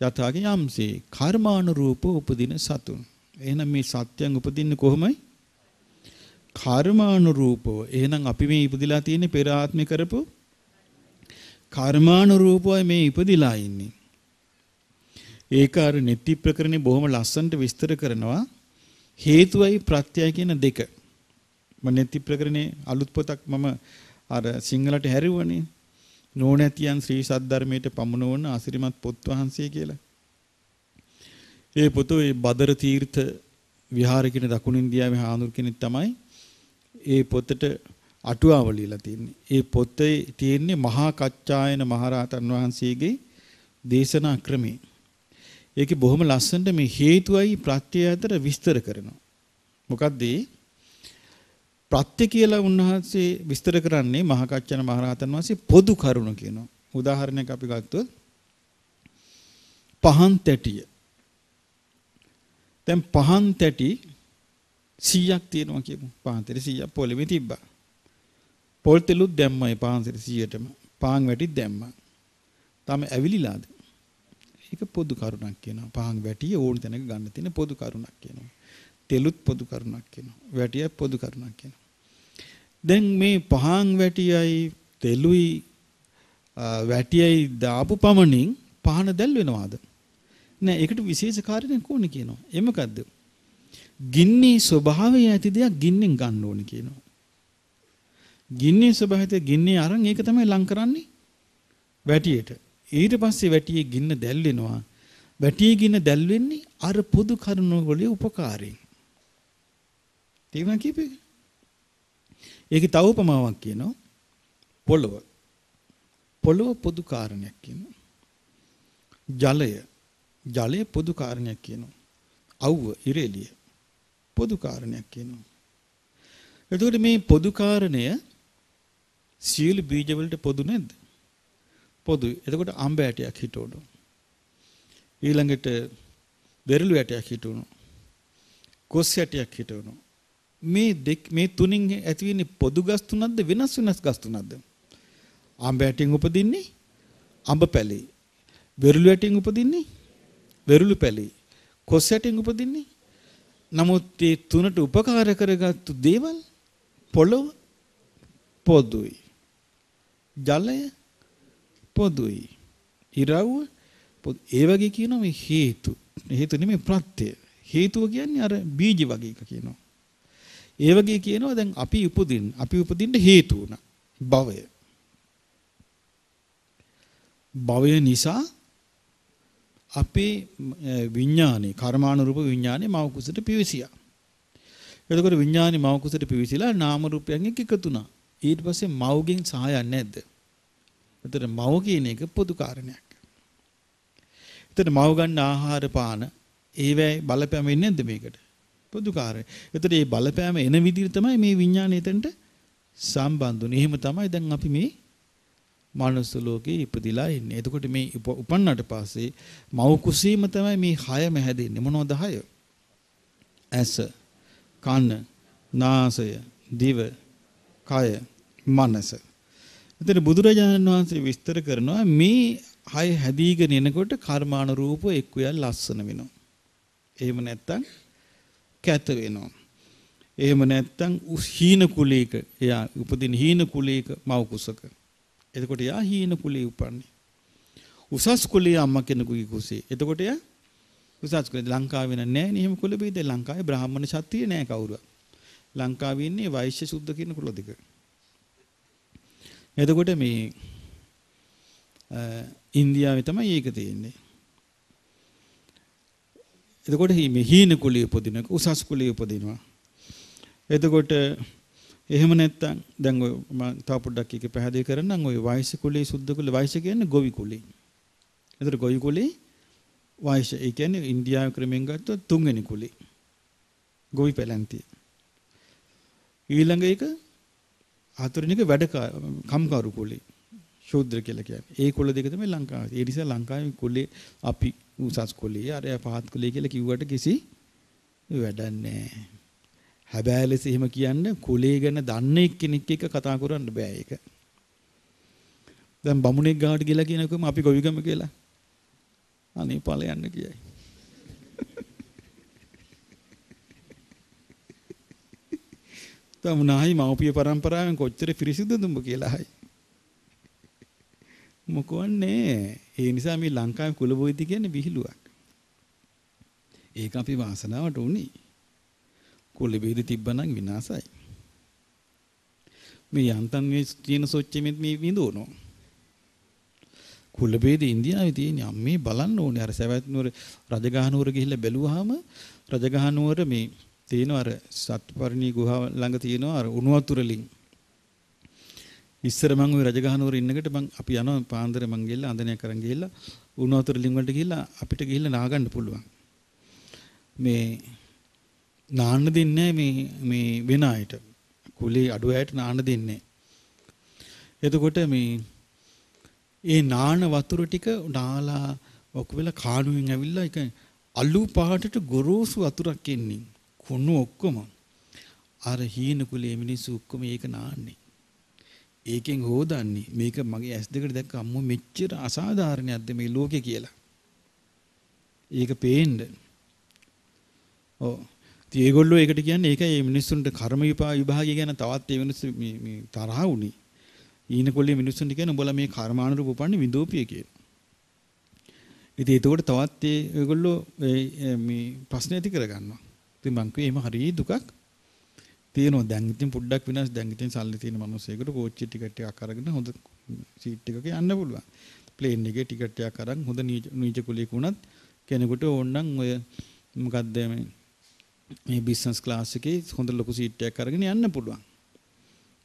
යථාගේ යම්සේ කර්මානුරූප උපදින සතුන්. එහෙනම් මේ සත්‍යයන් උපදින්නේ කොහොමයි? කර්මානුරූපව. එහෙනම් අපි මේ ඉපදිලා තියෙන්නේ පෙර ආත්මේ කරපු කර්මානුරූපවයි මේ ඉපදිලා ඉන්නේ. ඒක අර නිත්‍ය ප්‍රකරණේ බොහොම ලස්සනට විස්තර කරනවා හේතුවයි ප්‍රත්‍යය කියන දෙක මම නිත්‍ය ප්‍රකරණේ අලුත් පොතක් මම අර සිංහලට හැරුවනේ නෝනැතියන් ශ්‍රී සද්ධර්මයට පමුණවන අසිරිමත් පොත් වහන්සේ කියලා. ඒ පොත ඒ බදර තීර්ථ විහාරකින දකුණු ඉන්දියාවේ හාමුදුර කෙනෙක් තමයි ඒ පොතට අටුවාව ලියලා තියෙන්නේ. ඒ පොතේ තියෙන්නේ මහා කච්චායන මහරහතන් වහන්සේගේ දේශනා ක්‍රමේ. ඒකේ බොහොම ලස්සනට මේ හේතුවයි ප්‍රත්‍යය අතර විස්තර කරනවා. මොකද්ද ප්‍රත්‍ය කියලා උන්වහන්සේ විස්තර කරන්නේ මහා කච්චන මහරහතන් වහන්සේ පොදු කරුණ කියනවා. උදාහරණයක් අපි ගත්තොත් පහන් තැටිය. දැන් පහන් තැටි 100ක් තියෙනවා කියමු. පහන් තැටි 100ක් පොළවේ තිබ්බා. පොල් තෙලුත් දැම්මයි පහන් තැටි 100ටම. පාන් වැටිත් දැම්මා. තාම ඇවිලිලාද? ඒක පොදු කරුණක් කියනවා. පහන් වැටිය ඕන තැනක ගන්න තියෙන පොදු කරුණක් කියනවා. තෙලුත් පොදු කරුණක් කියනවා. වැටිය පොදු කරුණක් කියනවා. දැන් මේ පහන් වැටියයි තෙලුයි වැටියයි දාපු පමණින් පහන දැල් වෙනවාද? නෑ ඒකට විශේෂ කාරණයක් ඕනේ කියනවා. ඒ මොකද්ද? ගින්නේ ස්වභාවය ඇති දෙයක් ගින්නෙන් ගන්න ඕනේ කියනවා. ගින්නේ ස්වභාවය ගින්නේ අරන් ඒක තමයි ලං කරන්නේ වැටියට. ඊට පස්සේ වැටියේ ගින්න දැල් වෙනවා. වැටියේ ගින්න දැල් වෙන්නේ අර පොදු කරුණ වල උපකාරයෙන්. තේරුණා කීපේ? ඒකේ තව උපමාවක් කියනවා. පොළව. පොළව පොදු කාරණයක් කියනවා. ජලය. ජලය පොදු කාරණයක් කියනවා. අවුව ඉරෙලිය පොදු කාරණයක් කියනවා. එතකොට මේ පොදු කාරණය සියලු බීජ වලට පොදු නැද්ද? පොදුයි. එතකොට අඹ ඇටයක් හිටවුණු. ඊළඟට දෙරළු ඇටයක් හිටවුණු. කොස් ඇටයක් හිටවුණු. මේ දෙක මේ තුنين ඇති වෙන්නේ පොදු ගස් තුනක්ද වෙනස් වෙනස් ගස් තුනක්ද? අඹ ඇටෙන් උපදින්නේ අඹ පැලේ. වෙරළු ඇටෙන් උපදින්නේ වෙරළු පැලේ. කොස් ඇටෙන් උපදින්නේ නමුත් මේ තුනට උපකාර කරගත්තු දේවල් පොළොව පොදුයි. ජලය පොදුයි. ඉරව්ව ඒ වගේ කියනවා මේ හේතු. හේතු නෙමෙයි ප්‍රත්‍ය. හේතුව කියන්නේ අර බීජ වගේ එක කියනවා. ඒ වගේ කියනවා දැන් අපි උපදින්න අපි උපදින්න හේතු වුණා භවය. භවය නිසා අපේ විඥානේ කර්මානුරූප විඥානේ මව කුසට පිවිසියා. එතකොට විඥානේ මව කුසට පිවිසිලා නාම රූපයන් එක්ක එකතු වුණා. ඊට පස්සේ මවගෙන් සහායක් නැද්ද? එතකොට මව කියන එක පොදු කාරණයක්. එතකොට මව ගන්න ආහාර පාන ඒවැයි බලපෑම වෙන්නේ නැද්ද මේකට? පොදුකාරය. එතකොට මේ බලපෑම එන විදිහට තමයි මේ විඥානය එතනට සම්බන්ධ වෙන්නේ. එහෙම තමයි දැන් අපි මේ මානස ලෝකේ ඉපදිලා ඉන්නේ. එතකොට මේ උපන්නට පස්සේ මව් කුසීම තමයි මේ හයම හැදෙන්නේ. මොනවද හය? ඇස, කන, නාසය, දිව, කය, මනස. එතන බුදුරජාණන් වහන්සේ විස්තර කරනවා මේ හය හැදීගෙන එනකොට කර්මානුරූප එක්කයන් ලස්සන වෙනවා. එහෙම නැත්තම් කැත වෙනවා. එහෙම නැත්තම් හීන කුලයක එයා උපදින හීන කුලයක මව කුසක. එතකොට එයා හීන කුලේ උපන්නේ. උසස් කුලයේ අම්මා කෙනෙකුගේ කුසේ. එතකොට එයා උසස් කුලේ ලංකාවේ නෑ නේ එහෙම කුල බෙද ලංකාවේ බ්‍රාහ්මණ ශාස්ත්‍රීය නෑ කවුරුවත්. ලංකාවේ ඉන්නේ වෛශ්‍ය සුද්ධ කියන කුල දෙක. එතකොට මේ ඉන්දියාවේ තමයි ඒක තියෙන්නේ. එතකොට මේ හීන කුලිය උපදින උසස් කුලිය උපදිනවා. එතකොට එහෙම නැත්තම් දැන් ඔය මම තව පොඩ්ඩක් එක පැහැදිලි කරන්නම් ඔය වයස කුලේ සුද්ධ කුලේ වයස කියන්නේ ගොවි කුලේ. එතකොට ගොවි කුලේ වයස ඒ කියන්නේ ඉන්දියාවේ ක්‍රමෙන් ගත්තොත් තුන්වෙනි කුලේ. ගොවි පැලැන්තිය. ඊළඟ එක හතරවෙනි එක වැඩ කම්කරු කුලේ. ශූද්‍ර කියලා කියන්නේ. ඒ කුල දෙක තමයි ලංකාවේ. ඒ නිසා ලංකාවේ කුලේ අපි උසස් කුලේ අර පහත් කුලේ කියලා කිව්වට කිසි වැඩක් නැහැ. හැබැයි ලෙස එහෙම කියන්න කුලේ ගැන දන්නේ කෙනෙක් එක්ක කතා කරන්න බෑ ඒක. දැන් බමුණෙක් ගාවට ගිහලා කියනකොම අපි ගොවිගම කියලා. අනේ ඵලයන්න කියයි. තමුණායි මව්පිය පරම්පරාවෙන් කොච්චර පිරිසිදුද උඹ කියලා හයි. මොකවන්නේ ඒ නිසා මේ ලංකාවේ කුල බෝධි කියන්නේ විහිළුවක්. ඒක අපි වාසනාවට උනේ. කුල බේද තිබ්බනම් විනාසයි. මේ යන්තම් මේ චීන සොච්චෙමෙත් මේ විඳවනවා. කුල බේද ඉන්දියාවේ තියෙන අම්මේ බලන්න ඕනේ අර සවැත් නුවර රජගහ නුවර ගිහිල්ලා බැලුවාම රජගහ නුවර මේ තියෙන අර සත්පර්ණී ගුහාව ළඟ තියෙන අර උණු වතුරලින් ඉස්සර මම ওই රජගහ නුවර ඉන්නකොට මං අපි යනවා පාන්දර මං ගිහලා අඳනය කරන් ගිහලා උණු වතුරලින් වලට ගිහලා අපිට ගිහලා නාගන්න පුළුවන්. මේ නාන්න දෙන්නේ මේ මේ වෙන අයට. කුලේ අඩු අයට නාන්න දෙන්නේ. එතකොට මේ ඒ නාන වතුර ටික නාලා ඔක වෙලා කාණුවෙන් ඇවිල්ලා ඒක අලු පාටට ගොරෝසු වතුරක් එන්නේ. කුණු ඔක්කොම අර හීන කුලේ මිනිස්සු ඔක්කොම ඒක නාන්නේ. ඒකෙන් හොදන්නේ මේක මගේ ඇස් දෙකට දැක්ක අම්මෝ මෙච්චර අසාධාරණයක්ද මේ ලෝකේ කියලා. ඒක පේන්න. ඔව්. ඉතින් ඒගොල්ලෝ ඒකට කියන්නේ ඒකයි මේ මිනිස්සුන්ට කර්ම විභාගය ගැන තවත් ඒ මිනිස්සු මේ මේ තරහ වුණේ. ඊන කොල්ලේ මිනිස්සුන්ට කියන උඹලා මේ කර්මානුරූප උපන්නේ විදෝපිය කියලා. ඉතින් ඒතකොට තවත් ඒ ඒගොල්ලෝ මේ ප්‍රශ්න ඇති කරගන්නවා. ඉතින් මං කිව්වේ එහෙම හරි දුකක් තියෙනවා. දැන් ඉතින් පොඩ්ඩක් විනාශ දැන් ඉතින් සල්ලි තියෙන මිනිස්සෙකුට කෝච්චි ටිකට් එකක් අරගෙන හොඳ සීට් එකක යන්න පුළුවන්. ප්ලේන් එකේ ටිකට් එකක් අරන් හොඳ නීච කුලියක වුණත් කෙනෙකුට ඕනනම් ඔය මොකද්ද මේ මේ බිස්නස් ක්ලාස් එකේ හොඳ ලොකු සීට් එකක් අරගෙන යන්න පුළුවන්.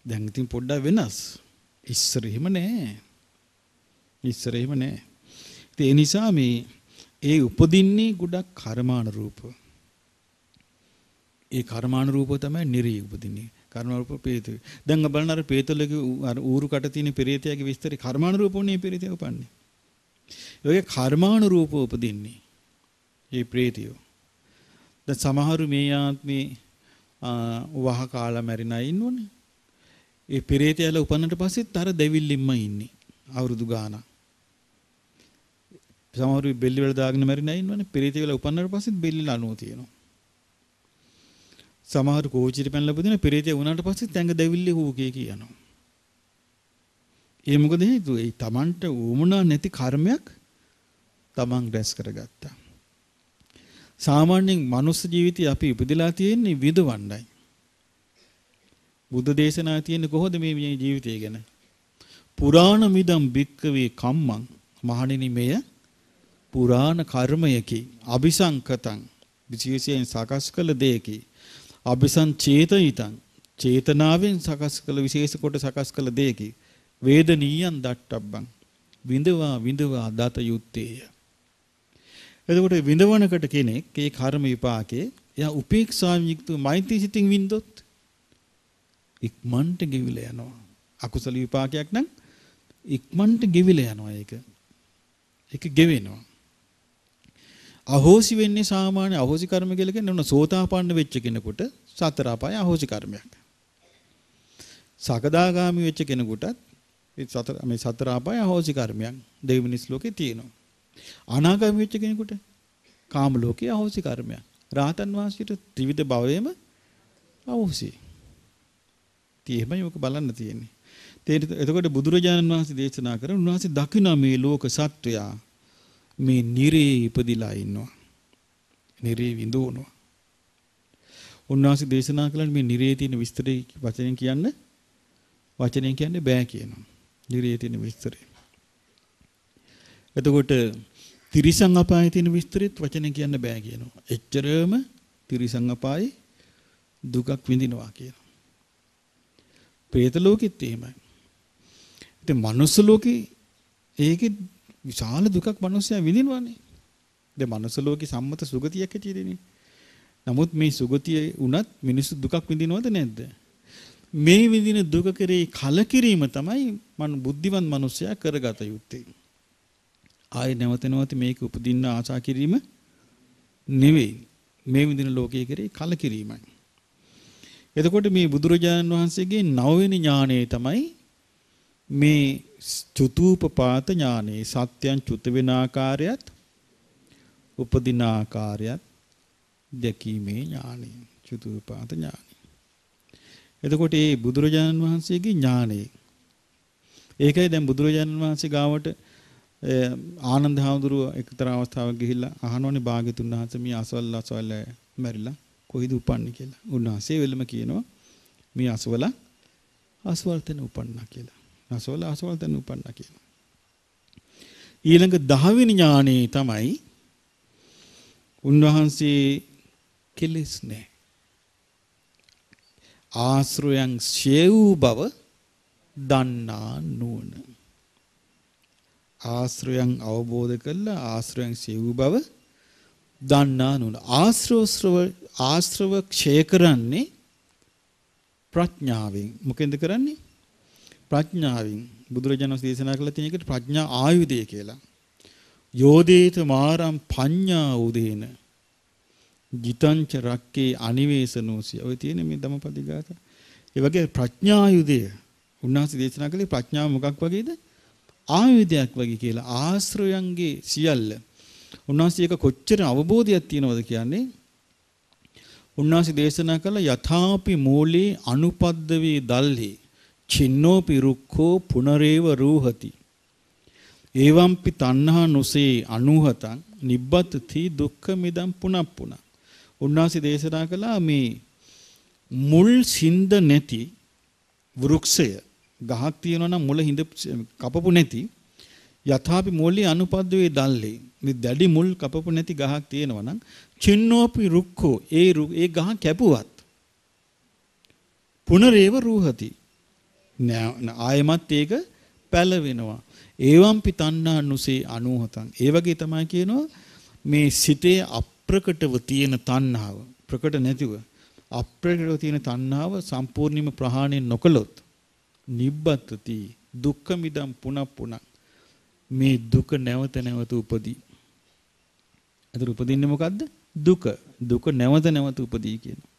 දැන් ඉතින් පොඩ්ඩක් වෙනස්. ඉස්සර එහෙම නෑ. ඉස්සර එහෙම නෑ. ඒ නිසා මේ ඒ උපදින්නේ ගොඩක් කර්මානුරූප. ඒ කර්මානුරූප තමයි නිරී උපදින්නේ. කර්මානුරූප ප්‍රේත. දැන් බලන්න අර ප්‍රේතලගේ අර ඌරු කට තියෙන පෙරේතයාගේ විස්තරي කර්මානුරූපෝනේ පෙරේතය උපන්නේ. ඒ කර්මානුරූපව උපදින්නේ. මේ ප්‍රේතයෝ. දැන් සමහරු මේ ආත්මේ වහ කාලා මැරිනා ඉන්නෝනේ. ඒ පෙරේතයල උපන්නට පස්සෙත් අර දෙවිල්ලින්ම ඉන්නේ අවුරුදු ගාණක්. සමහරු බෙල්ලි වල දාගෙන මැරිලා ඉන්නවනේ පෙරේතය වල උපන්නට පස්සෙත් බෙල්ලි ලනුව තියෙනවා. සමහරු කෝච්චියට පැනලා පුදින පෙරේතය වුණාට පස්සෙත් ඇඟ දෙවිල්ලි හූකේ කියනවා. ඒ මොකද හේතුව? ඒ Tamanට උමුණා නැති කර්මයක් Taman රැස් කරගත්තා. සාමාන්‍යයෙන් මනුස්ස ජීවිතය අපි ඉපදලා තියෙන්නේ විදවණ්ඩයි. බුද්ධ දේශනා තියෙන්නේ කොහොමද මේ ජීවිතය ගැන? පුරාණ මිදම් භික්කවේ කම්මං මහණෙනි මෙය පුරාණ කර්මයකි අபிසංකතං විශේෂයෙන් සකස් කළ දෙයකි අபிසං චේතිතං චේතනාවෙන් සකස් කළ විශේෂ කොට සකස් කළ දෙයකි වේදනීයන් දට්ටබ්බං විඳවා විඳවා දත යුත්තේය එතකොට විඳවනකට කෙනෙක් ඒ කර්ම විපාකේ එයා උපේක්ෂාවෙන් යුක්ත මෛත්‍රී සිතින් වින්දොත් ඉක්මන්ට ගෙවිලා යනවා. අකුසල විපාකයක් නම් ඉක්මන්ට ගෙවිලා යනවා ඒක. ඒක ගෙවෙනවා. අහෝසි වෙන්නේ සාමාන්‍ය අහෝසි කර්ම කියලා කියන්නේ උන සෝතාපන්න වෙච්ච කෙනෙකුට සතර අපාය අහෝසි කර්මයක්. සකදාගාමි වෙච්ච කෙනෙකුටත් මේ සතර මේ සතර අපාය අහෝසි කර්මයක් දෙවි මිනිස් ලෝකේ තියෙනවා. අනාගාමි වෙච්ච කෙනෙකුට කාම ලෝකේ අහෝසි කර්මයක්. රාතන් වහන්සේට ත්‍රිවිධ භවයේම අහෝසි. ඉතින් එහෙමයි ඔක බලන්න තියෙන්නේ. එතකොට බුදුරජාණන් වහන්සේ දේශනා කරන උන්වහන්සේ දකින මේ ලෝක සත්වයා මේ නිරේ ඉපදිලා ඉන්නවා. නිරේ විඳවනවා. උන්වහන්සේ දේශනා කළා මේ නිරේ තියෙන විස්තරය වචනෙන් කියන්න වචනෙන් කියන්න බෑ කියනවා. නිරේ තියෙන විස්තරය. එතකොට තිරිසන් අපායේ තියෙන විස්තරෙත් වචනෙන් කියන්න බෑ කියනවා. එච්චරම තිරිසන් අපායේ දුකක් විඳිනවා කියනවා. പ്രേත ලෝකෙත් එහෙමයි. ඉතින් මනුස්ස ලෝකේ ඒකේ විශාල දුකක් මිනිස්සයා විඳිනවානේ. දැන් මනුස්ස ලෝකේ සම්මත සුගතියක් හැටියටනේ. නමුත් මේ සුගතිය උනත් මිනිස්සු දුකක් විඳිනවද නැද්ද? මේ විඳින දුක කෙරේ කලකිරීම තමයි මන බුද්ධිමත් මිනිසයා කරගත යුත්තේ. ආයේ නැවත නැවත මේක උපදින්න ආශා කිරීම නෙවෙයි. මේ විඳින ලෝකයේ කෙරේ කලකිරීමයි. එතකොට මේ බුදුරජාණන් වහන්සේගේ නවවෙනි ඥානය තමයි මේ චුතූපපාත ඥානේ සත්‍යයන් චුත වෙන ආකාරයත් උපදින ආකාරයත් දැකීමේ ඥානය චුතූපපාත ඥානය. එතකොට මේ බුදුරජාණන් වහන්සේගේ ඥානය ඒකයි දැන් බුදුරජාණන් වහන්සේ ගාවට ආනන්ද හාමුදුරුව එක්තරා අවස්ථාවක ගිහිල්ලා අහනෝනේ භාග්‍යතුන් වහන්සේ මේ අසවල් අසවල් මැරිලා කොයිද උපන්නේ කියලා. උන්වහන්සේ වෙලම කියනවා මේ අසවල අසවල් තැන උපන්නා කියලා. අසවල අසවල් තැන උපන්නා කියලා. ඊළඟ 10 වෙනි ඥානේ තමයි උන්වහන්සේ කෙලෙස් නැහැ. ආශ්‍රයයන් ෂේ වූ බව දන්නා නුවණ. ආශ්‍රයයන් අවබෝධ කළා ආශ්‍රයයන් ෂේ වූ බව දන්නා නුවණ. ආශ්‍රවස්රව ආශ්‍රව ක්ෂය කරන්නේ ප්‍රඥාවෙන්. මොකෙන්ද කරන්නේ? ප්‍රඥාවෙන්. බුදුරජාණන් දේශනා කළ තියෙන එකට ප්‍රඥා ආයුධය කියලා. යෝදේත මාරම් පඤ්ඤා උදේන ජිතංච රක්කේ අනිවේසනෝසිය. ඔය තියෙන මේ ධම්මපදි ගාථා. ඒ වගේ ප්‍රඥායුධය උන්වහන්සේ දේශනා කළේ ප්‍රඥාව මොකක් වගේද? ආයුධයක් වගේ කියලා ආශ්‍රයයන්ගේ සියල්ල. උන්වහන්සේ එක කොච්චර අවබෝධයක් තියෙනවද කියන්නේ? උන්වහන්සේ දේශනා කළ යථාපි මූලේ අනුපද්දවේ දල්හි චින්නෝපි රුක්ඛෝ පුනරේව රූහති. ඒවම්පි තණ්හා නොසේ අනුහතං නිබ්බත්ති දුක්ඛ මිදම් පුනප්පුන. උන්වහන්සේ දේශනා කළා මේ මුල් සින්ද නැති වෘක්ෂය ගහක් තියෙනවා නම් මුල හිඳ කපපු නැති යථාපි මූල්‍ය අනුපද්දවේ දල්ලේ මේ දැඩි මුල් කපපු නැති ගහක් තියෙනවා නම් චින්නෝපි රුක්ඛෝ ඒ ඒ ගහ කැපුවත් පුනරේව රූහති ආයමත් ඒක පැලවෙනවා ඒවම්පි තණ්හා නුසේ අනුහතං ඒ වගේ තමයි කියනවා මේ සිතේ අප්‍රකටව තියෙන තණ්හාව ප්‍රකට නැතිව අප්‍රකටව තියෙන තණ්හාව සම්පූර්ණයෙන්ම ප්‍රහාණය නොකළොත් නිබ්බත්ති දුක්ඛ මිදම් පුනප්පුන මේ දුක නැවත නැවත උපදී. අතර උපදින්නේ මොකද්ද? දුක. දුක නැවත නැවත උපදී කියනවා.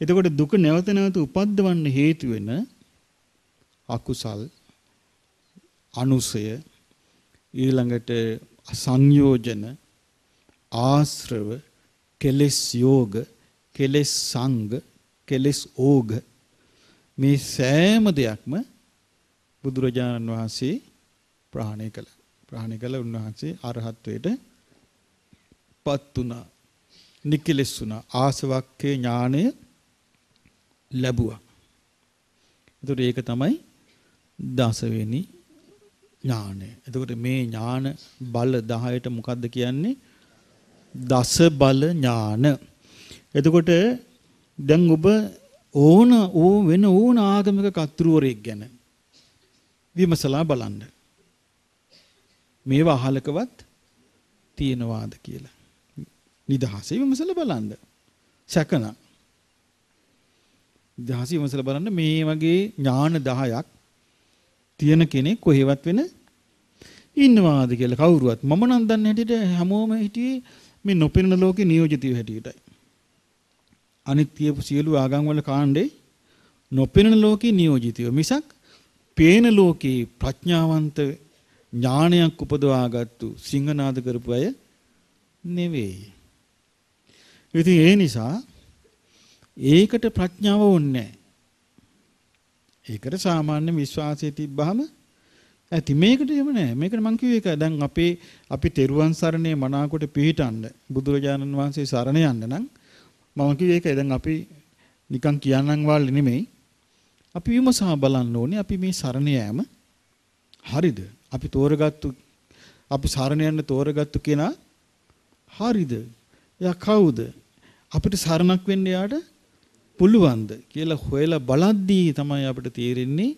එතකොට දුක නැවත නැවත උපද්දවන්න හේතු වෙන අකුසල් අනුසය ඊළඟට සංයෝජන ආශ්‍රව කෙලෙස් යෝග කෙලෙස් සංග කෙලෙස් ඕග මේ සෑම දෙයක්ම බුදුරජාණන් වහන්සේ ප්‍රහාණය කළා. ප්‍රහාණය කළ උන්වහන්සේ අරහත්වයට පත් වුණා. නිකලෙස් වුණා. ආසවක්කේ ඥාණය ලැබුවා. එතකොට ඒක තමයි දසවෙනි ඥානය. එතකොට මේ ඥාන බල 10ට මොකද්ද කියන්නේ? දස බල ඥාන. එතකොට දැන් ඔබ ඕන ඕ වෙන ඕන ආගමික කතුරුවරයෙක් ගැන විමසලා බලන්න. මේවා අහලකවත් තියෙනවාද කියලා. නිදහසේ විමසලා බලන්න. සැකන. නිදහසේ විමසලා බලන්න මේ වගේ ඥාන 10ක් තියෙන කෙනෙක් කොහෙවත් වෙන ඉන්නවාද කියලා කවුරුවත් මම නම් දන්නේ හැටියට හැමෝම හිටියේ මේ නොපෙනෙන ලෝකේ නියෝජිතයෝ හැටියටයි. අනිත් කියපු සියලු ආගම් වල කාණ්ඩේ නොපෙනෙන ලෝකේ නියෝජිතයෝ මිසක් පේන ලෝකේ ප්‍රඥාවන්ත ඥානයක් උපදවාගත්තු සිංහනාද කරපු අය නෙවෙයි. ඉතින් ඒ නිසා ඒකට ප්‍රඥාව ඕනේ ඒකට සාමාන්‍ය විශ්වාසය තිබ්බහම ඇති මේකට එහෙම නෑ. මේකට මං කිව්ව එක දැන් අපේ අපි තෙරුවන් සරණේ මනාකොට පිහිටන්න බුදුරජාණන් වහන්සේ සරණ යන්න නම් මම කිව්වේ ඒකයි දැන් අපි නිකන් කියන්නම් වාල්ලේ නෙමෙයි. අපි විමසා බලන්න ඕනේ අපි මේ සරණ යෑම හරිද? අපි තෝරගත්තු අපි සරණ යන්න තෝරගත්තු කෙනා හරිද? එයා කවුද? අපිට සරණක් වෙන්න යාට පුළුවන්ද කියලා හොයලා බලද්දී තමයි අපිට තේරෙන්නේ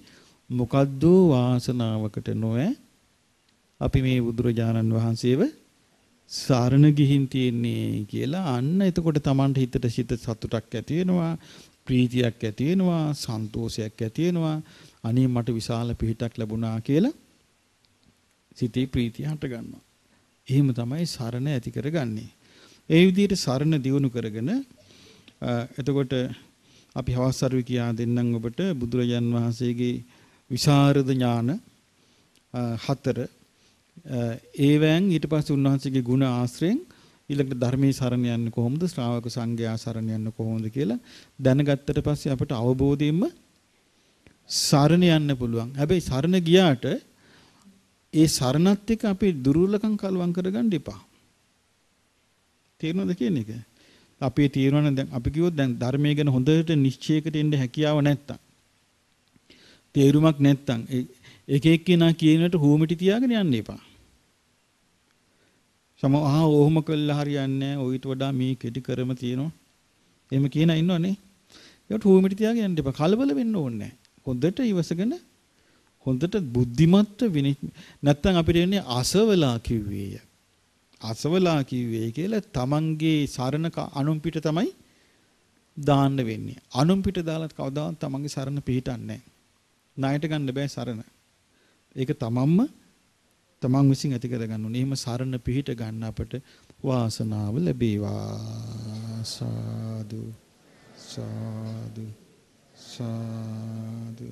මොකද්ද වාසනාවකට නොෑ අපි මේ බුදුරජාණන් වහන්සේව සාරණ ගිහින් තියන්නේ කියලා අන්න එතකොට Tamanට හිතට සිත සතුටක් ඇති වෙනවා ප්‍රීතියක් ඇති වෙනවා සන්තෝෂයක් ඇති වෙනවා අනේ මට විශාල පිහිටක් ලැබුණා කියලා සිතේ ප්‍රීතිය හට ගන්නවා. එහෙම තමයි සරණ ඇති කරගන්නේ. ඒ විදිහට සරණ දියුණු කරගෙන එතකොට අපි හවස්සරුවේ කියා දෙන්නම් ඔබට බුදුරජාන් වහන්සේගේ විශාරද ඥාන හතර ඒවැන් ඊට පස්සේ උන්වහන්සේගේ ගුණ ආශ්‍රයෙන් ඊළඟට ධර්මයේ සරණ යන්නේ කොහොමද ශ්‍රාවක සංඝයා සරණ යන්නේ කොහොමද කියලා දැනගත්තට පස්සේ අපට අවබෝධයෙන්ම සරණ යන්න පුළුවන්. හැබැයි සරණ ගියාට ඒ සරණත් එක්ක අපි දුර්වලකම් කලවම් කරගන්න එපා. තේරෙනවද කියන එක? අපේ තීරණ දැන් අපි කිව්වොත් දැන් ධර්මයේ ගැන හොඳට නිශ්චයකට එන්න හැකියාව නැත්තම් තේරුමක් නැත්තම් එක එක්කෙනා කියනට හුවමිටි තියාගෙන යන්න එපා. සම ආ ඔහොම කළා හරියන්නේ නැහැ. ඔయిత වඩා මේ කෙටි කරම තියෙනවා. එහෙම කියන ඉන්නවනේ. ඒකට හුවමිටි තියාගෙන යන්න එපා. කලබල වෙන්න ඕනේ නැහැ. හොඳට ඉවසගෙන හොඳට බුද්ධිමත්ව නැත්තම් අපිට එන්නේ අසවලා කිව්වේය. අසවලා කිව්වේ කියලා තමන්ගේ සරණ අනුන් පිට තමයි දාන්න වෙන්නේ. අනුන් පිට දාලා කවදාවත් තමන්ගේ සරණ පිහිටන්නේ නැහැ. ණයට ගන්න බෑ සරණ. ඒක තමන්ම තමන් විසින් ඇති කර ගන්න ඕනේ. එහෙම සරණ පිහිට ගන්න අපට වාසනාව ලැබේවා. සාදු සාදු සාදු